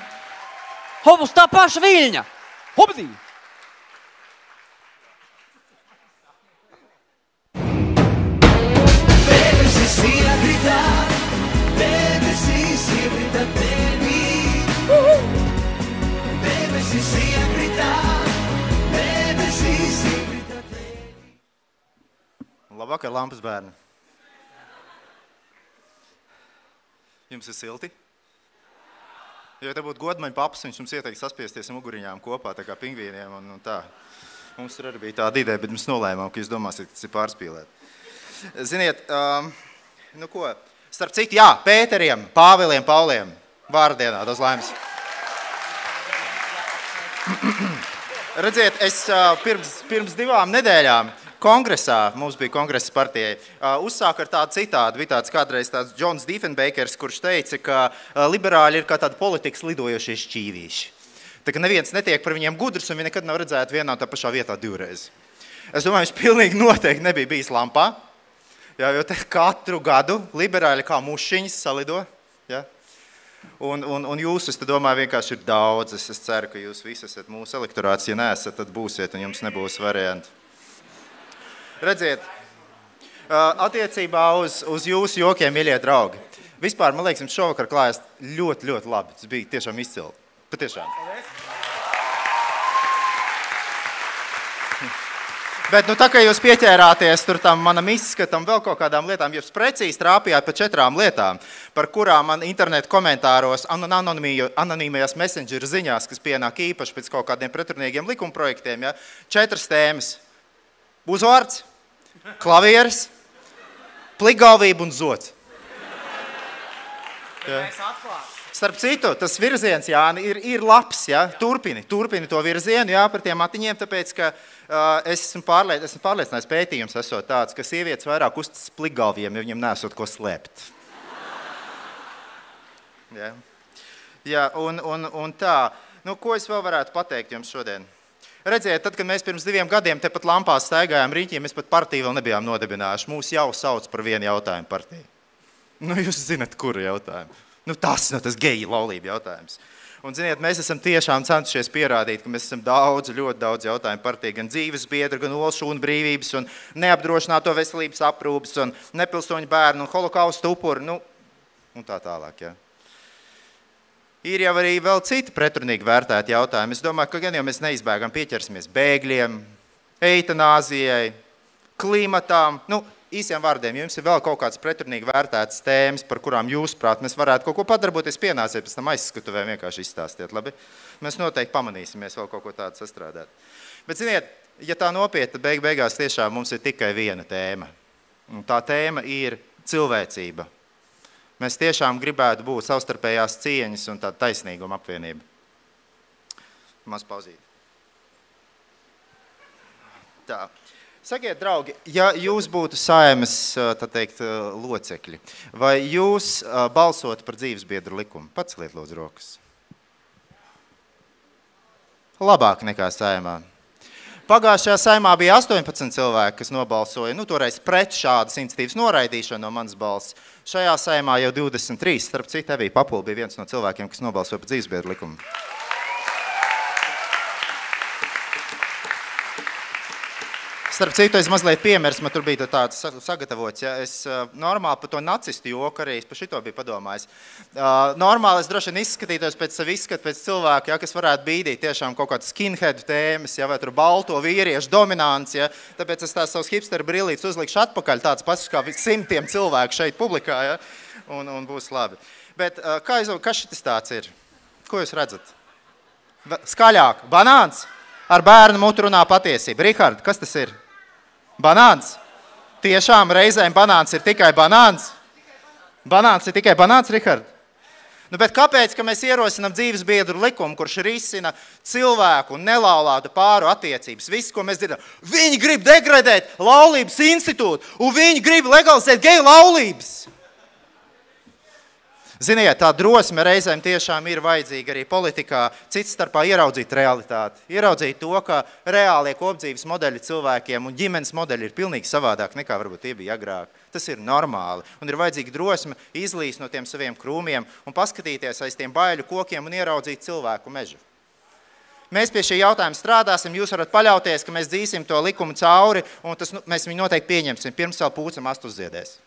Hop uz tā paša viļņa. Hopatī! Labvakar, lampas bērni. Jums ir silti? Ja te būtu godmaņa paps, viņš mums ieteiktu saspiesties muguriņām kopā, tā kā pingvīniem. Un, un tā. Mums tur arī bija tāda ideja, bet mēs nolēmām, ka jūs domāsiet, ka tas ir pārspīlēt. Ziniet, um, nu ko, starp citu, jā, Pēteriem, Pāviliem, Pauliem, vārdienā, tas laimes. Redziet, es ā, pirms, pirms divām nedēļām kongresā, mums bija kongresa partijai, uzsāka ar tādu citādu. Bija tāds kādreiz tāds Džons Diefenbakers, kurš teica, ka liberāļi ir kā tādi politikas lidojošie šķīvīši. Tā kā neviens netiek par viņiem gudrs, un viņi nekad nav redzēti vienā tā pašā vietā divreiz. Es domāju, viņš pilnīgi noteikti nebija bijis lampā, jā, jo te katru gadu liberāļi kā mušiņas salido. Jā. Un, un, un jūs, es domāju, vienkārši ir daudz. Es ceru, ka jūs visi esat mūsu elektorāts. Ja neesat, tad būsiet, un jums nebūs variantu. Redziet, attiecībā uz, uz jūsu jokiem, mīļie draugi. Vispār, man liekas, šovakar klājas ļoti, ļoti labi. Tas bija tiešām izcili. Patiešām. Bet, nu, tā kā jūs pieķērāties tur tam manam izskatam, vēl kaut kādām lietām, jūs precīzi trāpījāt pa četrām lietām, par kurām man internetu komentāros, anonīmajās messenger ziņās, kas pienāk īpaši pēc kaut kādiem pretrunīgiem likumprojektiem, ja, četras tēmas. Uzvārds, klavieris, pligāvība un zots. Ja. Starp citu, tas virziens, Jāni, ir, ir labs. Ja? Turpini, turpini to virzienu, jā, par tiem matiņiem, tāpēc, ka uh, es esmu, pārliec, esmu pārliecināts, pētījums esot tāds, ka sievietes vairāk uzticas pligāviem, ja viņiem nesot ko slēpt. Ja? Jā, un, un, un tā, nu, ko es vēl varētu pateikt jums šodien? Redziet, tad, kad mēs pirms diviem gadiem tepat lampās staigājām rīķī, mēs pat partiju vēl nebijām nodibinājuši. Mūs jau sauc par vienu jautājumu partiju. Nu, jūs zinat, kuru jautājumu. Nu, tas ir nu, tas geju laulību jautājums. Un, ziniet, mēs esam tiešām centušies pierādīt, ka mēs esam daudz, ļoti daudz jautājumu partija, gan dzīves biedru, gan olšūnu brīvības, un neapdrošināto veselības aprūpes, un nepilsoņu bērnu, un holokaustu upuri, nu, un tā tālāk. Ja. Ir jau arī vēl citi pretrunīgi vērtēti jautājumi. Es domāju, ka gan jau mēs neizbēgam pieķersimies bēgļiem, eitanāzijai, klimatām. Nu, īsiem vārdiem, jums ir vēl kaut kādas pretrunīgi vērtētas tēmas, par kurām jūs, prāt, mēs varētu kaut ko padarboties, pienāciet pēc tam aizskatuvē vienkārši izstāstiet. Labi? Mēs noteikti pamanīsimies vēl kaut ko tādu sastrādāt. Bet, ziniet, ja tā nopietni, tad beig beigās tiešām mums ir tikai viena tēma. Un tā tēma ir cilvēcība. Mēs tiešām gribētu būt savstarpējās cieņas un tāda taisnīguma apvienība. Maz pauzīt. Tā. Sakiet, draugi, ja jūs būtu saimas teikt, locekļi, vai jūs balsot par dzīvesbiedru likumu? Paceliet lūdzu rokas. Labāk nekā saimā. Pagājušajā saimā bija 18 cilvēki, kas nobalsoja nu, toreiz pret šādas iniciatīvas noraidīšanu no manas balss. Šajā saimā jau 23. Starp citu, Evija Papula bija viens no cilvēkiem, kas nobalsoja par dzīvesbiedru likumu. Starp citu, es mazliet piemērs, man tur bija tāds sa- sagatavots. Ja? Es uh, normāli par to nacistu joku arī es par šito biju padomājis. Uh, normāli es droši vien izskatītos pēc savu izskatu, pēc cilvēka, ja, kas varētu bīdīt tiešām kaut kādas skinhead tēmas, ja, vai tur balto vīriešu dominants. Ja? Tāpēc es tās savus hipsteru brīlītes uzlikšu atpakaļ, tāds pats kā simtiem cilvēku šeit publikā, ja? un, un būs labi. Bet uh, kā izvēl, kas šis tāds ir? Ko jūs redzat? Skaļāk, banāns ar bērnu mutu runā patiesība. Rihard, kas tas ir? Banāns. Tiešām reizēm banāns ir tikai banāns. Banāns ir tikai banāns, Rihard. Nu, bet kāpēc ka mēs ierosinām dzīves biedru likumu, kurš risina cilvēku un nelaulātu pāru attiecības? Viss, ko mēs dzirdam, viņi grib degradēt laulības institūtu, un viņi grib legalizēt geju laulības. Ziniet, tā drosme reizēm tiešām ir vajadzīga arī politikā, cits starpā ieraudzīt realitāti. Ieraudzīt to, ka reālie kopdzīves modeļi cilvēkiem un ģimenes modeļi ir pilnīgi savādāk nekā varbūt tie bija agrāk. Tas ir normāli. Un ir vajadzīga drosme izlīst no tiem saviem krūmiem un paskatīties aiz tiem baiļu kokiem un ieraudzīt cilvēku mežu. Mēs pie šī jautājuma strādāsim. Jūs varat paļauties, ka mēs dzīsim to likumu cauri, un tas, nu, mēs viņu noteikti pieņemsim. Pirms vēl pūcam astus ziedēs.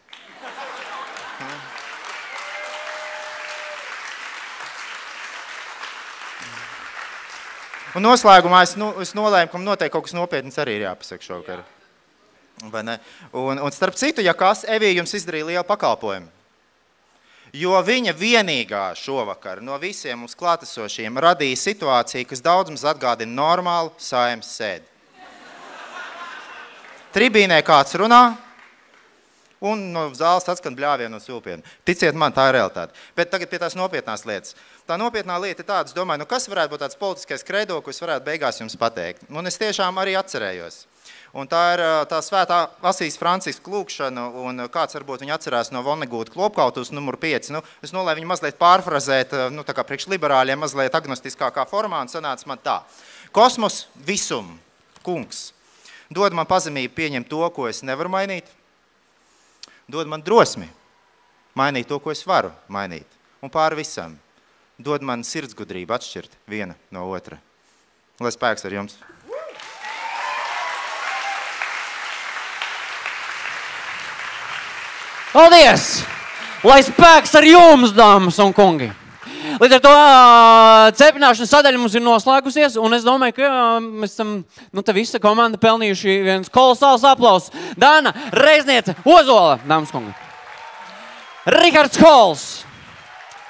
Un noslēgumā es, nu, es nolēmu, ka man noteikti kaut kas nopietns arī ir jāpasaka šovakar. Ne? Un, un starp citu, ja kas, Evija jums izdarīja lielu pakalpojumu. Jo viņa vienīgā šovakar no visiem mums klātesošiem radīja situāciju, kas daudz mums atgādina normālu saimnes sēdi. Tribīnē kāds runā, un no zāles atskan bļāvienu un svilpienu. Ticiet man, tā ir realitāte. Bet tagad pie tās nopietnās lietas. Tā nopietnā lieta ir tāda, es domāju, nu kas varētu būt tāds politiskais kredo, ko es varētu beigās jums pateikt. Un es tiešām arī atcerējos. Un tā ir tā svētā Asīs Franciska lūkšana, un kāds varbūt viņu atcerās no Vonegūta klopkautus numur 5. Nu, es nolēmu viņu mazliet pārfrazēt, nu, tā kā priekš liberāļiem, mazliet agnostiskākā formā, un sanāca man tā. Kosmos visum, kungs, dod man pazemību pieņemt to, ko es nevaru mainīt, dod man drosmi mainīt to, ko es varu mainīt, un pāri visam dod man sirdsgudrību atšķirt viena no otra. Lai spēks ar jums! Paldies! Lai spēks ar jums, dāmas un kungi! Līdz ar to cepināšanas sadaļa mums ir noslēgusies, un es domāju, ka mēs esam, nu, te visa komanda pelnījuši viens kolosāls aplausus. Dana Reizniece, Ozola, dāmas un kungi. Rihards Hols,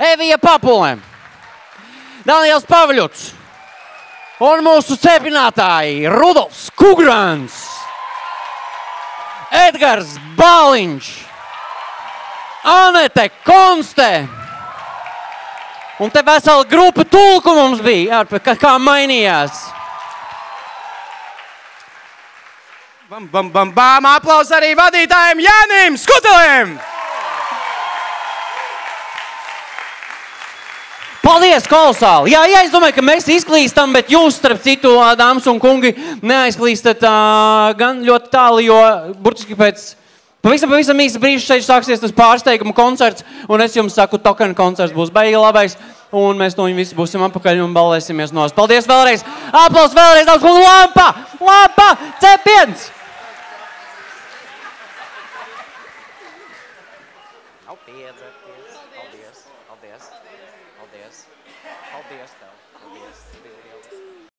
Evija Papulē, Daniels Pavļuts un mūsu cepinātāji Rudolfs Kugrans, Edgars Bāliņš, Anete Konste. Un te vesela grupa tulku mums bija, ar, kā, kā mainījās. Bam, bam, bam, bam, aplaus arī vadītājiem Jānim Skutelim! Paldies, kolosāli! Jā, jā, es domāju, ka mēs izklīstam, bet jūs, starp citu, dāmas un kungi, neaizklīstat uh, gan ļoti tālu, jo burtiski pēc pavisam, pavisam īsa brīža šeit sāksies tas pārsteiguma koncerts, un es jums saku, tokena koncerts būs beigi labais, un mēs no viņu visi būsim apakaļ un balēsimies nos. Paldies vēlreiz! Aplaus vēlreiz daudz, lampa! Lampa! Cepiens!